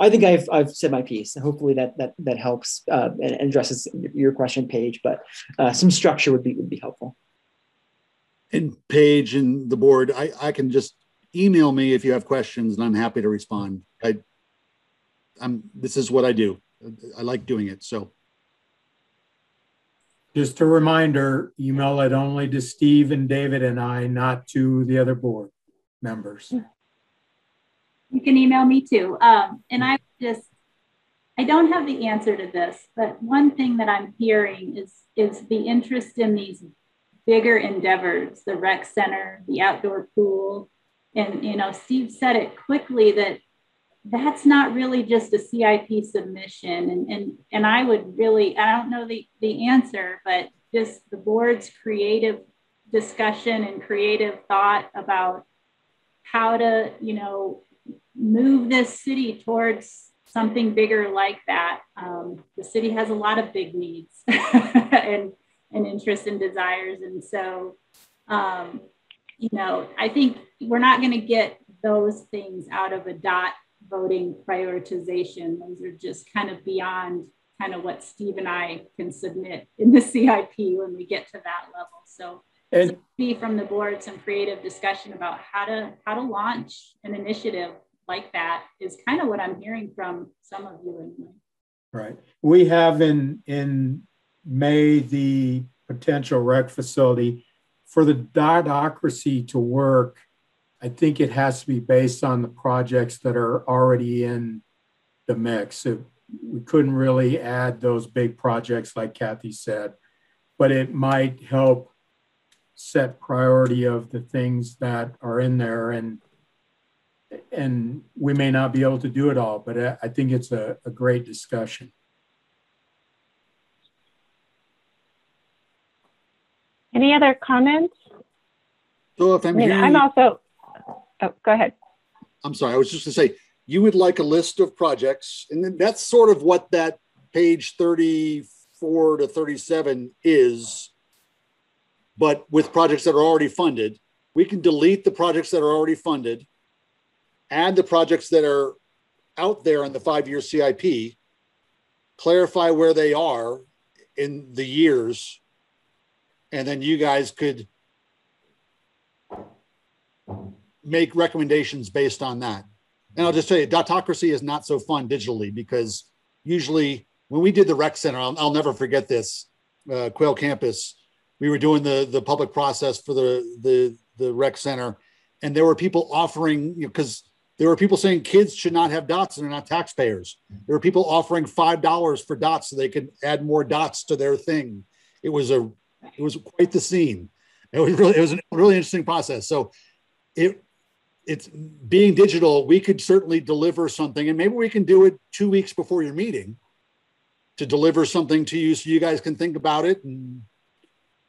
I think I've I've said my piece. Hopefully that that that helps uh, and addresses your question, Paige. But uh, some structure would be would be helpful. and Paige and the board, I, I can just email me if you have questions and I'm happy to respond. I, I'm, this is what I do. I like doing it. So Just a reminder, email it only to Steve and David and I, not to the other board members. You can email me too. Um, and I just, I don't have the answer to this, but one thing that I'm hearing is is the interest in these bigger endeavors, the rec center, the outdoor pool, and you know, Steve said it quickly that that's not really just a CIP submission, and and and I would really, I don't know the the answer, but just the board's creative discussion and creative thought about how to, you know, move this city towards something bigger like that. Um, the city has a lot of big needs and, and interests and desires. And so, um, you know, I think we're not going to get those things out of a dot voting prioritization. Those are just kind of beyond kind of what Steve and I can submit in the CIP when we get to that level. So And be from the board some creative discussion about how to how to launch an initiative like that is kind of what I'm hearing from some of you anyway. Right. We have in, in May, the potential rec facility. For the dotocracy to work, I think it has to be based on the projects that are already in the mix. So we couldn't really add those big projects like Kathy said, but it might help set priority of the things that are in there and and we may not be able to do it all, but I I think it's a, a great discussion. Any other comments? So if I I'm mean, hearing, I'm also, oh, go ahead. I'm sorry, I was just gonna say, you would like a list of projects, and then that's sort of what that page 34 to 37 is. But with projects that are already funded, we can delete the projects that are already funded, add the projects that are out there in the five-year CIP, clarify where they are in the years, and then you guys could make recommendations based on that. And I'll just tell you, Dotocracy is not so fun digitally because usually when we did the rec center, I'll, I'll never forget this, uh, Quail Campus, we were doing the, the public process for the, the, the rec center. And there were people offering, because you know, there were people saying kids should not have dots and they're not taxpayers. There were people offering $5 for dots so they could add more dots to their thing. It was a, it was quite the scene. It was really, it was a really interesting process. So it, it's being digital, we could certainly deliver something, and maybe we can do it two weeks before your meeting to deliver something to you so you guys can think about it and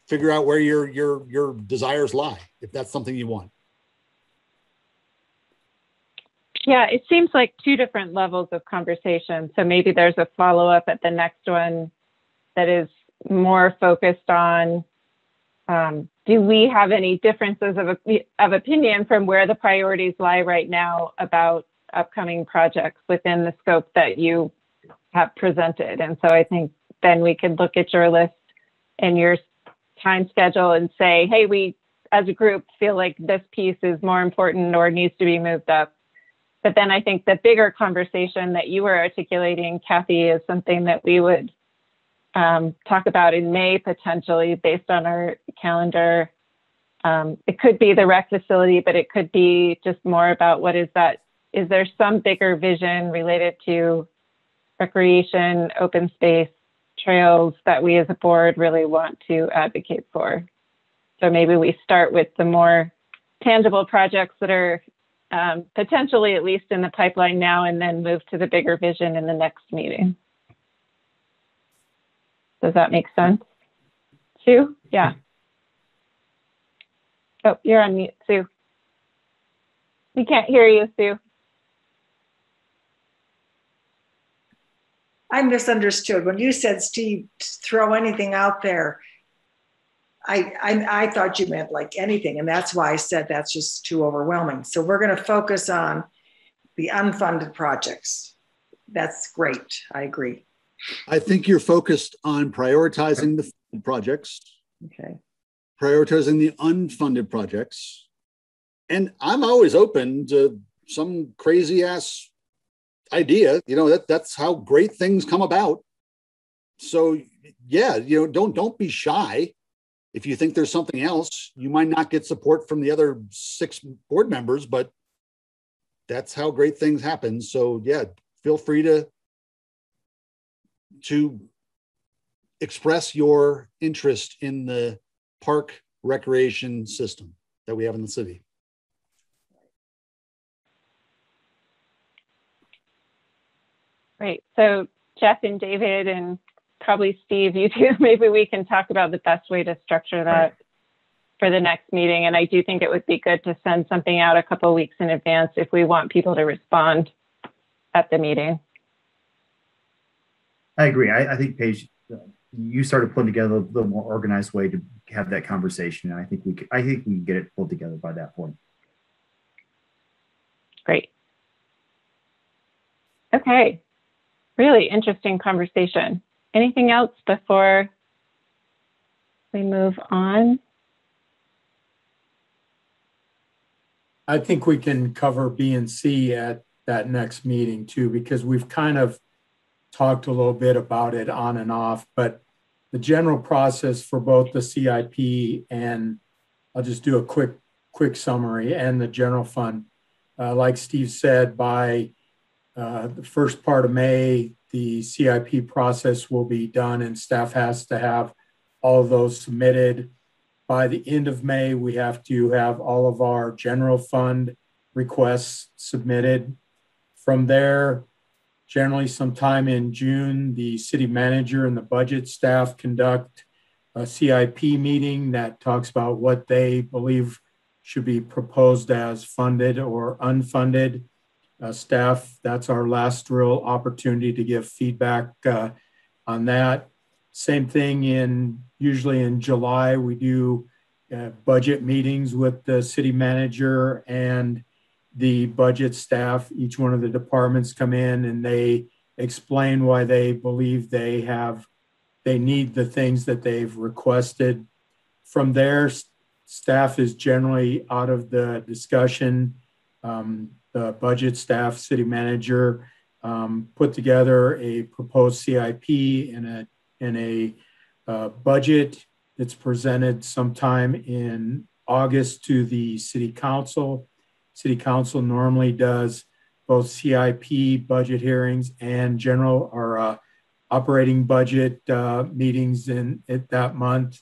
figure out where your your your desires lie if that's something you want. Yeah, it seems like two different levels of conversation. So maybe there's a follow up at the next one that is more focused on um, do we have any differences of, of opinion from where the priorities lie right now about upcoming projects within the scope that you have presented? And so I think then we could look at your list and your time schedule and say, hey, we as a group feel like this piece is more important or needs to be moved up. But then I think the bigger conversation that you were articulating, Kathy, is something that we would um, talk about in May potentially based on our calendar. Um, it could be the rec facility, but it could be just more about what is that? Is there some bigger vision related to recreation, open space, trails that we as a board really want to advocate for? So maybe we start with the more tangible projects that are um, potentially at least in the pipeline now and then move to the bigger vision in the next meeting. Does that make sense? Sue? Yeah. Oh, you're on mute, Sue. We can't hear you, Sue. I misunderstood. When you said, Steve, throw anything out there, I, I, I thought you meant like anything. And that's why I said that's just too overwhelming. So we're going to focus on the unfunded projects. That's great. I agree. I think you're focused on prioritizing the projects. Okay. Prioritizing the unfunded projects. And I'm always open to some crazy ass idea. You know, that that's how great things come about. So yeah, you know, don't don't be shy. If you think there's something else, you might not get support from the other six board members, but that's how great things happen. So yeah, feel free to to express your interest in the park recreation system that we have in the city. Great. So Jeff and David and probably Steve, you two, maybe we can talk about the best way to structure that for the next meeting. And I do think it would be good to send something out a couple weeks in advance if we want people to respond at the meeting. I agree. I, I think Paige, you started putting together a little more organized way to have that conversation, and I think we, could, I think we can get it pulled together by that point. Great. Okay. Really interesting conversation. Anything else before we move on? I think we can cover B and C at that next meeting too, because we've kind of talked a little bit about it on and off, but the general process for both the CIP and I'll just do a quick quick summary and the general fund. Uh, like Steve said, by uh, the first part of May, the CIP process will be done and staff has to have all those submitted. By the end of May, we have to have all of our general fund requests submitted. From there, Generally, sometime in June, the city manager and the budget staff conduct a CIP meeting that talks about what they believe should be proposed as funded or unfunded. Uh, staff, that's our last real opportunity to give feedback uh, on that. Same thing in usually in July, we do uh, budget meetings with the city manager and the budget staff, each one of the departments come in and they explain why they believe they have, they need the things that they've requested. From there, staff is generally out of the discussion. Um, the budget staff, city manager, um, put together a proposed CIP and a, and a uh, budget that's presented sometime in August to the city council. City council normally does both CIP budget hearings and general or uh, operating budget uh, meetings in it that month.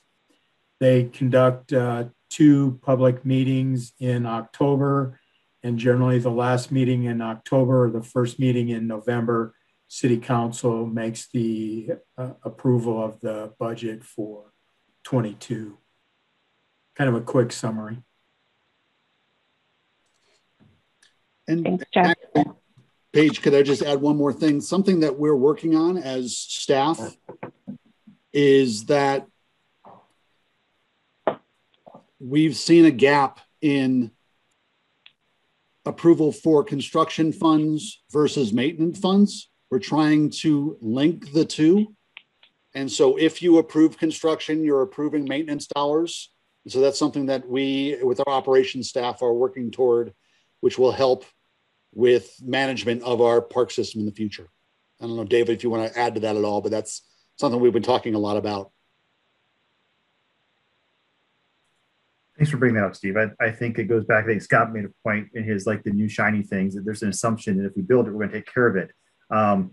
They conduct uh, two public meetings in October, and generally the last meeting in October or the first meeting in November, City Council makes the uh, approval of the budget for 22. Kind of a quick summary. And Thanks, Jeff. Paige, could I just add one more thing? Something that we're working on as staff is that we've seen a gap in approval for construction funds versus maintenance funds. We're trying to link the two. And so if you approve construction, you're approving maintenance dollars. So that's something that we, with our operations staff, are working toward, which will help with management of our park system in the future. I don't know, David, if you want to add to that at all, but that's something we've been talking a lot about. Thanks for bringing that up, Steve. I, I think it goes back. I think Scott made a point in his like the new shiny things that there's an assumption that if we build it, we're going to take care of it. Um,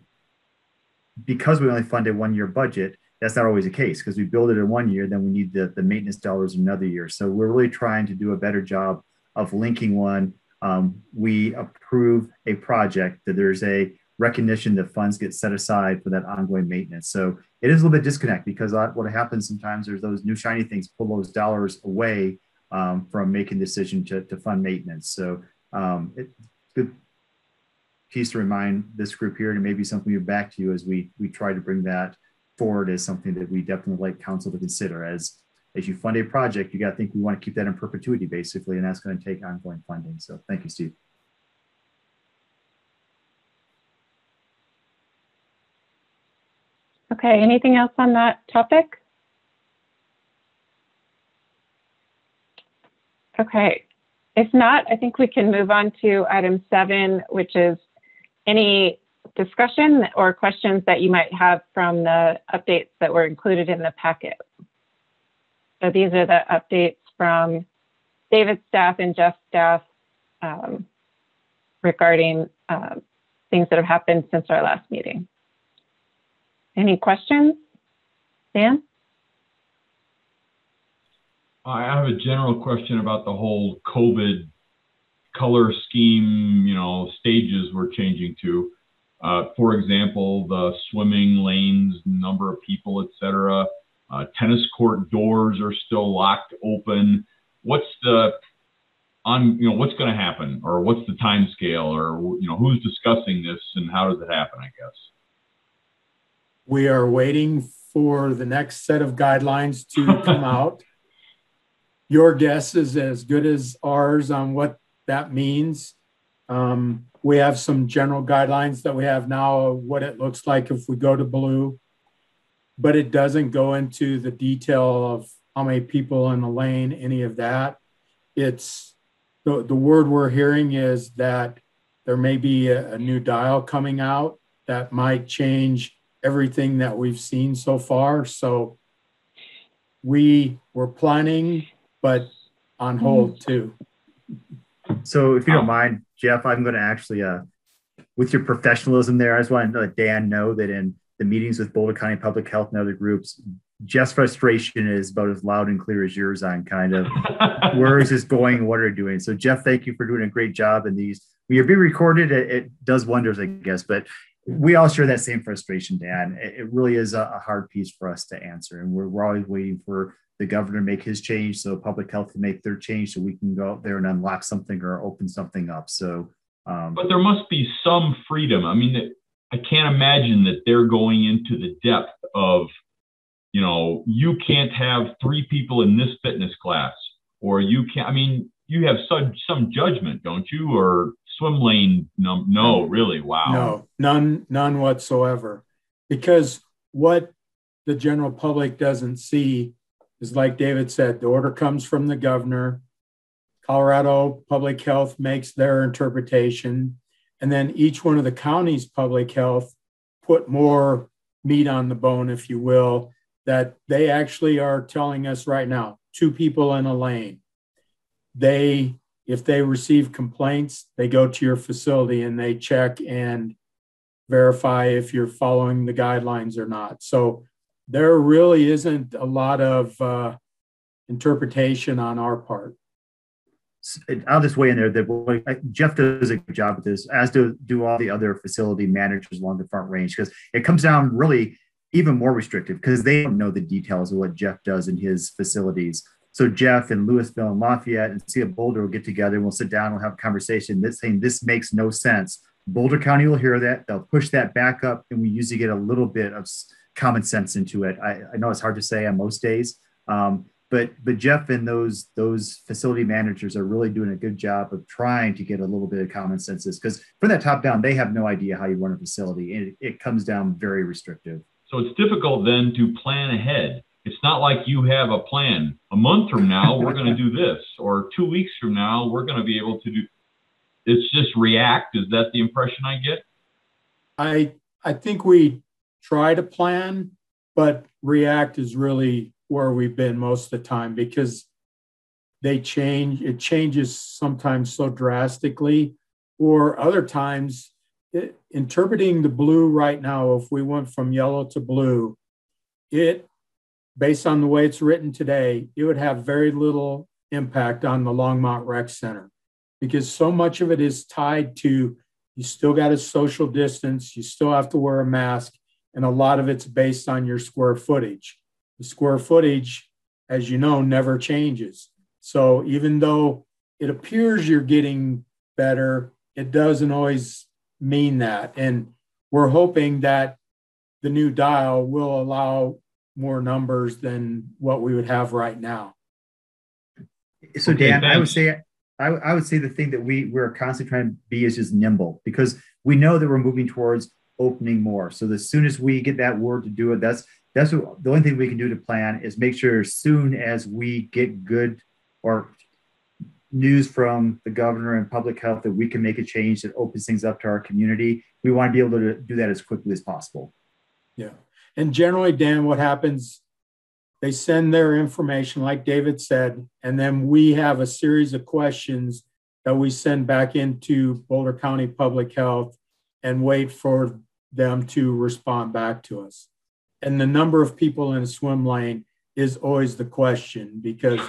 because we only funded one year budget, that's not always the case because we build it in one year, then we need the, the maintenance dollars another year. So we're really trying to do a better job of linking one. Um, we approve a project that there's a recognition that funds get set aside for that ongoing maintenance. So it is a little bit disconnect because what happens sometimes there's those new shiny things pull those dollars away um, from making decision to, to fund maintenance. So um, it's a good piece to remind this group here, and maybe something we back to you as we we try to bring that forward as something that we definitely like council to consider as as you fund a project, you got to think we want to keep that in perpetuity basically, and that's going to take ongoing funding. So thank you, Steve. Okay, anything else on that topic? Okay, if not, I think we can move on to item seven, which is any discussion or questions that you might have from the updates that were included in the packet. So these are the updates from David's staff and Jeff's staff um, regarding uh, things that have happened since our last meeting. Any questions? Dan? I have a general question about the whole COVID color scheme, you know, stages we're changing to. Uh, for example, the swimming lanes, number of people, etc. Uh, tennis court doors are still locked open. What's the on you know what's going to happen, or what's the time scale, or you know who's discussing this, and how does it happen? I guess we are waiting for the next set of guidelines to come out your guess is as good as ours on what that means. Um, we have some general guidelines that we have now of what it looks like if we go to blue, but it doesn't go into the detail of how many people in the lane, any of that. It's the, the word we're hearing is that there may be a, a new dial coming out that might change everything that we've seen so far. So we were planning but on mm-hmm. hold too. So if you don't mind, Jeff, I'm going to actually, uh, with your professionalism there, I just want to let Dan know that in the meetings with Boulder County Public Health and other groups, Jeff's frustration is about as loud and clear as yours on kind of where is this going, what are you doing. So Jeff, thank you for doing a great job in these. When you're being recorded, it, it does wonders, I guess, but we all share that same frustration, Dan. It, it really is a, a, hard piece for us to answer. And we're, we're always waiting for the governor to make his change so public health can make their change so we can go out there and unlock something or open something up so um, but there must be some freedom i mean i can't imagine that they're going into the depth of you know you can't have three people in this fitness class or you can't i mean you have some some judgment don't you or swim lane no, no really wow no none none whatsoever because what the general public doesn't see is like David said, the order comes from the governor. Colorado Public Health makes their interpretation. And then each one of the counties' public health put more meat on the bone, if you will, that they actually are telling us right now two people in a lane. They, if they receive complaints, they go to your facility and they check and verify if you're following the guidelines or not. So there really isn't a lot of uh, interpretation on our part. I'll just weigh in there that Jeff does a good job with this, as do do all the other facility managers along the front range, because it comes down really even more restrictive because they don't know the details of what Jeff does in his facilities. So Jeff and Louisville and Lafayette and Sia Boulder will get together and we'll sit down and we'll have a conversation that's saying this makes no sense. Boulder County will hear that. They'll push that back up, and we usually get a little bit of common sense into it. I, I know it's hard to say on most days, um, but but Jeff and those those facility managers are really doing a good job of trying to get a little bit of common senses because for that top down, they have no idea how you run a facility, and it, it comes down very restrictive. So it's difficult then to plan ahead. It's not like you have a plan. A month from now, we're going to do this, or two weeks from now, we're going to be able to do. It's just react. Is that the impression I get? I I think we try to plan, but react is really where we've been most of the time because they change. It changes sometimes so drastically, or other times it, interpreting the blue right now, if we went from yellow to blue, it, based on the way it's written today, it would have very little impact on the Longmont Rec Center because so much of it is tied to you still got a social distance, you still have to wear a mask, and a lot of it's based on your square footage. The square footage, as you know, never changes. So even though it appears you're getting better, it doesn't always mean that. And we're hoping that the new dial will allow more numbers than what we would have right now. So Dan, I would say I, I would say the thing that we we're constantly trying to be is just nimble because we know that we're moving towards opening more. So as soon as we get that word to do it, that's that's what, the only thing we can do to plan is make sure as soon as we get good or news from the governor and public health that we can make a change that opens things up to our community, we want to be able to do that as quickly as possible. Yeah. And generally, Dan, what happens, they send their information, like David said, and then we have a series of questions that we send back into Boulder County Public Health and wait for them to respond back to us. And the number of people in a swim lane is always the question because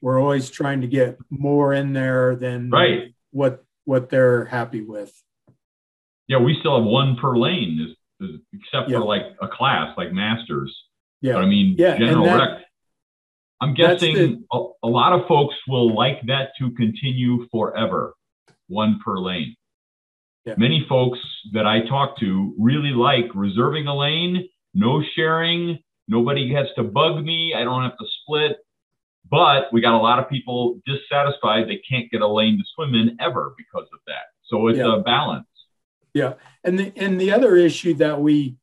we're always trying to get more in there than right. what what they're happy with. Yeah, we still have one per lane, except yeah. for like a class like masters. Yeah, but I mean yeah, general that, rec. I'm guessing the, a, a lot of folks will like that to continue forever, one per lane. Yeah. Many folks that I talk to really like reserving a lane, no sharing, nobody has to bug me, I don't have to split. But we got a lot of people dissatisfied they can't get a lane to swim in ever because of that. So it's yeah. a balance. Yeah. And the and the other issue that we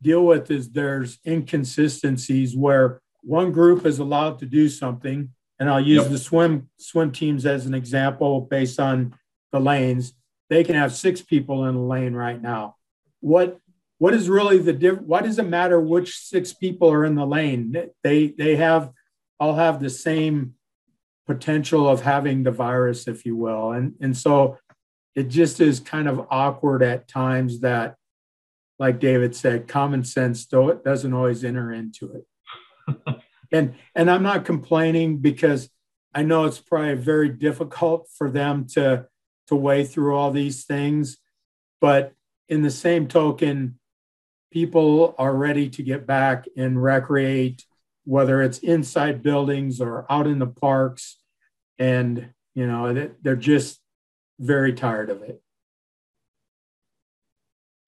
deal with is there's inconsistencies where one group is allowed to do something, and I'll use yep. the swim swim teams as an example based on the lanes. They can have six people in a lane right now. What what is really the diff? Why does it matter which six people are in the lane? They they have all have the same potential of having the virus, if you will. And, and so it just is kind of awkward at times that, like David said, common sense though it doesn't always enter into it. and and I'm not complaining because I know it's probably very difficult for them to to weigh through all these things. But in the same token, people are ready to get back and recreate whether it's inside buildings or out in the parks. And, you know, they're just very tired of it.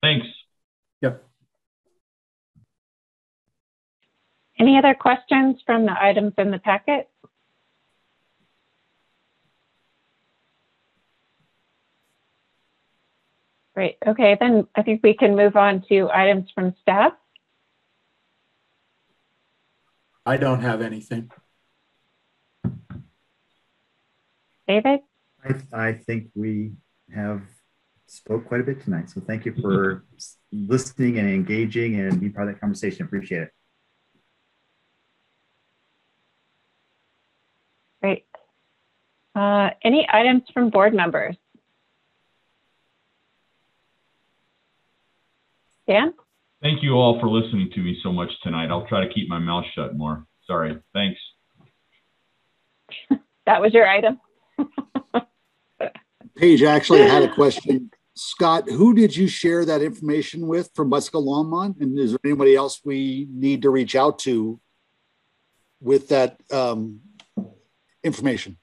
Thanks. Yep. Any other questions from the items in the packet? Great. Okay, then I think we can move on to items from staff. I don't have anything. David? I, I think we have spoke quite a bit tonight. So thank you for listening and engaging and being part of that conversation. Appreciate it. Great. Uh, any items from board members? Dan? Thank you all for listening to me so much tonight. I'll try to keep my mouth shut more. Sorry. Thanks. that was your item. Paige actually had a question. Scott, who did you share that information with from Wesco Longmont? And is there anybody else we need to reach out to with that um, information?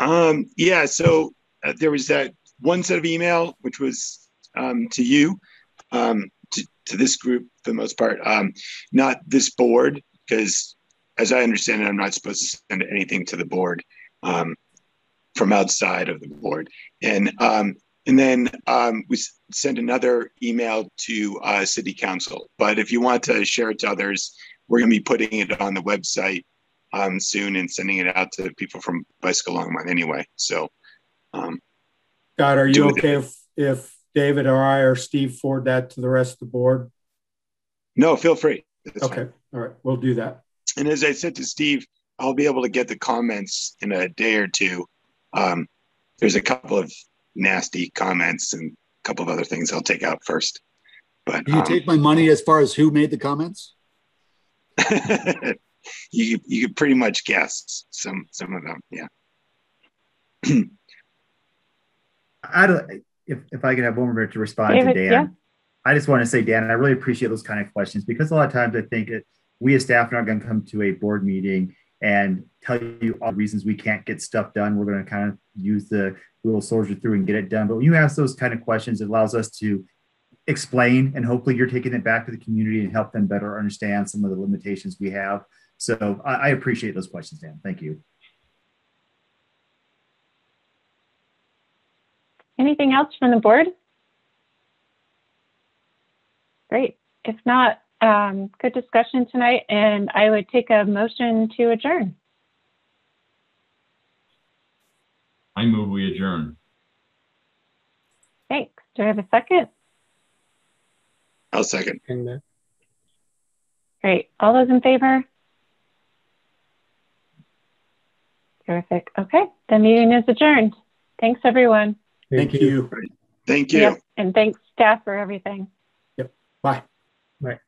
Um, yeah, so uh, there was that one set of email, which was um, to you, um, to, to, this group for the most part, um, not this board, because as I understand it, I'm not supposed to send anything to the board um, from outside of the board. And um, and then um, we send another email to uh, city council. But if you want to share it to others, we're going to be putting it on the website um, soon and sending it out to people from Bicycle Longmont anyway. So, um, Scott, are you okay if, if David or I or Steve forward that to the rest of the board? No, feel free. That's okay. Fine. All right. We'll do that. And as I said to Steve, I'll be able to get the comments in a day or two. Um, there's a couple of nasty comments and a couple of other things I'll take out first. But you um, take my money as far as who made the comments? you you could pretty much guess some some of them. Yeah. I don't. If if I could have one more minute to respond David, to Dan, yeah. I just want to say, Dan, I really appreciate those kind of questions because a lot of times I think it, we as staff are not going to come to a board meeting and tell you all the reasons we can't get stuff done. We're going to kind of use the little soldier through and get it done. But when you ask those kind of questions, it allows us to explain and hopefully you're taking it back to the community and help them better understand some of the limitations we have. So I, I appreciate those questions, Dan. Thank you. Anything else from the board? Great. If not, um, good discussion tonight, and I would take a motion to adjourn. I move we adjourn. Thanks. Do I have a second? I'll second. Great. All those in favor? Terrific. Okay. The meeting is adjourned. Thanks, everyone. Thank, you. Thank you. Yep. And thanks, staff, for everything. Yep. Bye. Bye.